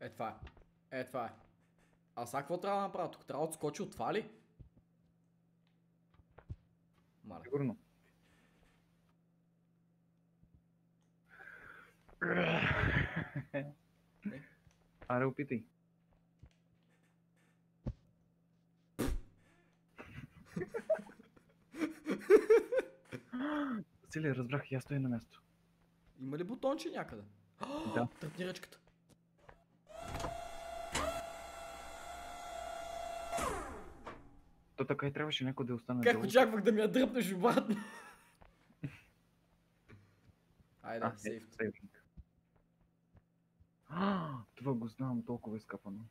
Е, това е. Е, това е. А сега какво трябва да направя? Тук трябва да отскочи от това ли? Маля. Сигурно. Аре, опитай. Василий, разбрах, я стоя на място. Има ли бутонче някъде? Да. Тръпни ръчката. То така и трябваше някой да остане Как долу. очаквах да ми я дръпнеш обратно? Айде, А, сейф. е. А, Това го знам толкова изкапано.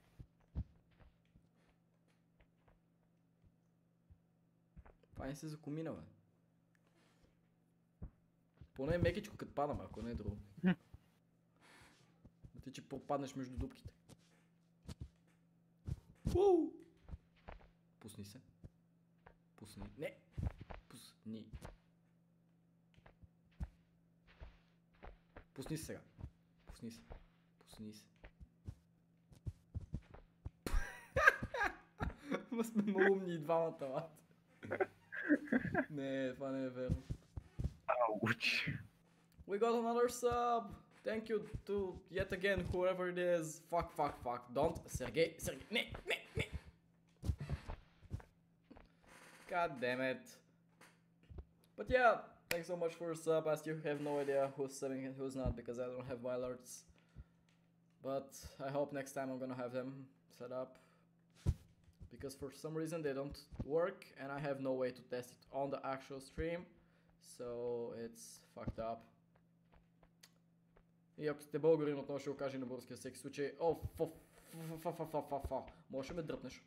Това не се закомина, бе. Поне мекичко като падам, ако не е друго. Да ти че пропаднеш между дупките. Уу! Пусни се. Пусни. Не! Пусни. Пусни се сега. Пусни се. Пусни се. Ма сме малумни и двамата, лад. Не, това не е верно. Ауч. We got another sub! Thank you to yet again whoever it is. Fuck, fuck, fuck. Don't. Сергей, Сергей. Не, не, не. God damn it. But yeah, thanks so much for your sub. As you have no idea who's subbing and who's not because I don't have my alerts. But I hope next time I'm gonna have them set up. Because for some reason they don't work and I have no way to test it on the actual stream. So it's fucked up. И ако сте българин, отново ще го кажа и на българския всеки случай. О, фа, фа, фа, фа, фа, фа, фа. Можеш ли ме дръпнеш?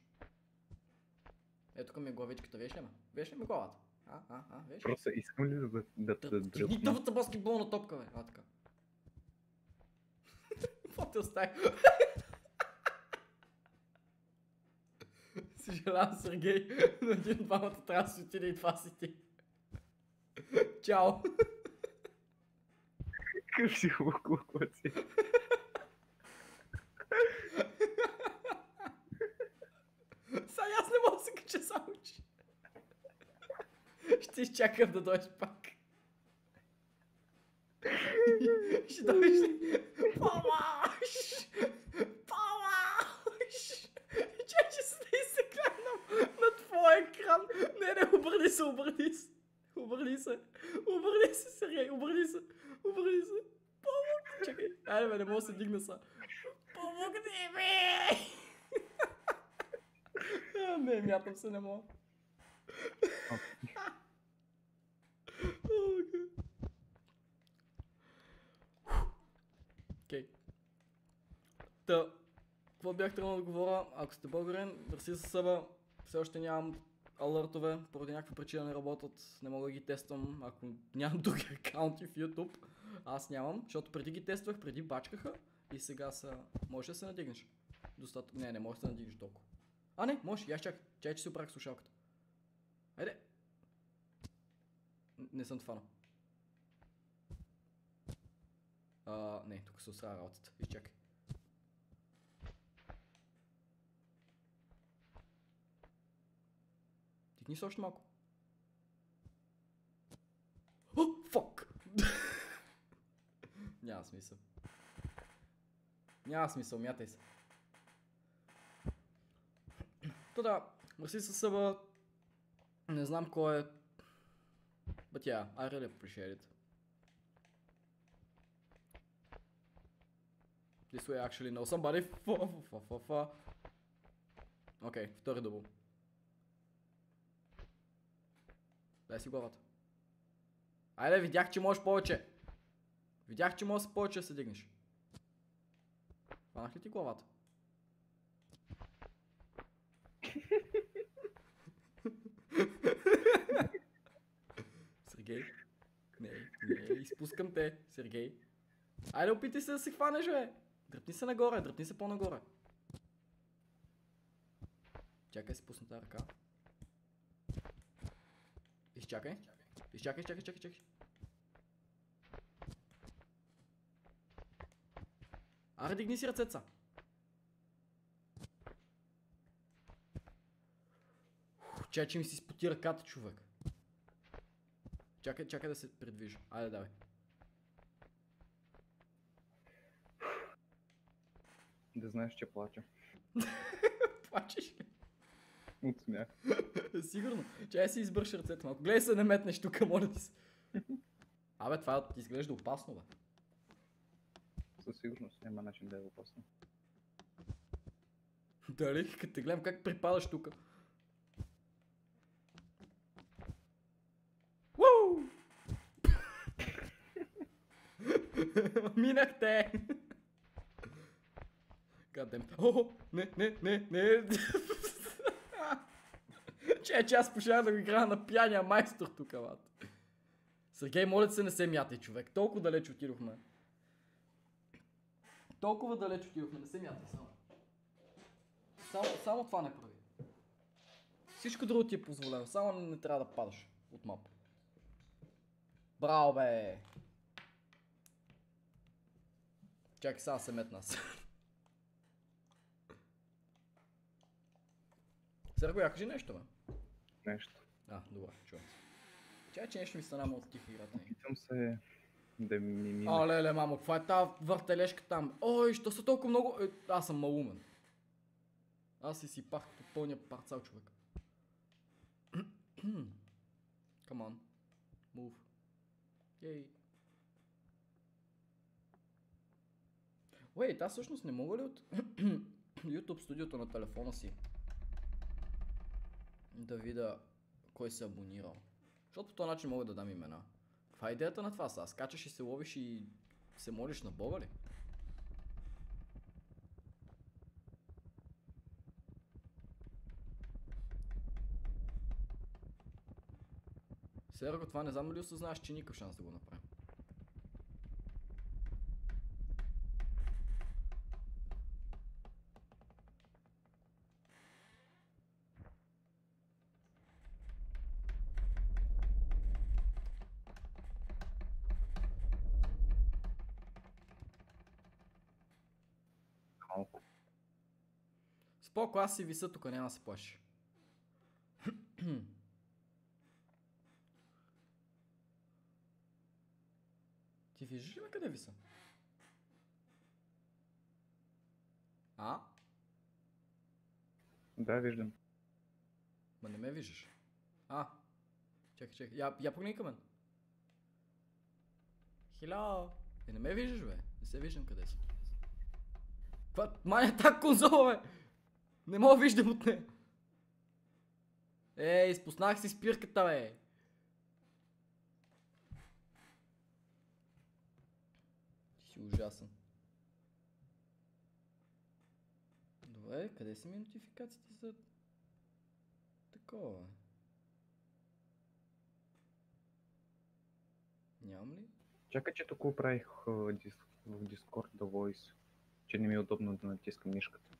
Ето тук ми е главичката, виж ли ме? Виж ли ме главата? А, а, а, виж? Просто искам ли да, да, да Дигни дръпна? тъпата баскетболна топка, бе. А, така. Какво те остави? Съжалявам, Сергей, но един от двамата трябва да си отиде и това си ти. Чао! Какъв си хубав си. Сега аз не мога да се кача само че. Ще изчакам да дойдеш пак. Ще дойдеш. Помощ! Помощ! Чай, че се да се гледам на твоя екран. Не, не, обърни се, обърни се. Обърни се. Обърни се, Сергей, обърни се. Обърни се. Помог. Чакай. Айде, бе, не мога да се дигна са. Помогни ми! Не, мятам се, не мога. Окей. Та, какво бях трябвало да говоря? Ако сте българин, върси се съба. Все още нямам алъртове, поради някаква причина не работят, не мога да ги тествам, ако нямам други акаунти в YouTube. Аз нямам, защото преди ги тествах, преди бачкаха и сега са... Може да се надигнеш. Достатъчно. Не, не може да се надигнеш толкова. А, не, може, я чакай. Чай, че си оправих слушалката. Айде. Не съм фана. А, не, тук се осрава работата. Изчакай. Тикни се още малко. О, фок! Няма смисъл. Няма смисъл, мятай се. Та да, се съба. Не знам кой е. But yeah, I really appreciate it. This way I actually know somebody. Окей, втори дубъл. Дай си главата. Айде, видях, че можеш повече. Видях, че можеш повече да се дигнеш. Хванах ли ти главата? Сергей? Не, не, изпускам те, Сергей. Айде, опитай се да се хванеш, бе. Дръпни се нагоре, дръпни се по-нагоре. Чакай, си тази ръка. Изчакай. Изчакай, чакай, чакай, чакай. Аре, дигни си ръцеца. Чай, че ми си споти ръката, човек. Чакай, чакай да се придвижа. Айде, давай. Да знаеш, че плача. Плачеш ли? От смях. Сигурно. Чай си избърши ръцете малко. Гледай се, не метнеш тук, моля ти се. Абе, това изглежда опасно, бе. Със сигурност няма начин да е опасно. Дали, като те гледам как припадаш тук. Уу! Минахте! Гадем. О, не, не, не, не. че, че аз пожелах да го играя на пияния майстор тук, лад. Сергей, моля се, не се мятай, човек. Толкова далеч отидохме. Толкова далеч отидохме, не се мятай само. Само, само това не прави. Всичко друго ти е позволено, само не, трябва да падаш от мап. Браво, бе! Чакай, сега се метна аз. Серго, я кажи нещо, бе. Нещо. А, добре, чувам се. Чакай, че нещо ми стана много тихо играта. ми. Питам се да ми мине. О, леле, мамо, каква е тази въртележка там? Ой, що са толкова много... Е, аз съм малумен. Аз си си пах по пълния парцал, човек. Come on. Move. Ей. Уей, аз всъщност не мога ли от YouTube студиото на телефона си да видя кой се е абонирал? Защото по този начин мога да дам имена. Каква е идеята на това сега? Скачаш и се ловиш и се молиш на Бога ли? Серго, това не знам ли осъзнаеш, че никакъв шанс да го направим. малко. Споко, аз си виса тук, няма да се плаши. Ти виждаш ли ме къде виса? А? Да, виждам. Ма не ме виждаш. А. Чакай, чакай. Я, я погни към мен. Хило. Е, не ме виждаш, бе. Не се виждам къде си. Каква маня та конзола, бе? Не мога да виждам от нея. Ей, изпуснах си спирката, бе. Ти си ужасен. Добре, къде са ми нотификациите за такова? Нямам ли? Чакай, че тук правих в Discord Voice, че не ми е удобно да натискам мишката.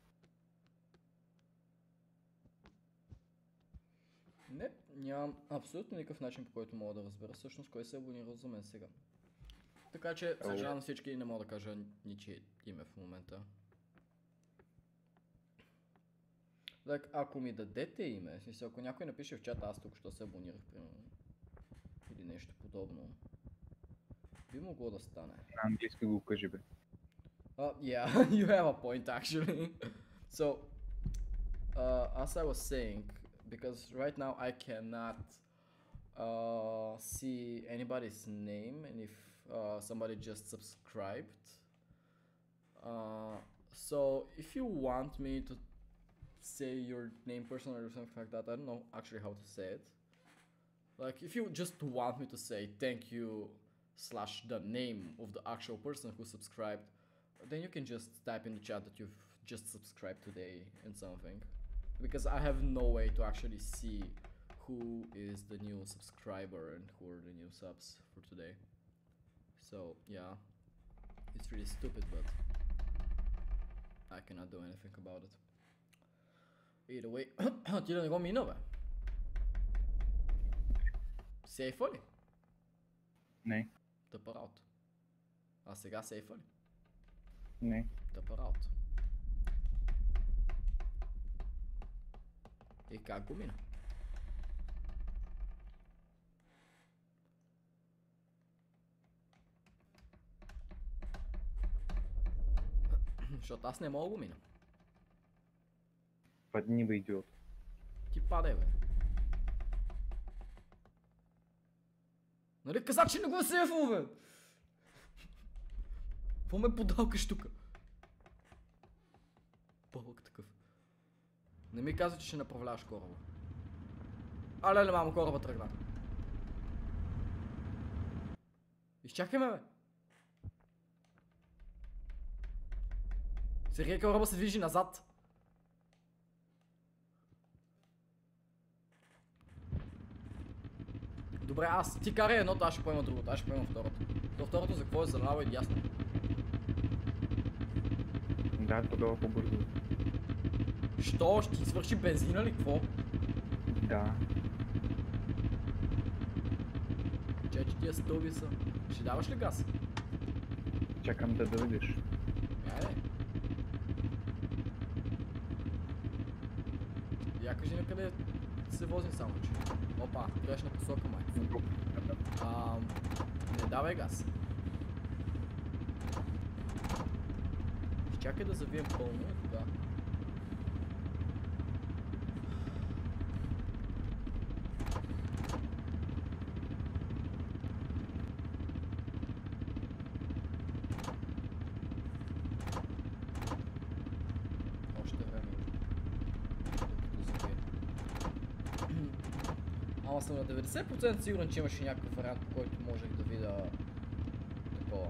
Не, нямам абсолютно никакъв начин по който мога да разбера всъщност кой се е абонирал за мен сега. Така че, съжалявам всички, не мога да кажа ничие име в момента. Так, ако ми дадете име, смисъл, ако някой напише в чата, аз тук що се абонирах, примерно, или нещо подобно, би могло да стане. На английски го кажи, бе. Uh, yeah, you have a point actually. so, uh, as I was saying, because right now I cannot uh, see anybody's name and if uh, somebody just subscribed. Uh, so, if you want me to say your name personally or something like that, I don't know actually how to say it. Like, if you just want me to say thank you slash the name of the actual person who subscribed, then you can just type in the chat that you've just subscribed today and something because I have no way to actually see who is the new subscriber and who are the new subs for today. So yeah, it's really stupid, but I cannot do anything about it. Either way, tira de gomino, velho. Se é iPhone? Nem. Tupper alto. A cegar safe é iPhone? Nem. Tupper alto. И как го мина? Защото аз не мога го мина. Падни, бе, идиот. Ти падай, бе. Нали каза, че не го е сейфал, бе? Какво ме подалкаш тука? Бълък такъв. Не ми каза, че ще направляваш кораба. А, леле, мамо, кораба тръгна. Изчакай ме, бе. Сергей кораба се движи назад. Добре, аз ти карай едното, аз ще поема другото, аз ще поема второто. То второто за какво е за ляво и дясно? Да, тогава по-бързо. Що? Ще ти свърши бензина ли? Какво? Да. Че, че тия стълби са. Ще даваш ли газ? Чакам да дойдеш. Айде. Я кажи на къде се возим само, че. Опа, грешна посока, май. А, не давай газ. Изчакай да завием пълно и тогава. Още време има. Докато завие. Ама съм на 90% сигурен, че имаше някакъв вариант, по който можех да видя такова.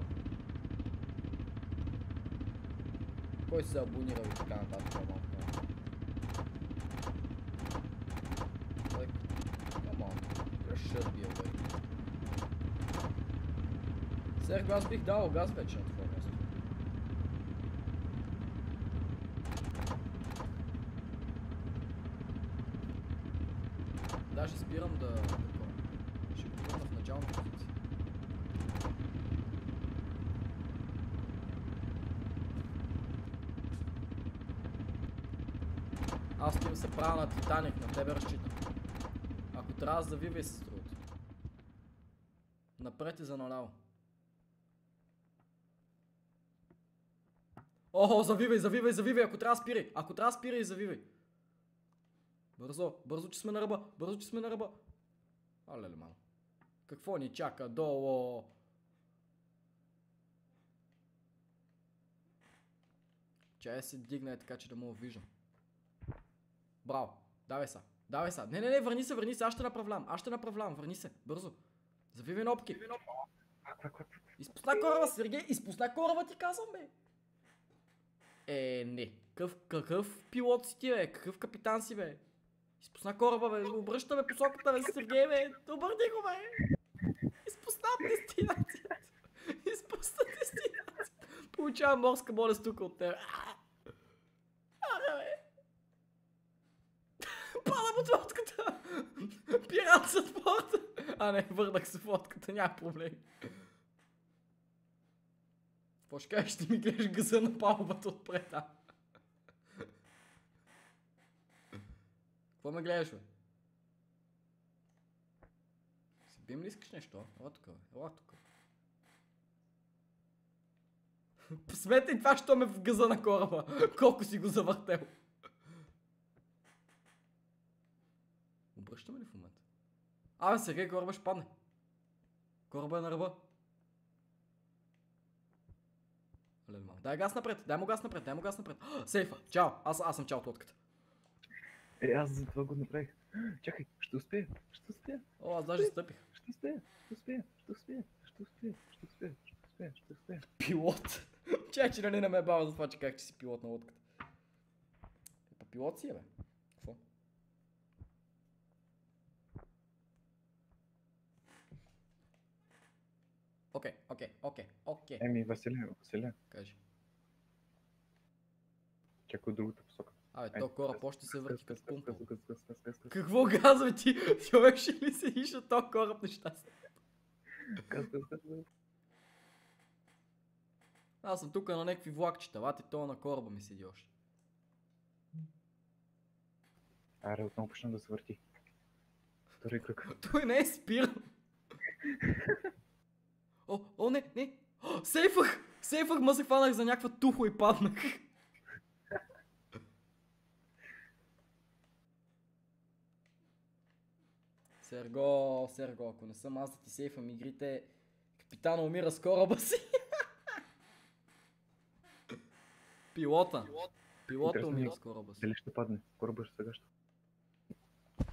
Кой се е абонирал и така нататък малко. Like, come on. There should be a way. Серго, аз бих дал газ вече на това място. Даже спирам да... такова. Ще го върна в начална позиция. Правя на Титаник, на тебе разчитам. Ако трябва, завивай се струват. Напред и за наляво. Охо, завивай, завивай, завивай, ако трябва спирай. Ако трябва спирай завивай. Бързо, бързо, че сме на ръба, бързо, че сме на ръба. Алеле, мамо. Какво ни чака долу? Чай се дигна е така, че да мога виждам. Браво. Давай са. Давай са. Не, не, не, върни се, върни се. Аз ще направлявам. Аз ще направлявам. Върни се. Бързо. Завивай нопки. Изпусна кораба, Сергей. Изпусна кораба, ти казвам, бе. Е, не. Какъв, какъв пилот си ти, бе? Какъв капитан си, бе? Изпусна кораба, бе. Обръщаме посоката, бе, Сергей, бе. Обърни го, бе. Изпусна дестинацията. Изпусна дестинацията. Получавам морска болест тук от теб. Аре, бе. Пада под лодката! Пират зад порта! А не, върнах се в лодката, няма проблем. Какво ще кажеш, ще ми гледаш гъза на палубата отпред, а? Какво ме гледаш, бе? Си ли искаш нещо? Ела тук, бе. Ела тук. Посметай това, що ме в гъза на кораба. Колко си го завъртел. Обръщаме ли в момента? Абе, сега кораба ще падне. Кораба е на ръба. Леле, мамо. Дай газ напред, дай му газ напред, дай му газ напред. Сейфа, чао, аз, аз съм чао от лодката. Е, аз за това го направих. Чакай, ще успея, ще успея, О, аз даже стъпих. ще успея, ще успея, ще успея, ще успея, ще успея, ще успея, ще успея. Пилот. Чай, че нали не ме бава за това, че как че си пилот на лодката. Е, па пилот си е, бе. Какво? Окей, окей, окей, окей. Еми, Василе, Василе, Кажи. чакай от другата посока. Абе, то кораб още се върти като пумпа. Какво газва ти? Човек ще ли седиш от то кораб газ. Аз съм тук на някакви влакчета, вати то на кораба ми седи още. Аре, отново почна да се върти. Втори кръг. Той не е спирал. О, о, не, не. О, сейфах! Сейфах, ма се хванах за някаква тухо и паднах. Серго, Серго, ако не съм аз да ти сейфам игрите, капитана умира с кораба си. Пилота. Пилота умира с кораба си. Дали ще падне? Кораба ще сега ще.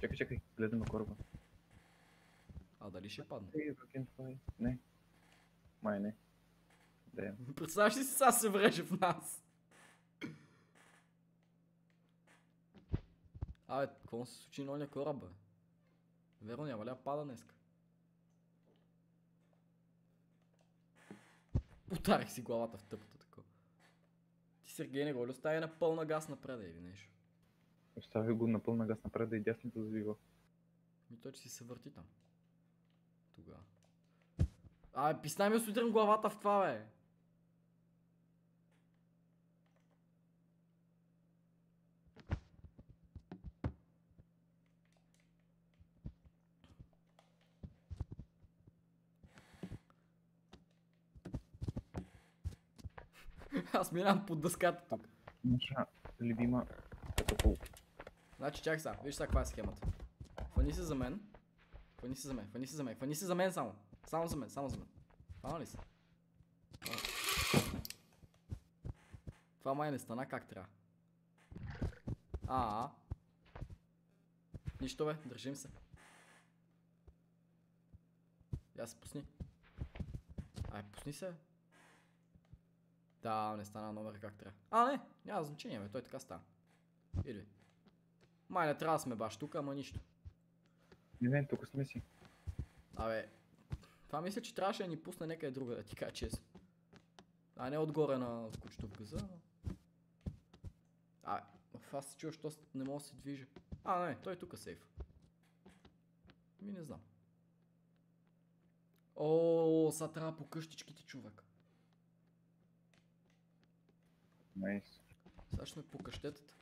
Чакай, чакай, гледам на кораба. А дали ще падне? Е. Не. Май не. Да. Представяш ли си сега се вреже в нас? Абе, какво се случи на ония кораб, бе? Верно, няма ли да пада днеска? Ударих си главата в тъпата такова. Ти Сергей не го ли остави на пълна газ напред или нещо? Остави го на пълна газ напред и дясното завива. Ми той, че си се върти там. Тогава. Абе, писна ми удрям главата в това, бе. Аз минавам под дъската тук. Наша любима катапулта. Значи чакай сега, виж сега каква е схемата. Фани се за мен. Фани се за мен, фани се за мен, фани се за мен само. Само за мен, само за мен. Фана ли се? Това май не стана как трябва. А, а. Нищо бе, държим се. Я се пусни. Ай, пусни се. Да, не стана номер как трябва. А, не, няма значение, бе, той така стана. Иди. Май не трябва да сме баш тук, ама нищо. Не, не, тук сме си. Абе, това мисля, че трябваше да ни пусне някъде друга, да ти кажа честно. А не отгоре на кучето в газа. в аз се чува, що не мога да се движа. А, не, той е тук сейф. Ми не знам. О, сега трябва по къщичките, човек. Найс. Сега ще сме по къщетата.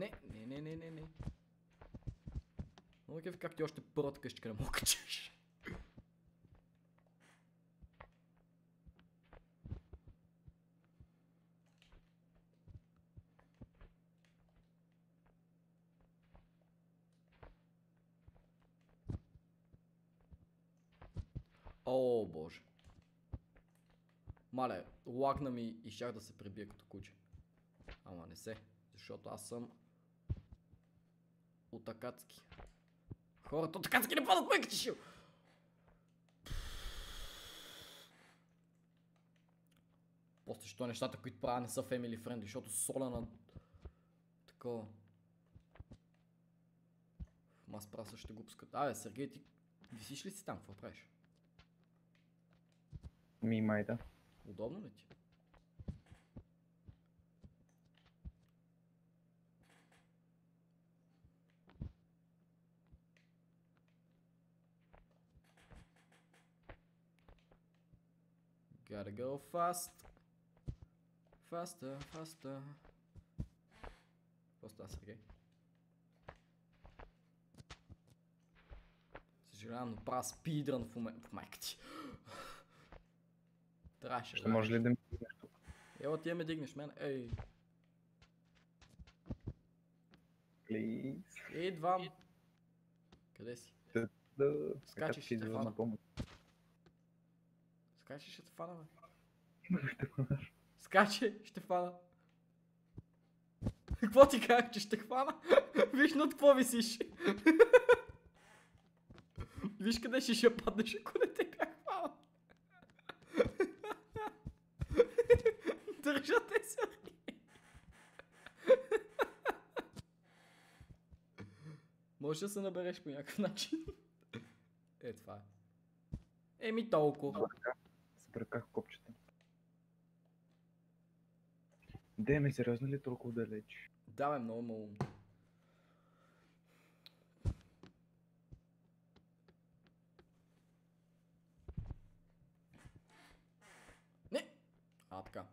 Не, не, не, не, не. Много кеф как ти още първата къщичка не мога качиш. О, боже. Мале, лагна ми и щях да се прибия като куче. Ама не се, защото аз съм от Акацки. Хората от Акацки не падат, кой качил! После, що нещата, които правя не са family friendly, защото соля на... Такова. Ма аз правя същата глупска. Абе, Сергей, ти висиш ли си там? Какво правиш? Ми май да. Удобно ли ти? Gotta go fast. Faster, faster. Какво става, Сергей? Съжалявам, но правя спидран в момента. Майка ти. Трябваше. Ще може ли да ми стигнеш тук? Ела ти я ме дигнеш мен. Ей, Please. идвам. Къде си? Да, Скачаш и ти те идва фана. на помощ. Скачи, ще те фана, бе. Ще хванаш? Скачи, ще фана. Какво ти казах, че ще хвана? Виж над какво висиш. Виж къде ще ще паднеш, ако не те бях хвана. Държате се. Може да се набереш по някакъв начин. Е, това е. Еми толкова. Сбърках копчета. Деме, сериозно ли е толкова далеч? Да, бе, много много. Не! А, така.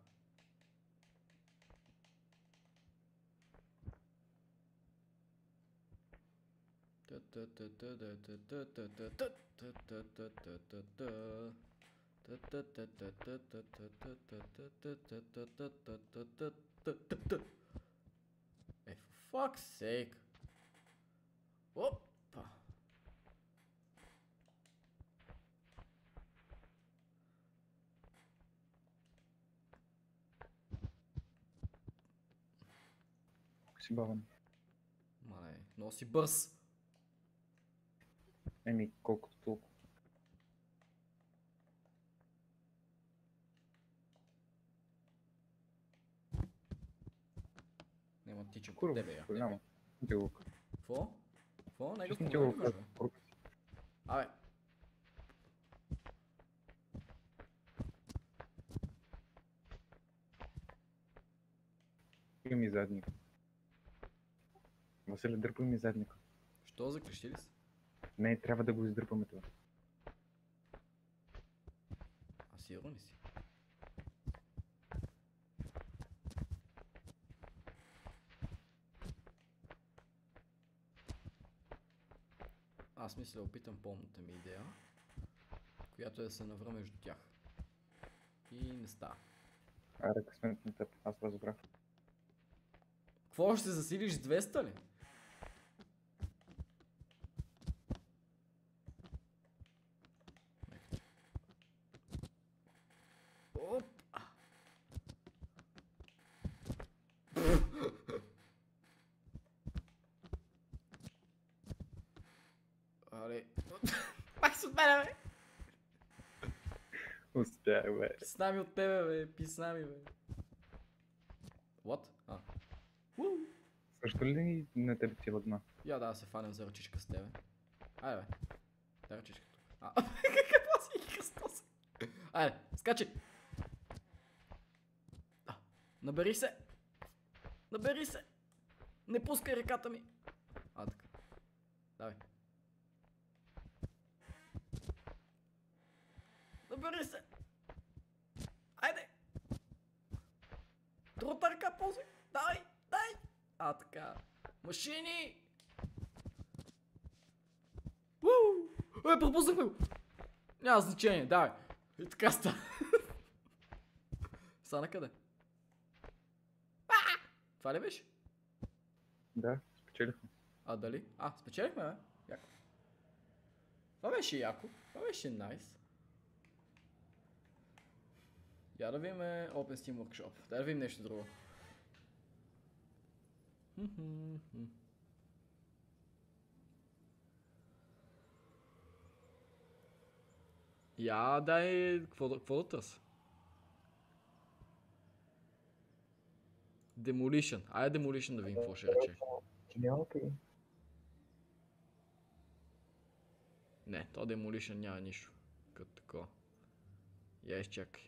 Hey, for fuck's sake. Опа. Си бавен. Мале, много си бърз. Еми, колкото толкова. Тичам по Курва, тебе, я. Ти го? Какво? Нека Честно ти го кажа. бе. Абе. Ми задника. Василе, дърпай ми задника. Що закрещи ли си? Не, трябва да го издърпаме това. А сигурен ли си? Аз мисля опитам помната ми идея, която е да се навра между тях. И не става. Аре, късмет на теб. Аз разбрах. Какво ще засилиш с 200 ли? Оп! Але... Бе! Успях, бе. Писна ми от тебе, бе! Писна ми, бе! What? А. Уу! Също ли на тебе ти ладна? Я да се фанем за ръчичка с тебе. Айде бе. Дай ръчичка тук. А, какво си Христос? Айде, скачи! А, набери се! Набери се! Не пускай ръката ми! А, така. Давай. Набери се! Айде! Другата ръка ползвай! Давай! Дай! А, така. Машини! Уу! Е, пропуснахме го! Няма значение, давай. И така ста. Стана къде? А! Това ли беше? Да, спечелихме. А дали? А, спечелихме, бе. Яко. Това беше яко. Това беше найс. Я да видим Open Steam Workshop. Дай да видим нещо друго. Я дай, какво да, какво да търся? Demolition. Айде Demolition да видим какво ще рече. Не, то Demolition няма нищо. Като такова. Я изчакай.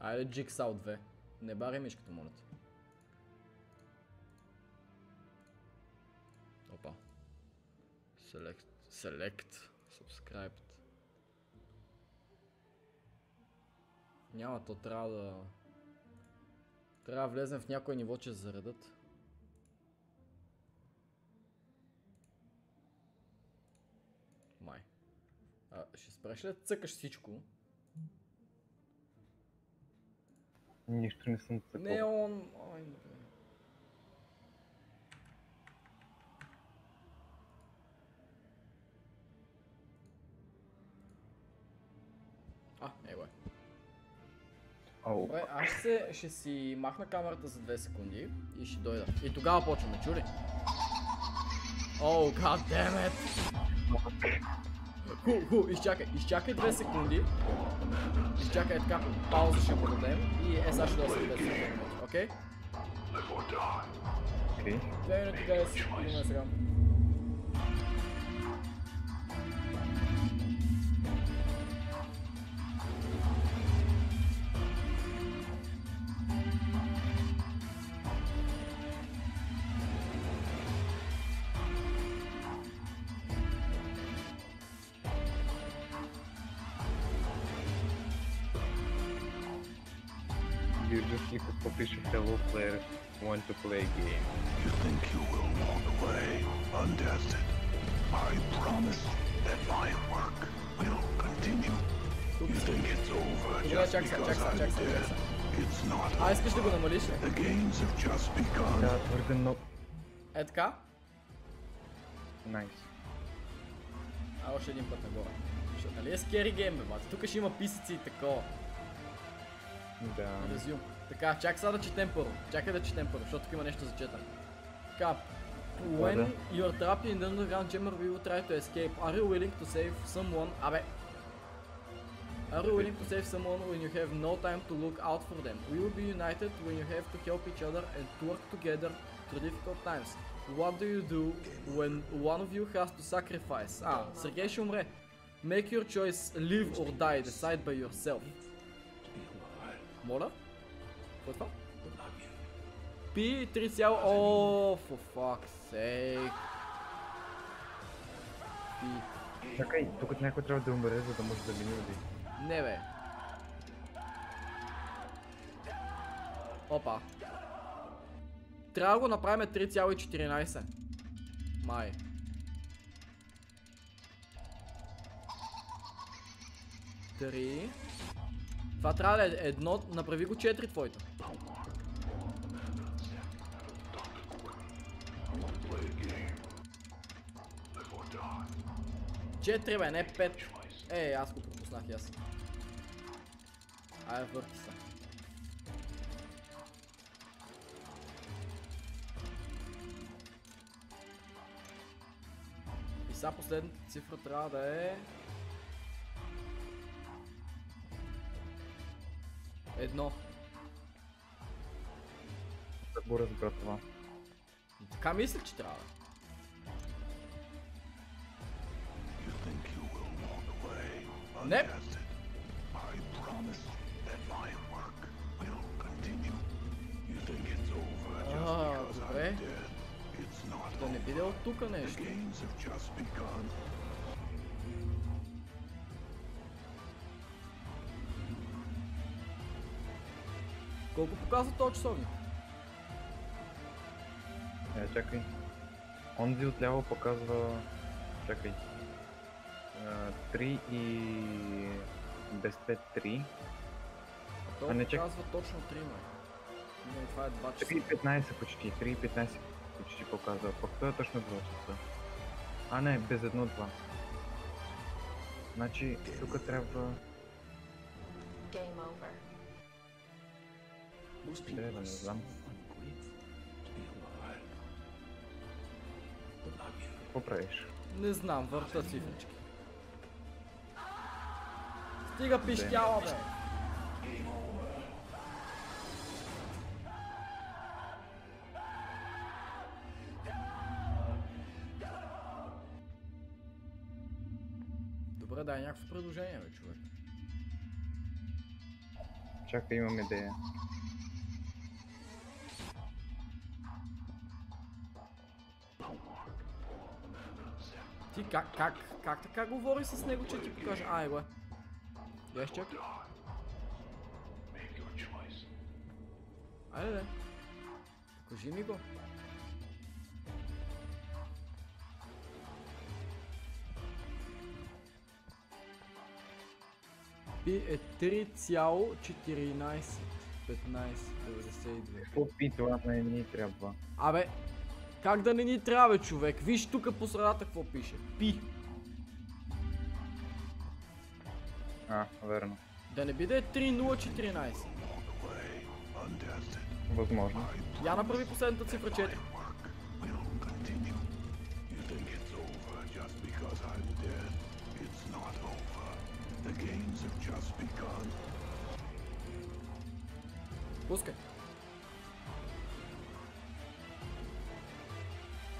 Айде Jigsaw 2. Не бари мишката, моля те. Опа. Select. Select. Subscribed. Няма, то трябва да... Трябва да влезем в някое ниво, че заредат. Май. А, ще спреш ли да цъкаш всичко? Нищо не съм цъкал. Не он... Ай, добре. А, его е. Ау, Добре, аз ще, се, ще си махна камерата за 2 секунди и ще дойда. И тогава почваме, чули? Оу, oh, god damn it! Ху, ху, изчакай, изчакай 2 секунди. Изчакай така, пауза ще му дадем и е сега ще дойда след 2 секунди. Окей? окей. 2 минути 10, идваме сега. Want to play a game. You think you will walk away untested? I promise that my work will continue. You think it's over just because I'm dead? It's not А, over. The games have just begun. Да, много. Е така. Найс. А, още един път нагоре. Защото, нали е scary game, бе? Тук ще има писъци и такова. Да. Резюм. Така, чак сега да четем първо. Чакай да четем първо, защото тук има нещо за четане. Така. When да. you are trapped in the underground chamber, we will try to escape. Are you willing to save someone? Абе. Are you willing to save someone when you have no time to look out for them? We will be united when you have to help each other and to work together through difficult times. What do you do when one of you has to sacrifice? А, Сергей ще умре. Make your choice, live or die, decide by yourself. Моля? Какво е това? Пи 3 цяло... О, for fuck's sake. Пи. Чакай, тук някой трябва да умре, за да може да мини води. Не бе. Опа. Трябва да го направим 3,14. Май. Три. Това трябва да е едно, направи го 4 твоето. Четири бе, не пет. Е, аз го пропуснах и аз. Ай, върти се. И сега последната цифра трябва да е... Едно. Да го разбера това. Така мислех, че трябва. Ah, because добре. Да не биде от тука нещо. Колко показва този часовник? Е, чакай. Онзи отляво показва... Чакай. А, 3 и... без 5 3. А той А не, чак- показва точно 3 май. Не, това е 2 часа. 3.15 почти, 3.15 почти показва, пък той е точно 2 часа. А не, без едно 2. Значи, тук трябва... Game over. Most да не знам. ungrateful to be alive. But Какво правиш? Не знам, върта цифрички. Стига пищяла, бе! Добре, дай някакво предложение, бе, човек. Чакай, имам идея. Ти как, как, как така говори с него, че ти покаже? Ай, го е. Я ще чакай. Айде, де. Покажи ми го. Пи е 3,14. 15, 92. Какво пи това не ни трябва? Абе, как да не ни трябва, човек? Виж тук по средата какво пише. Пи. А, верно. Да не биде 3,014. Way, untested. Възможно. Я направи последната цифра 4. Work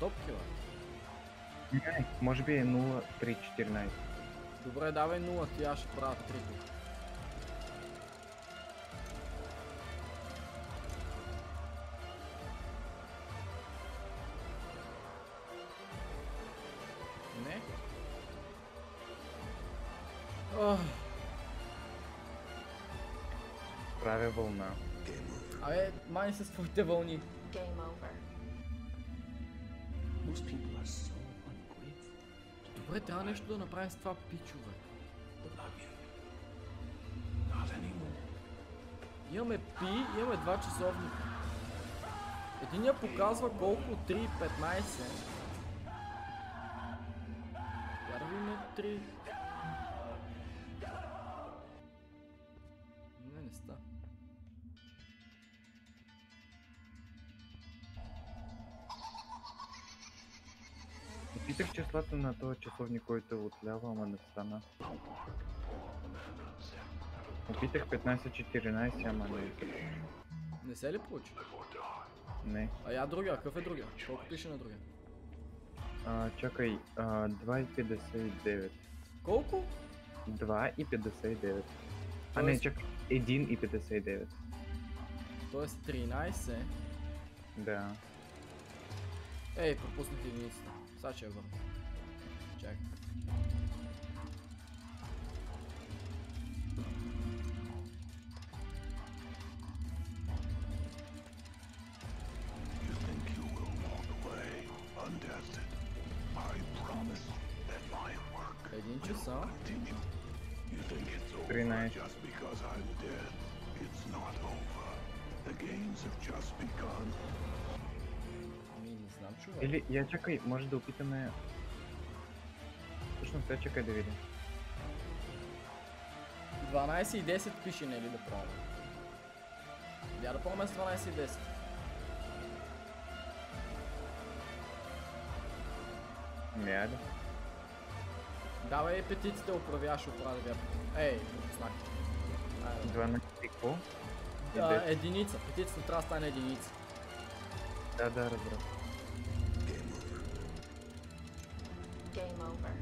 Топ кила. Не, може би е 0,314. Добре, давай 0, ти аз ще правя 3 тук. Не? Ох, Правя вълна. абе, май с твоите вълни. Трябва нещо да направим с това пичове. Имаме пи, имаме два часовника. Единия показва колко 3.15. Я да видим 3. Числата на този часовник, който е отляво, ама не стана. Опитах 15-14, ама не. Не се ли получи? Не. А я другия, какъв е другия? Колко пише на другия? А, чакай, а, 2,59. Колко? 2,59. А не, чакай, 1,59. Тоест 13. Да. Ей, пропуснах единицата. Сега ще я върна. Или, я чакай, може да опитаме... Всъщност, я чакай да видим. 12 и 10 пише, нали да пробваме. Я да пробваме с 12 и 10. Не, айде. Давай петиците, оправяш, оправя вярно. Ей, пропуснах. Айде. 12 и какво? И А, 10. единица, петицата трябва да стане единица. Да, да, разбрах. game over.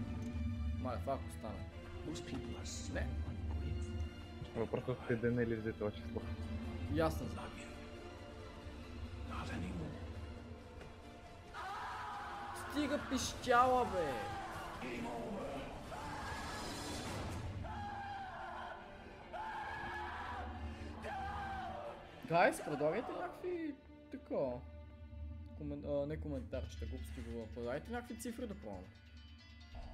Майфак е, остана. Не. Въпросът е да не ли взе това число. Ясно знам. Стига пищяла, бе! Гайс, предлагайте някакви... такова... Комен... А, не коментар, ще глупости говоря. Предлагайте някакви цифри допълно. Да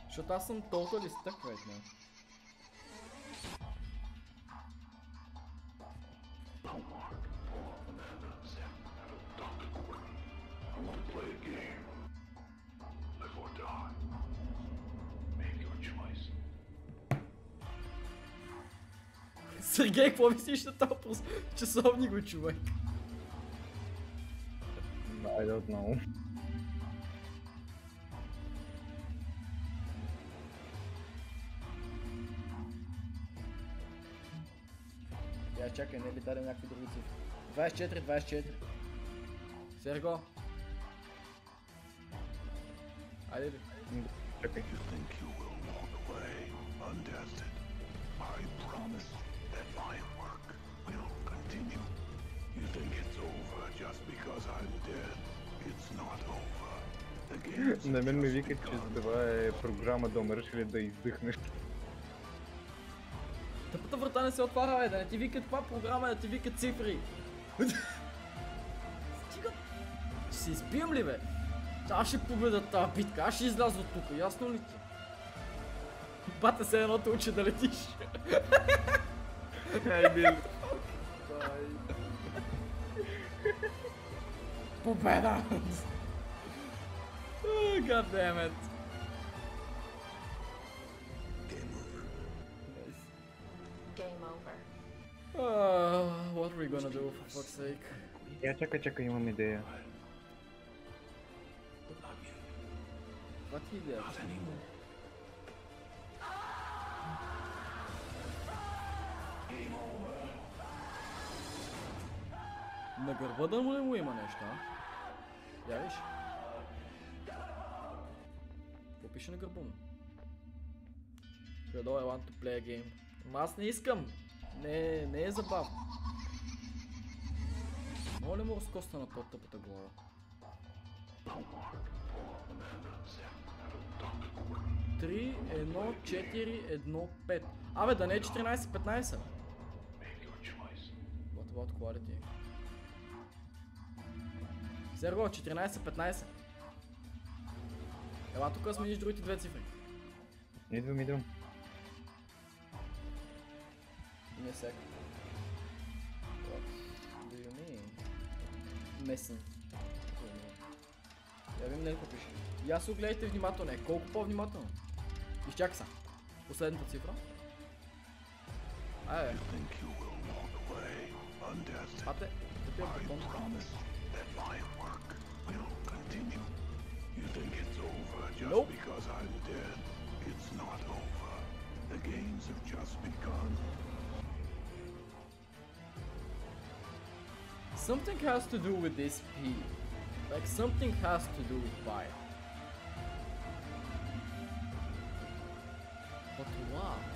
защото аз съм толкова ли стък right now. Сергей, какво мислиш на този часовник, човек? I don't know. Я чакай, не ли даде някакви други цифри? 24, 24. Серго. Айде ли? Чакай. You think you will walk away untested? I promise that my work will continue. You think it's over just because I'm dead? It's not over. The games На мен ме викат, че това е програма да умреш или да издъхнеш. Тъпата врата не се отваря, бе, да не ти викат каква програма, да ти викат цифри. Стига. Ще се изпием ли, бе? Аз ще победа тази битка, аз ще изляза от тук, ясно ли ти? Бата се едно те учи да летиш. Ай, бил. Победа! God damn it. Uh, what are we gonna do for fuck's sake? Я чакай, чакай, имам идея. What did? На гърба да му не му има нещо, а? Я виж. Пише на гърба му? Hello, I want to play a game. Ама аз не искам. Не, не е забавно. Мога ли му разкоста на по-тъпата глава? Три, едно, четири, едно, пет. Абе, да не е 14-15. Make your choice. What about quality? Серго, 14-15. Ела тук смениш другите две цифри. Идвам, идвам. Give me a sec. What do you mean? Missing. Я ви какво пише. Ясно гледайте внимателно. Е, колко по-внимателно? Изчакай са. Последната цифра. Айде, пате. Тъпия I бутон. You think it's over just Nope. because I'm dead? It's not over. The games have just begun. Something has to do with this P. Like something has to do with fire. But what?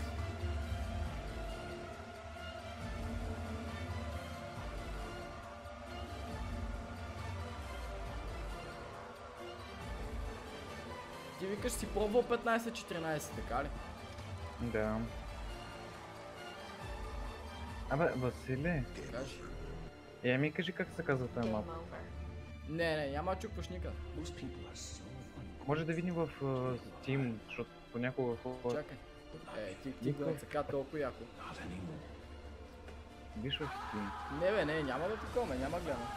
Ти викаш си пробвал 15-14, така ли? Да. Абе, Василе, Кажи. Я ми кажи как се казва този Game мап. over. Не, не, няма да чукваш никъде. Може да видим в uh, Steam, защото понякога хора... Чакай. Е, ти, ти гледай така толкова яко. Виж в Steam. Не бе, не, няма да такова, няма гледам.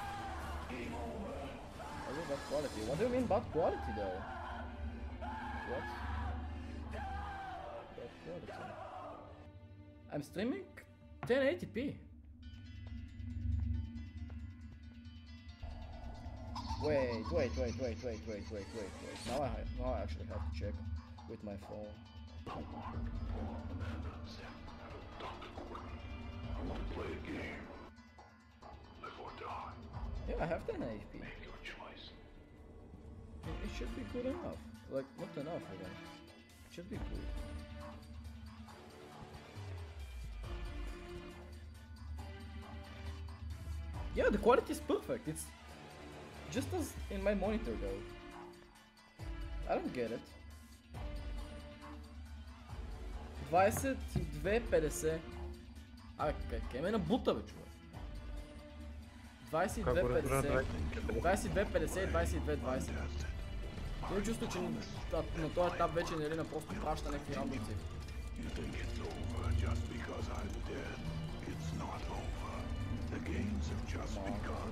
Bad quality? What do you mean bad quality though? What? Bad quality. I'm streaming 1080p. Wait, wait, wait, wait, wait, wait, wait, wait, wait. Now I now I actually have to check with my phone. I. Yeah, I have 1080p. Make your choice. It, it should be good enough. Like, not enough again. Uh, it should be good. Yeah, the quality is perfect. It's just as in my monitor though. I don't get it. 22.50. Абе, къде ке ме набута, бе, човек? Как го разбира 22.50. 20? 22.50 и 22.20. Имам чувство, че на, на този етап вече нали, на просто праща някакви рандом цифри. You think it's over just because I'm dead? It's not over. The games have just begun.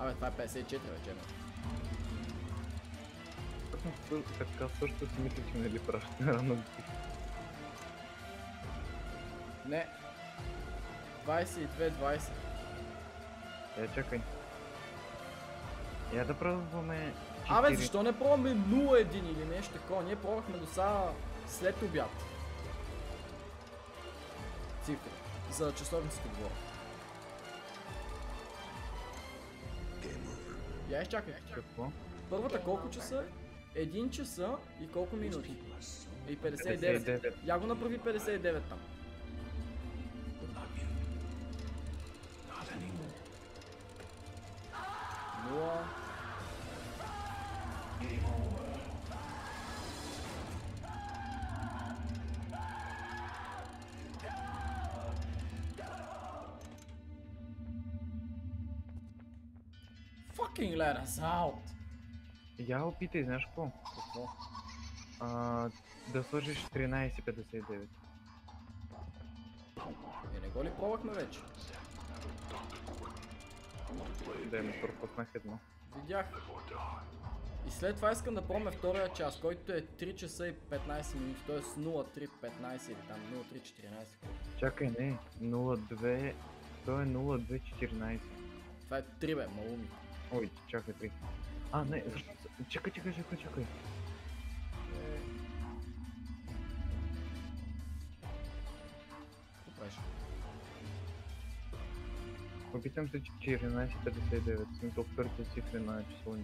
Абе, това е 54 вече. Така също си мисля, че нали праща рано. Не. 22.20. Я чакай. Я да пробваме... Абе, защо не пробваме 0-1 или нещо такова? Ние пробвахме до сега след обяд. Цифри. За часовниците говоря. Я изчакай. Какво? Първата колко часа? 1 часа и колко минути? И 59. 59. Я го направи 59 там. Fucking let us out! Я опитай, знаеш какво? Какво? А, да сложиш 13.59. Е, не го ли пробвахме вече? Да, ме пропуснах едно. Видях. И след това искам да пробваме втория час, който е 3 часа и 15 минути, т.е. 03.15 или там 03.14. Чакай, не. 02... То е 02.14. Това е 3 бе, малуми. Ой, чакай 3. А, не, защо? Чакай, чакай, чакай, чакай. Какво правиш? Опитам се 14.59. В смисъл вторите цифри на away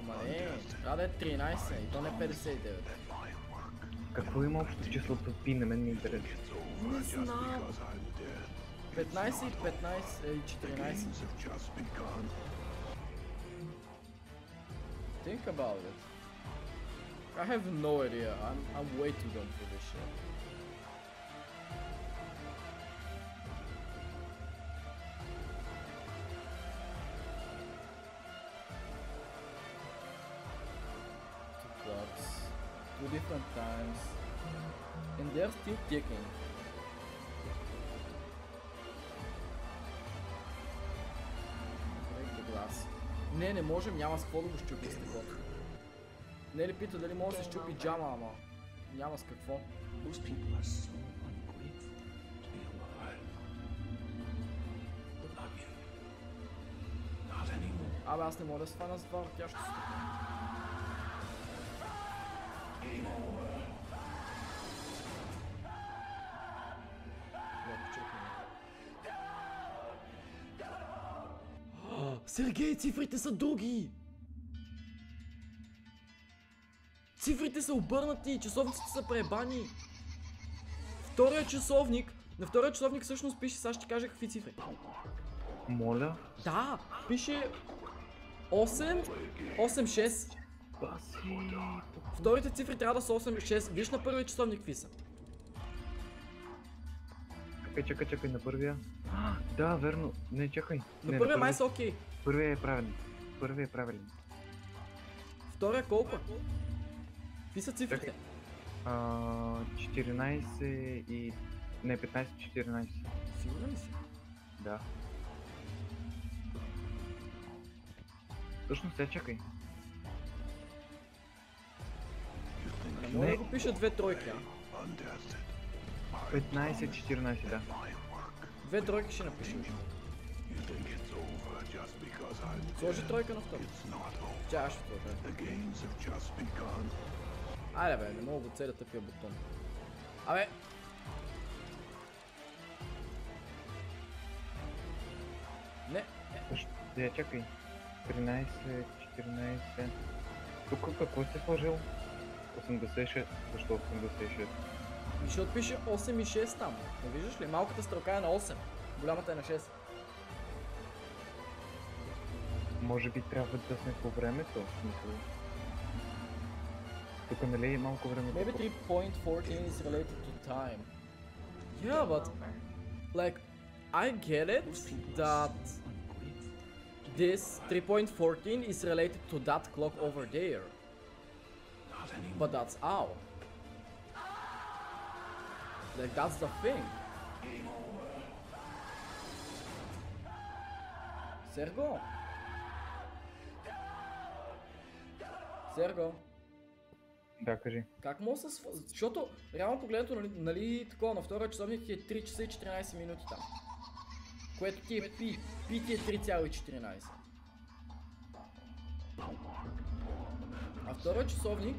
Ама не, трябва да е 13 и то не 59. my work? Какво има общо числото пи? На мен ми е интересно. Не знам. Because I'm dead. 15 и 15 и The 14. games have just begun. Think about it. I have no idea. I'm, I'm way too dumb for this shit. Two clocks. Two different times. And they're still ticking. Не, не можем, няма с какво да го щупи стеклото. Нели пита дали може да се щупи джама, ама няма с какво. Абе аз не мога да се фана с това въртящо стекло. Сергей, цифрите са други! Цифрите са обърнати, часовниците са пребани. Втория часовник, на втория часовник всъщност пише, сега ще кажа какви цифри. Моля? Да, пише 8, 8, 6. Баси! Вторите цифри трябва да са 8, 6. Виж на първия часовник какви са. Чакай, чакай, чакай, на първия. А, да, верно. Не, чакай. На не, първия май са окей. Първия е правилен. Първия е правилен. Втория колко? Какви са цифрите? А, 14 и... Не, 15-14. Сигурен ли си? Да. Точно сега чакай. Не мога да го пиша две тройки, а? Untested. 15-14, да. Две тройки ще напиша. Сложи тройка на втори. Тя ще begun. Айде бе, не мога да го целя тъпия бутон. Абе! Не, Защо? Я чакай. 13, 14. Тук какво си сложил? 86. Защо 86? защото пише 8 и 6 там. Не виждаш ли? Малката стрелка е на 8. Голямата е на 6. Може би трябва да сме по времето, в смисъл. Тук нали е малко време. Maybe 3.14 is related to time. Yeah, but like I get it that this 3.14 is related to that clock over there. But that's how. Like that's the thing. Серго? Серго? Да, кажи. Как мога да св... Защото реално погледнато, нали, нали такова, на втория часовник е 3 часа и 14 минути там. Което ти е пи, пи ти е 3,14. А втория часовник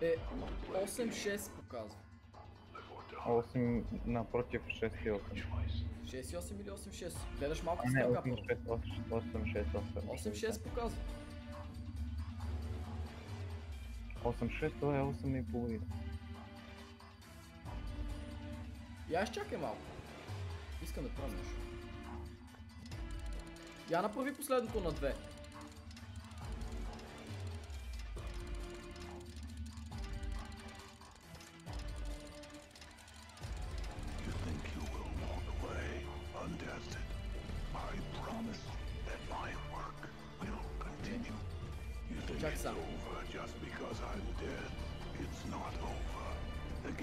е 8-6 показва. 8 напротив 6 и 8. 6,8 или 8-6. Гледаш малко А не, стрелка 8, първо. 6, 8, 6, 8. 8-6 показва. 8, 6, това е 8 и половина. Я изчакай малко. Искам да правя нещо. Я направи последното на 2. You think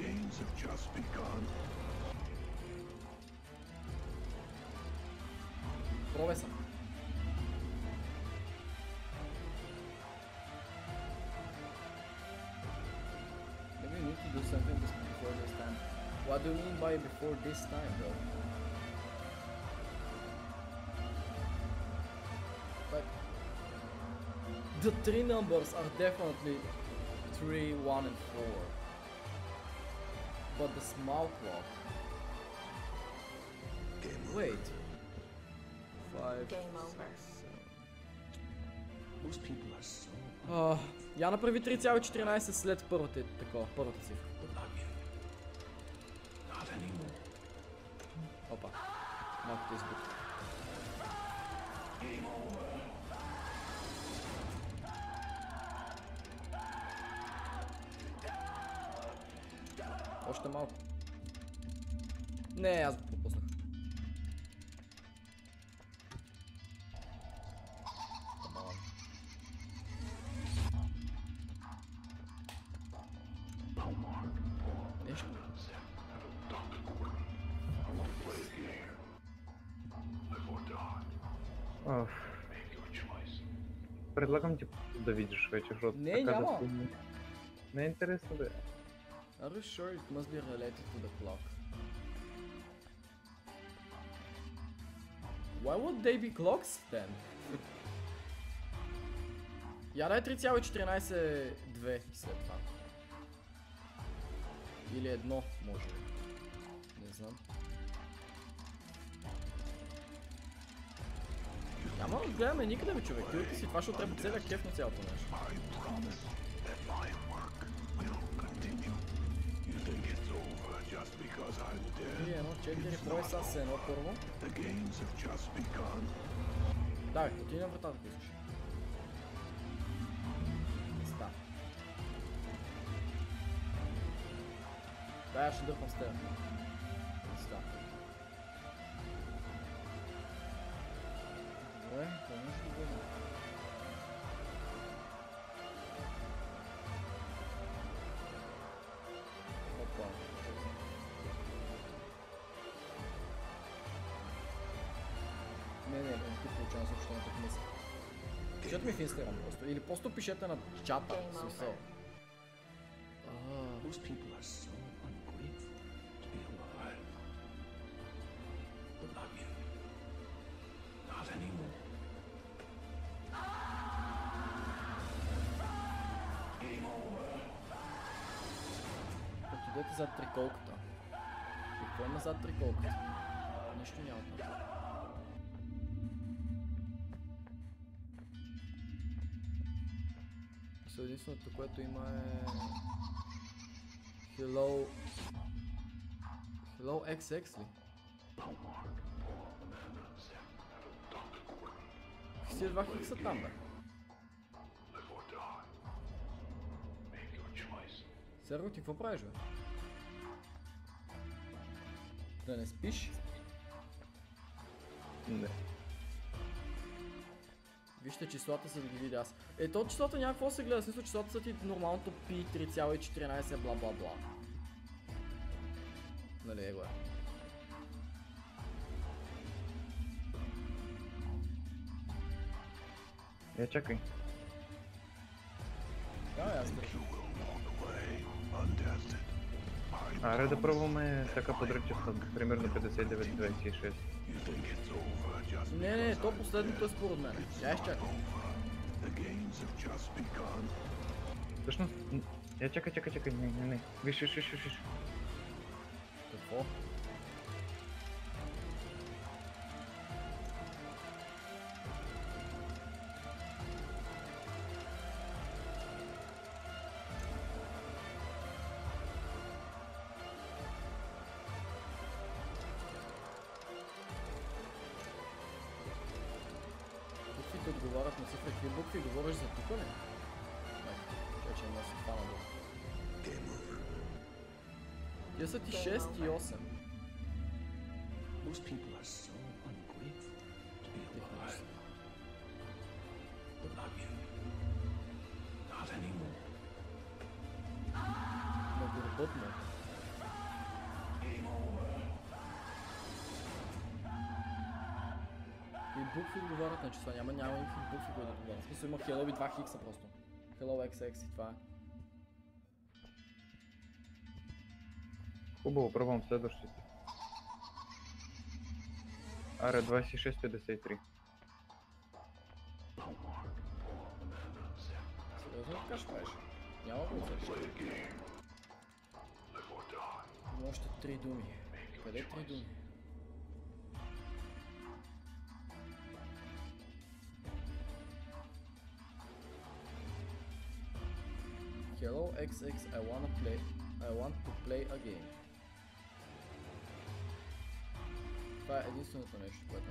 gains have just begun. Promesa. Maybe we need to do something before this time. What do you mean by before this time, bro? But the three numbers are definitely 3, 1, and 4. But the small clock. Wait. 5, Game over. Most people are so А, я направи 3,14 след първата, такова, първата цифра. Опа. Малко те избух. Още малко. Не, аз го пропуснах. Come on. Нещо. Ах. Предлагам ти да видиш вече, защото Не, така няма. да си... Не е интересно да е. Are you sure it must be related to the clock? Why would they be clocks then? Я дай 3,14,2 след това. Или едно, може. Не знам. Няма да гледаме никъде, бе, човек. Ти си това, ще трябва целият кеф на цялото нещо. Over just because I'm dead? 3, 1, 4, брой са с едно първо. The games have just begun. Давай, отиди на вратата, ако искаш. Места. Дай, аз ще дърпам с теб. Получавам съобщението в мисъл. Пишете ми в Instagram просто. Или просто пишете на чата. В Смисъл. Most people are so ungrateful to be alive. But not you. Not anymore. Отидете зад триколката. Какво има зад триколката? Нищо няма там. Мисля, единственото, което има е... Hello... Hello XX ли? с тия два хикса там, бе? Серго, ти какво правиш, бе? Да не спиш? Не. Вижте числата са да ги видя аз. Е, то числата няма какво се гледа, смисъл числата са ти нормалното пи 3,14 бла бла бла. Нали е го е. Я чакай. Да, аз Аре да пробваме така подред часа, примерно 59-26. Не, не, то последното е според мен. Я just begun. Всъщност, я чакай, чакай, чакай, не, не, не. Виж, виж, виж, виж. Какво? Тия са ти 6 и 8. Most people are so ungrateful to be alive. But not you. Not anymore. Много работно. И букви отговарят на числа, няма, няма никакви букви, които да отговарят. В смисъл има Hello и 2 хикса просто. Hello XX и това е. Хубаво, пробвам следващите. Аре, 26-53. Сериозно така ще правиш? Няма го оцелиш. Live or die. Има още три думи. Къде три думи? Hello XX, I wanna play. I want to play a game. Това е единственото нещо, което.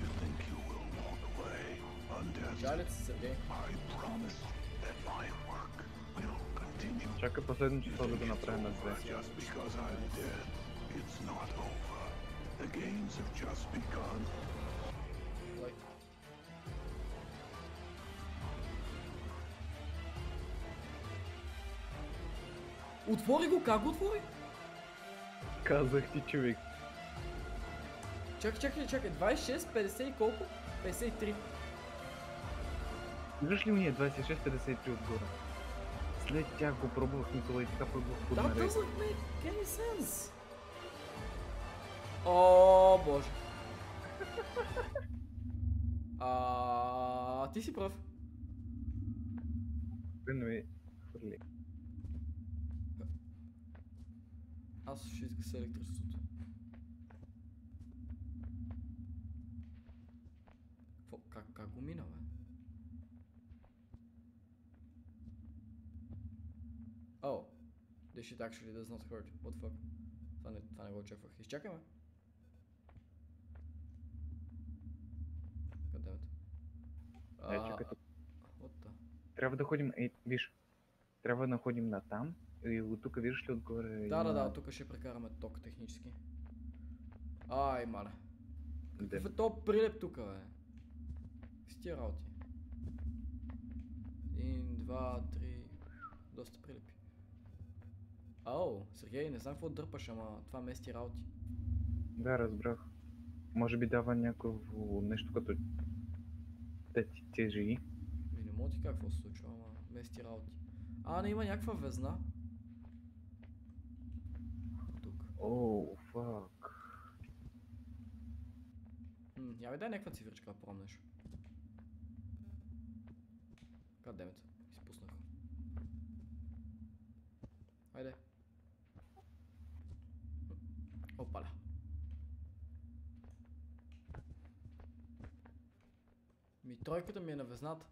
You think you will walk away undested. Жалят се, Сергей. I promise that my work will continue. Чакай последно число да го направим на 2. Just because I'm dead, it's not over. The games have just begun. Отвори го, как го отвори? Казах ти, човек. Чакай, чакай, чакай, 26, 50 и колко? 53. Виждаш ли уния 26-53 отгоре? След тях го пробвах Никола и така пробвах под That doesn't make any sense. О, боже. А, ти си прав. Примерно е хвърли. Аз ще изгася електричеството. Какво? Как, как го мина, бе? Oh. This shit actually does not hurt. What the fuck? Това не, това не го очаквах. Изчакай, ме. Goddammit. Е. What the? Трябва да ходим, ей, виж. Трябва да ходим на там и от тук виждаш ли отгоре Да, да, има да, тук ще прекараме ток технически. Ай, мале. Какъв е то прилеп тук, бе? С тия работи. Един, два, три... Доста прилепи. Ау, Сергей, не знам какво дърпаш, ама това мести работи. Да, разбрах. Може би дава някакво нещо като да ти тежи. Ми не мога ти какво се случва, ама мести работи. А, не има някаква везна. Тук. Оу, фак. М, я ми дай някаква цифричка да пробвам нещо. Goddammit, изпуснах. Хайде. Опаля. Ми тройката ми е на везната.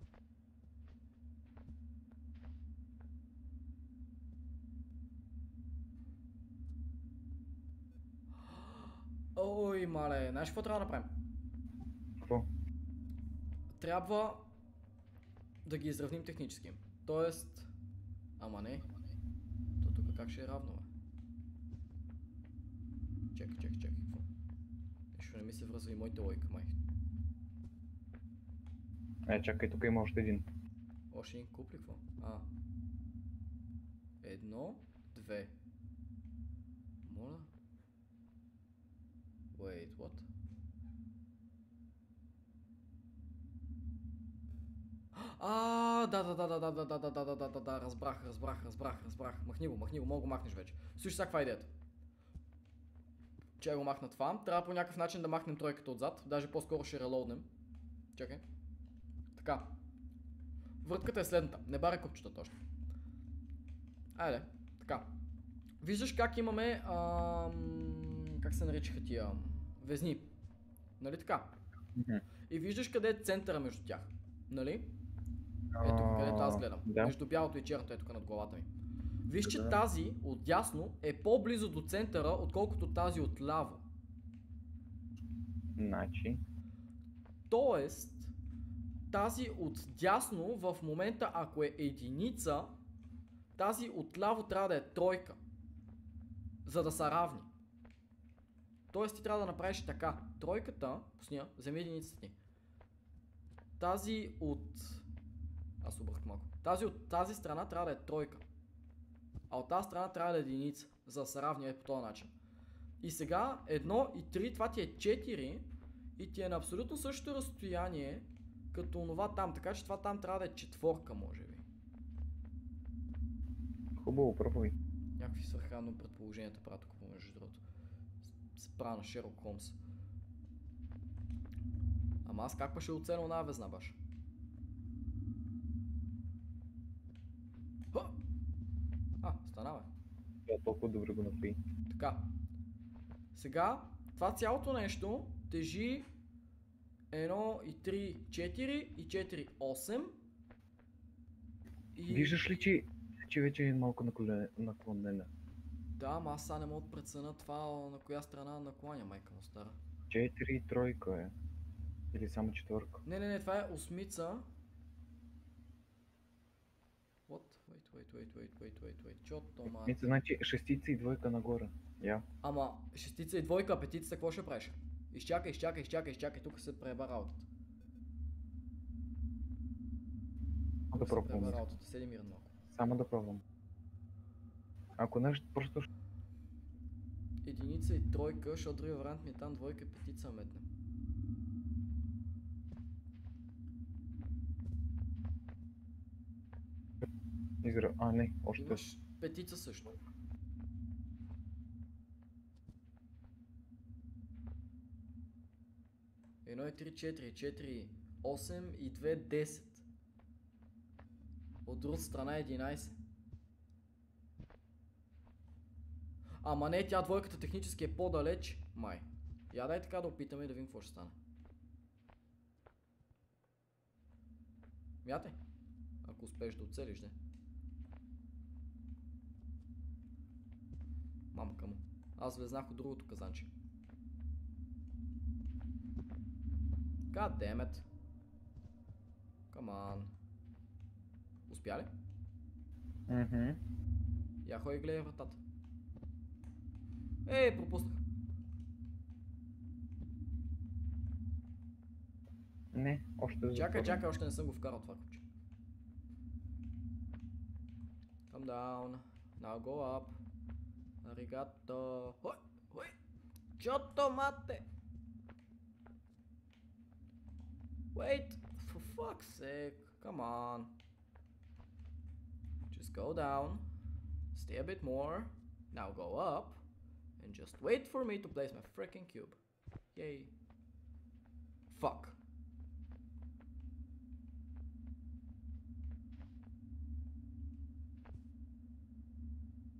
Мале, знаеш какво трябва да направим? Какво? Трябва да ги изравним технически. Тоест... Ама не. То тук как ще е равно, бе? Чакай, чакай, чакай, какво? Нещо не ми се връзва и моята лойка, май. Е, чакай, тук има още един. Още един куп ли какво? А. Едно, две. Моля? Wait, what? А, да, да, да, да, да, да, да, да, да, да, да, да, да, разбрах, разбрах, разбрах, разбрах. Махни го, махни го, мога го махнеш вече. Слушай, сега каква е идеята? Че го махна това. Трябва по някакъв начин да махнем тройката отзад. Даже по-скоро ще релоуднем. Чакай. Така. Въртката е следната. Не баре купчета точно. Айде. Така. Виждаш как имаме... Ам... Как се наричаха тия... Везни. Нали така? И виждаш къде е центъра между тях. Нали? Ето, където аз гледам. Да. Между бялото и черното е тук над главата ми. Виж, че Да. тази отдясно е по-близо до центъра, отколкото тази отляво. Значи. Тоест, тази отдясно в момента, ако е единица, тази отляво трябва да е тройка. За да са равни. Тоест ти трябва да направиш така. Тройката, пусния, вземи единицата ти. Тази от... Аз обрах малко. Тази от тази страна трябва да е тройка. А от тази страна трябва да е единица. За да са равни е по този начин. И сега едно и три, това ти е 4 и ти е на абсолютно същото разстояние като онова там, така че това там трябва да е четворка, може би. Хубаво, пробвай. Някакви свърхранно предположенията правят тук, между другото. Прана Шерлок Холмс. Ама аз как па ще оценя на везна баш? Ха! А, стана бе. Това толкова добре го направи. Така. Сега, това цялото нещо тежи 1 и 3, 4 и 4, 8. И... Виждаш ли, че, че вече е малко наклонена? Да, ама аз сега не мога да преценя това на коя страна накланя майка му стара. 4 тройка е. Или само четвърка. Не, не, не, това е осмица. What? Wait, wait, wait, wait, wait, wait, wait. Чото, ма. Мисля, значи шестица и двойка нагоре. Я. Ама, шестица и двойка, петицата какво ще правиш? Изчакай, изчакай, изчакай, изчакай, тук се преба работата. Да Тук се преба пробвам. работата, седи мирно. Само да пробвам. Ако нещо, просто. Единица и тройка, защото другия вариант ми е там двойка и петица метнем. Изра... А, не, още. Имаш петица също. Едно и 3, 4, 4, 8 и 2, 10. От другата страна е 11. Ама не, тя двойката технически е по-далеч. Май. Я дай така да опитаме и да видим какво ще стане. Мятай. Ако успееш да оцелиш, не. Мамка му. Аз влезнах от другото казанче. God damn it. Come on. Успя ли? Мгм. Я ходи гледай вратата. Ей, пропуснах. Не, още за Чакай, пробвам. чакай, още не съм го вкарал това куче. Come down. Now go up. Аригато. Ой, ой. Чото мате. Wait, for fuck's sake. Come on. Just go down. Stay a bit more. Now go up. And just wait for me to place my freaking cube. Yay. Fuck.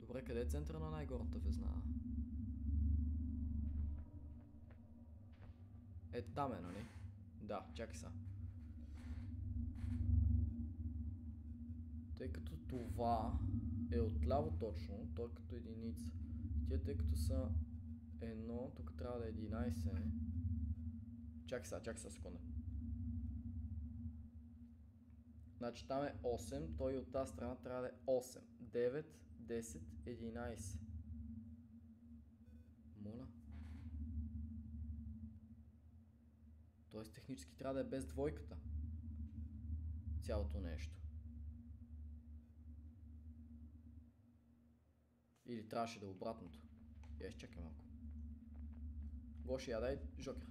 Добре, къде е центъра на най-горната везна? Е, там е, нали? Да, чакай са. Тъй като това е отляво точно, той е като единица. Тия тъй като са едно, тук трябва да е 11. Чакай сега, чакай сега секунда. Значи там е 8, той от тази страна трябва да е 8. 9, 10, 11. Моля. Тоест технически трябва да е без двойката. Цялото нещо. Или трябваше да е обратното. Я изчакай малко. Гоши, я дай жокер.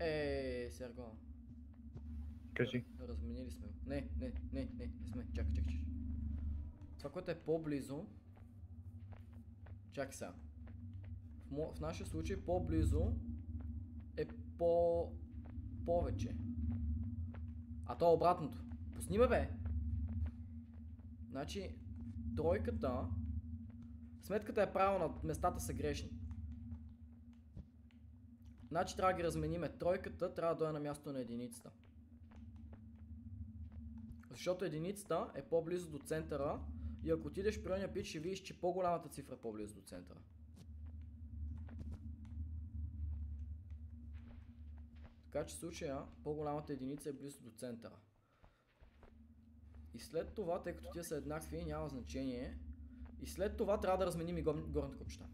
Е, Серго. Кажи. Разменили сме го. Не, не, не, не, не сме. Чакай, чакай, чакай. Това, което е по-близо... Чакай сега. В, мо... в нашия случай по-близо е по... повече. А то е обратното. Пусни ме, бе! Значи, тройката... Сметката е правилна, местата са грешни. Значи трябва да ги размениме. Тройката трябва да е на място на единицата. Защото единицата е по-близо до центъра и ако отидеш при ония пич ще видиш, че по-голямата цифра е по-близо до центъра. Така че в случая по-голямата единица е близо до центъра. И след това, тъй като тия са еднакви, няма значение. И след това трябва да разменим и гор... горната копчета.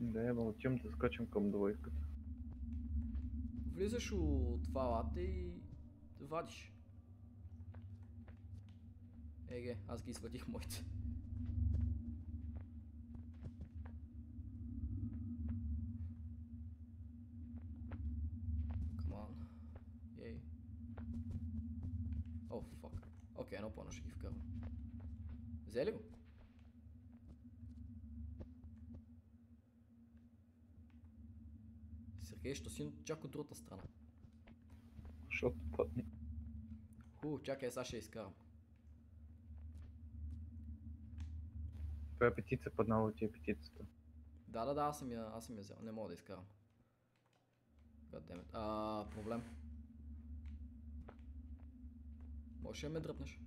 Да, мълчим да скачам към двойката. Влизаш от това лате и вадиш. Еге, аз ги извадих моите. Come on. Ей. О, Окей, едно ще ги вкарвам. Взе ли го? Сергей, що си чак от другата страна? Защото падне. Ху, чакай, сега ще изкарам. Твоя петица паднала ти е петицата. Да, да, да, аз съм я, аз съм я взел. Не мога да изкарам. Goddammit. А, проблем. Можеш ли да ме дръпнеш?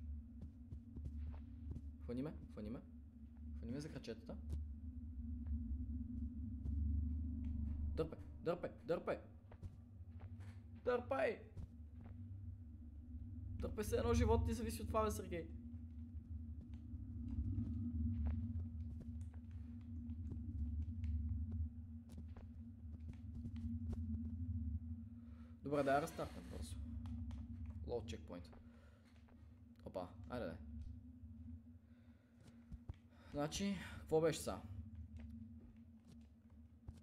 Хвани ме, хвани ме. Хвани ме за крачетата. Дърпай, дърпай, дърпай. Дърпай! Дърпай се едно живот ти зависи от това, бе, Сергей. Добре, да я рестартнем просто. Low checkpoint. Опа, айде да. Значи, какво беше са?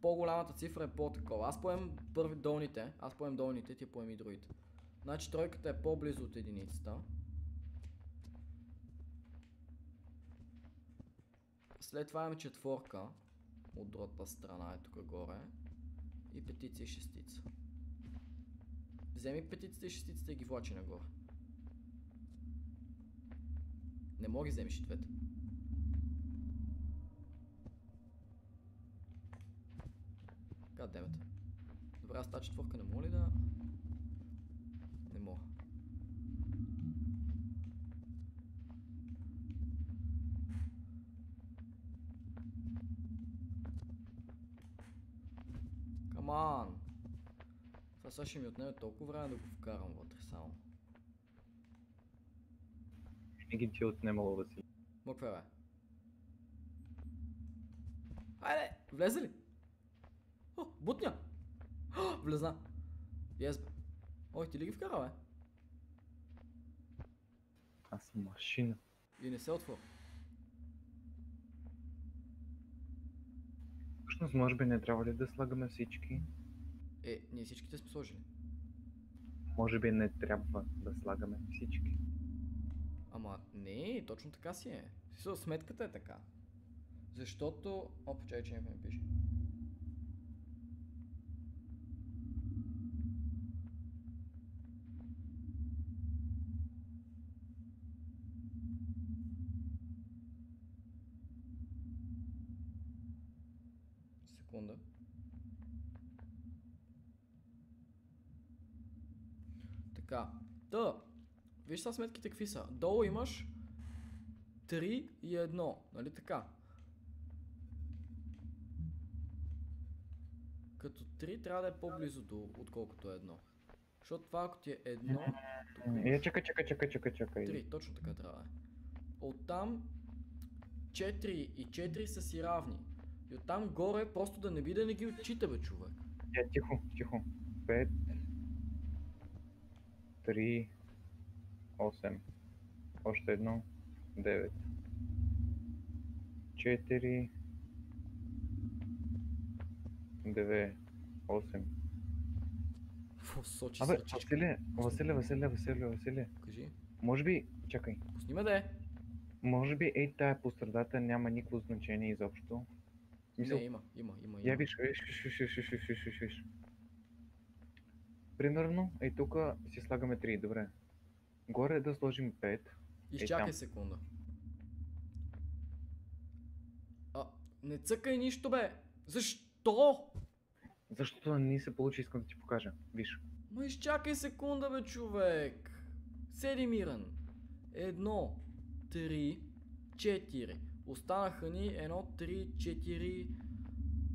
По-голямата цифра е по-такова. Аз поем първи долните, аз поем долните, ти поем и другите. Значи тройката е по-близо от единицата. След това имаме четворка от другата страна е тук горе. И петица и шестица. Вземи петицата и шестицата и ги влачи нагоре. Не мога ги вземеш и двете. Гаддемет. Добре, аз тази четворка не мога ли да... Не мога. Come on! Това сега ще ми отнеме толкова време да го вкарам вътре само. Винаги ти е отнемало, Васили. Мъкве, бе. Айде, влезе ли? О, бутня! О, влезна. Yes. Ой, ти ли ги вкара, бе? Аз съм машина. И не се отвори. Всъщност, може би не трябва ли да слагаме всички? Е, ние всичките сме сложили. Може би не трябва да слагаме всички. Ама не, точно така си е. Сметката е така. Защото... О, почай, че някой ми пише. Така. Та, виж сега сметките какви са. Долу имаш 3 и 1, нали така? Като 3 трябва да е по-близо до, отколкото е 1. Защото това ако ти е 1... Чакай, чакай, чакай, чакай, чакай. 3, точно така трябва да е. Оттам 4 и 4 са си равни. И оттам горе просто да не би да не ги отчита, бе, човек. Е, тихо, тихо. 5, 3, 8. Още едно, 9. 4, 2, 8. Фу, сочи Абе, сърчичка. Василия, Василия, Василе, Василе, Василе. Кажи. Може би, чакай. Пусни ме да е. Може би ей тая пострадата няма никакво значение изобщо. Мисъл... Не, има, има, има. има. Я виж, виж, виж, виж, виж, виж, виж, виж. Примерно, ей тук си слагаме 3, добре. Горе да сложим 5. Изчакай секунда. А, не цъкай нищо бе! Защо? Защото не се получи, искам да ти покажа. Виж. Ма изчакай секунда бе човек! Седи мирен. Едно, три, четири. Останаха ни едно, три, четири.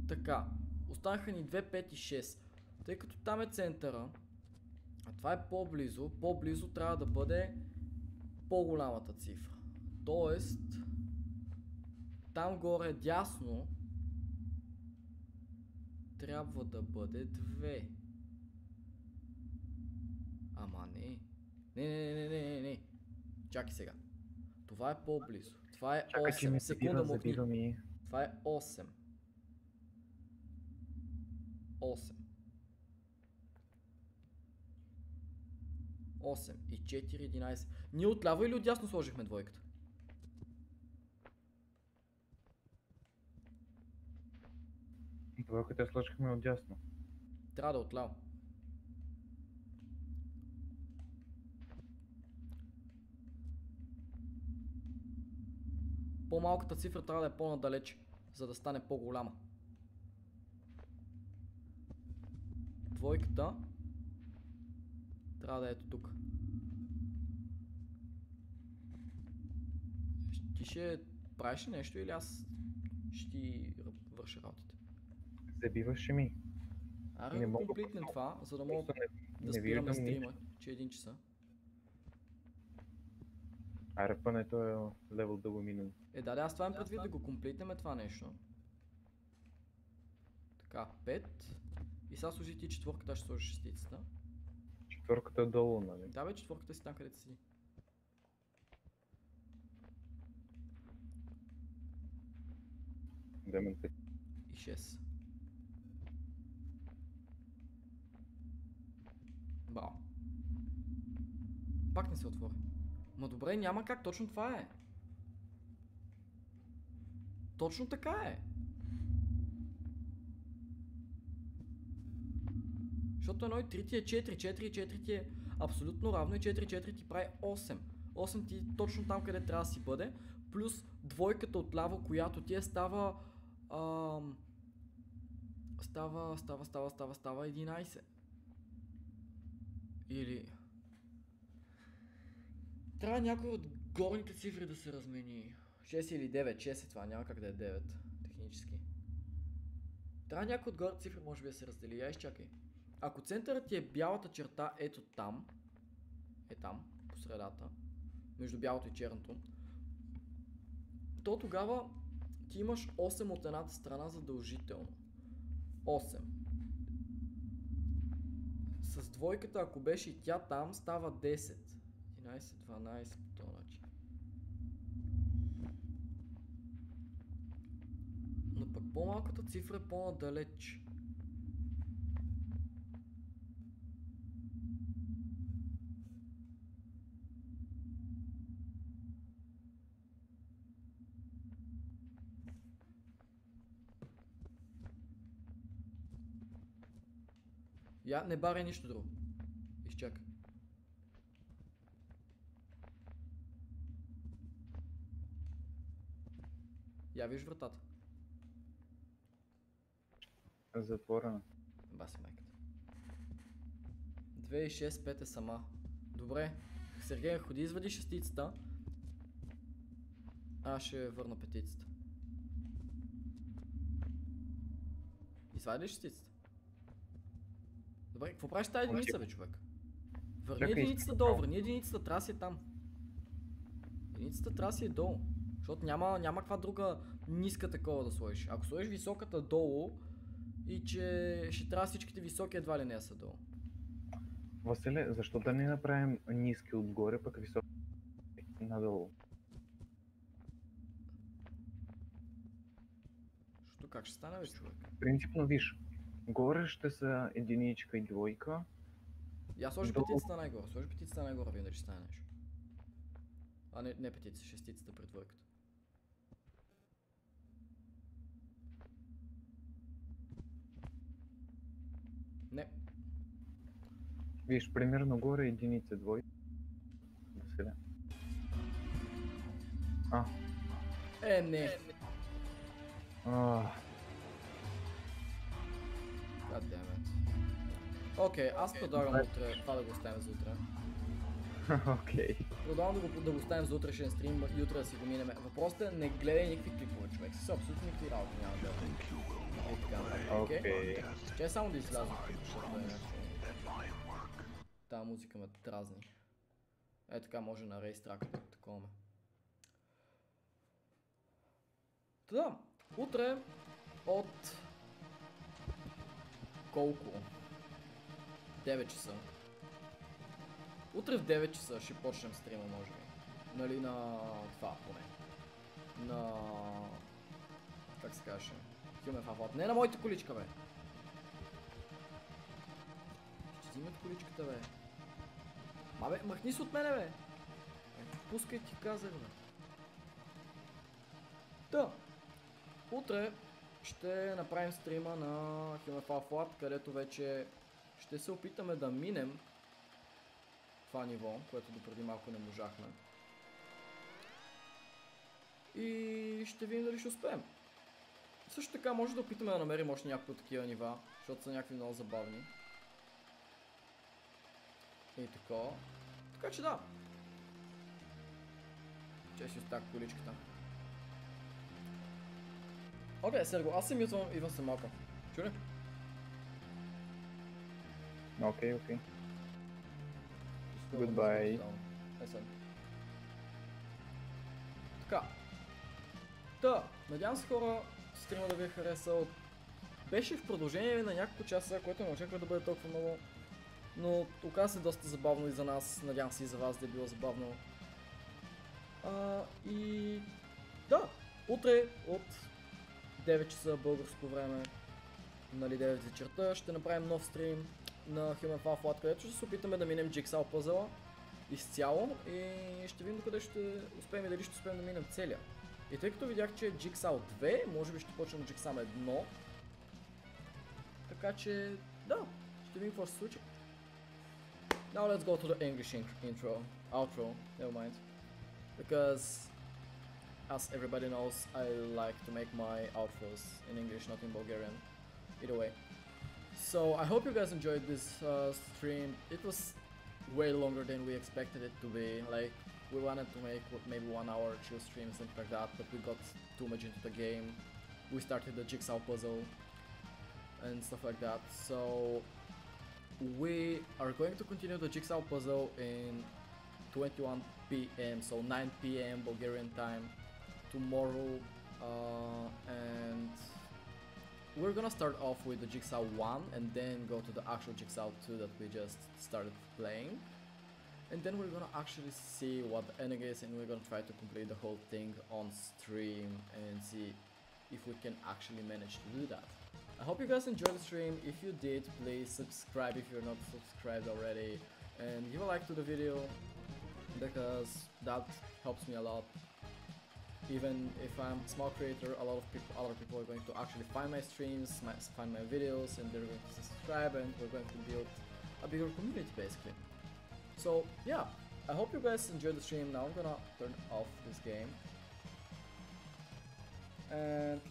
Така. Останаха ни 2, 5 и 6. Тъй като там е центъра, а това е по-близо, по-близо трябва да бъде по-голямата цифра. Тоест, там горе дясно трябва да бъде 2. Ама не. Не, не, не, не, не, не. Чакай сега. Това е по-близо. Това е Чакай, че 8. ми Секунда ми. Това е 8. 8. 8 и 4, 11. Ние отляво или отдясно сложихме двойката? Двойката сложихме отдясно. Трябва да е отляво. По-малката цифра трябва да е по-надалеч, за да стане по-голяма. Двойката трябва да е ето тук. Ти ще правиш ли нещо или аз ще ти върша работите? Забиваше ми. Аре Не да мога комплитнем това, за да мога не, да спираме стрима, че е един часа. А ръпането е левел да го минало. Е, да, да, аз това имам предвид да го комплитнем това нещо. Така, 5. И сега служи ти четвърката, ще сложиш шестицата. Четвърката долу, нали? Да, бе, четвърката си там, където си. Демонте. И 6. Браво. Пак не се отвори. Ма добре, няма как, точно това е. Точно така е. Защото едно и 3 ти е 4, 4 и 4 ти е абсолютно равно и 4 4 ти прави 8. 8 ти точно там къде трябва да си бъде, плюс двойката отляво, която ти е става ам, става, става, става, става, става 11. Или... Трябва някой от горните цифри да се размени. 6 или 9, 6 е това, няма как да е 9, технически. Трябва някой от горните цифри може би да се раздели. Я изчакай. Ако центърът ти е бялата черта ето там, е там, по средата, между бялото и черното, то тогава ти имаш 8 от едната страна задължително. 8. С двойката, ако беше и тя там, става 10. 11, 12 по този начин. Но пък по-малката цифра е по-надалеч. Я не баря нищо друго. Изчакай. Я виж вратата. Затворена. Баси майката. 2 и 6, 5 е сама. Добре. Сергей, ходи извади шестицата. Аз ще върна петицата. Извади ли шестицата? Добре, какво правиш тази единица, бе, човек? Върни Чакай, единицата долу, върни единицата, трябва си е там. Единицата трябва си е долу. Защото няма, няма каква друга ниска такова да сложиш. Ако сложиш високата долу и че ще трябва всичките високи едва ли не са долу. Василе, защо да не направим ниски отгоре, пък високи надолу? Защото как ще стане, бе, човек? Принципно виж, горе ще са единичка и двойка, Я сложи Долу. петицата най-горе, сложи петицата най-горе, дали ще стане нещо. А не, не петица, шестицата пред двойката. Не, виж, примерно горе единица, двойка. Василе. А, е, не. а, Goddammit. Окей, аз предлагам утре, това да го оставим за утре. окей. Предлагам да го, да го оставим за утрешен стрим и утре да си го минеме. Въпросът е не гледай никакви клипове, човек. С абсолютно никакви работи няма да така, нататък, окей? Че само да изляза, защото е. Тая музика ме дразни. Е така може на рейстраката, такова ме. Та да, утре от колко? 9 часа. Утре в 9 часа ще почнем стрима, може би. Нали на това поне. На... Как се казваше? Half Life. Не на моята количка, бе. Ще взимат количката, бе. Ма бе, махни се от мене, бе. Е, Пускай ти казах, бе. Да. Утре ще направим стрима на Human Half Lab, където вече ще се опитаме да минем това ниво, което допреди малко не можахме. И ще видим дали ще успеем. Също така може да опитаме да намерим още някакви такива нива, защото са някакви много забавни. И така. Така че да. Че си остак количката. Окей, Серго, аз се мютвам, идвам се малко. Чу ли? Окей, окей. Goodbye. спустявам. Е. Така. Та, надявам се хора, стрима да ви е харесал. Беше в продължение на няколко часа, което не очаквах да бъде толкова много. Но оказа се доста забавно и за нас, надявам се и за вас да е било забавно. А, и да, утре от 9 часа българско време, нали 9 вечерта, ще направим нов стрим на Human Fall Flat, където ще се опитаме да минем Jigsaw пъзела изцяло и ще видим докъде ще успеем и дали ще успеем да минем целия. И тъй като видях, че е Jigsaw 2, може би ще почнем Jigsaw 1. Така че, да, ще видим какво ще се случи. Now let's go to the English in- intro, outro, never mind. Because, as everybody knows, I like to make my outros in English, not in Bulgarian. Either way. So I hope you guys enjoyed this uh, stream. It was way longer than we expected it to be. Like we wanted to make maybe one hour chill streams something like that, but we got too much into the game. We started the jigsaw puzzle and stuff like that. So we are going to continue the jigsaw puzzle in 21 p.m. So 9 p.m. Bulgarian time tomorrow, uh, and we're gonna start off with the Jigsaw 1 and then go to the actual Jigsaw 2 that we just started playing. And then we're gonna actually see what the ending is and we're gonna try to complete the whole thing on stream and see if we can actually manage to do that. I hope you guys enjoyed the stream. If you did, please subscribe if you're not subscribed already and give a like to the video because that helps me a lot even if I'm a small creator, a lot of people, other people are going to actually find my streams, my, find my videos, and they're going to subscribe, and we're going to build a bigger community basically. So yeah, I hope you guys enjoyed the stream. Now I'm gonna turn off this game, and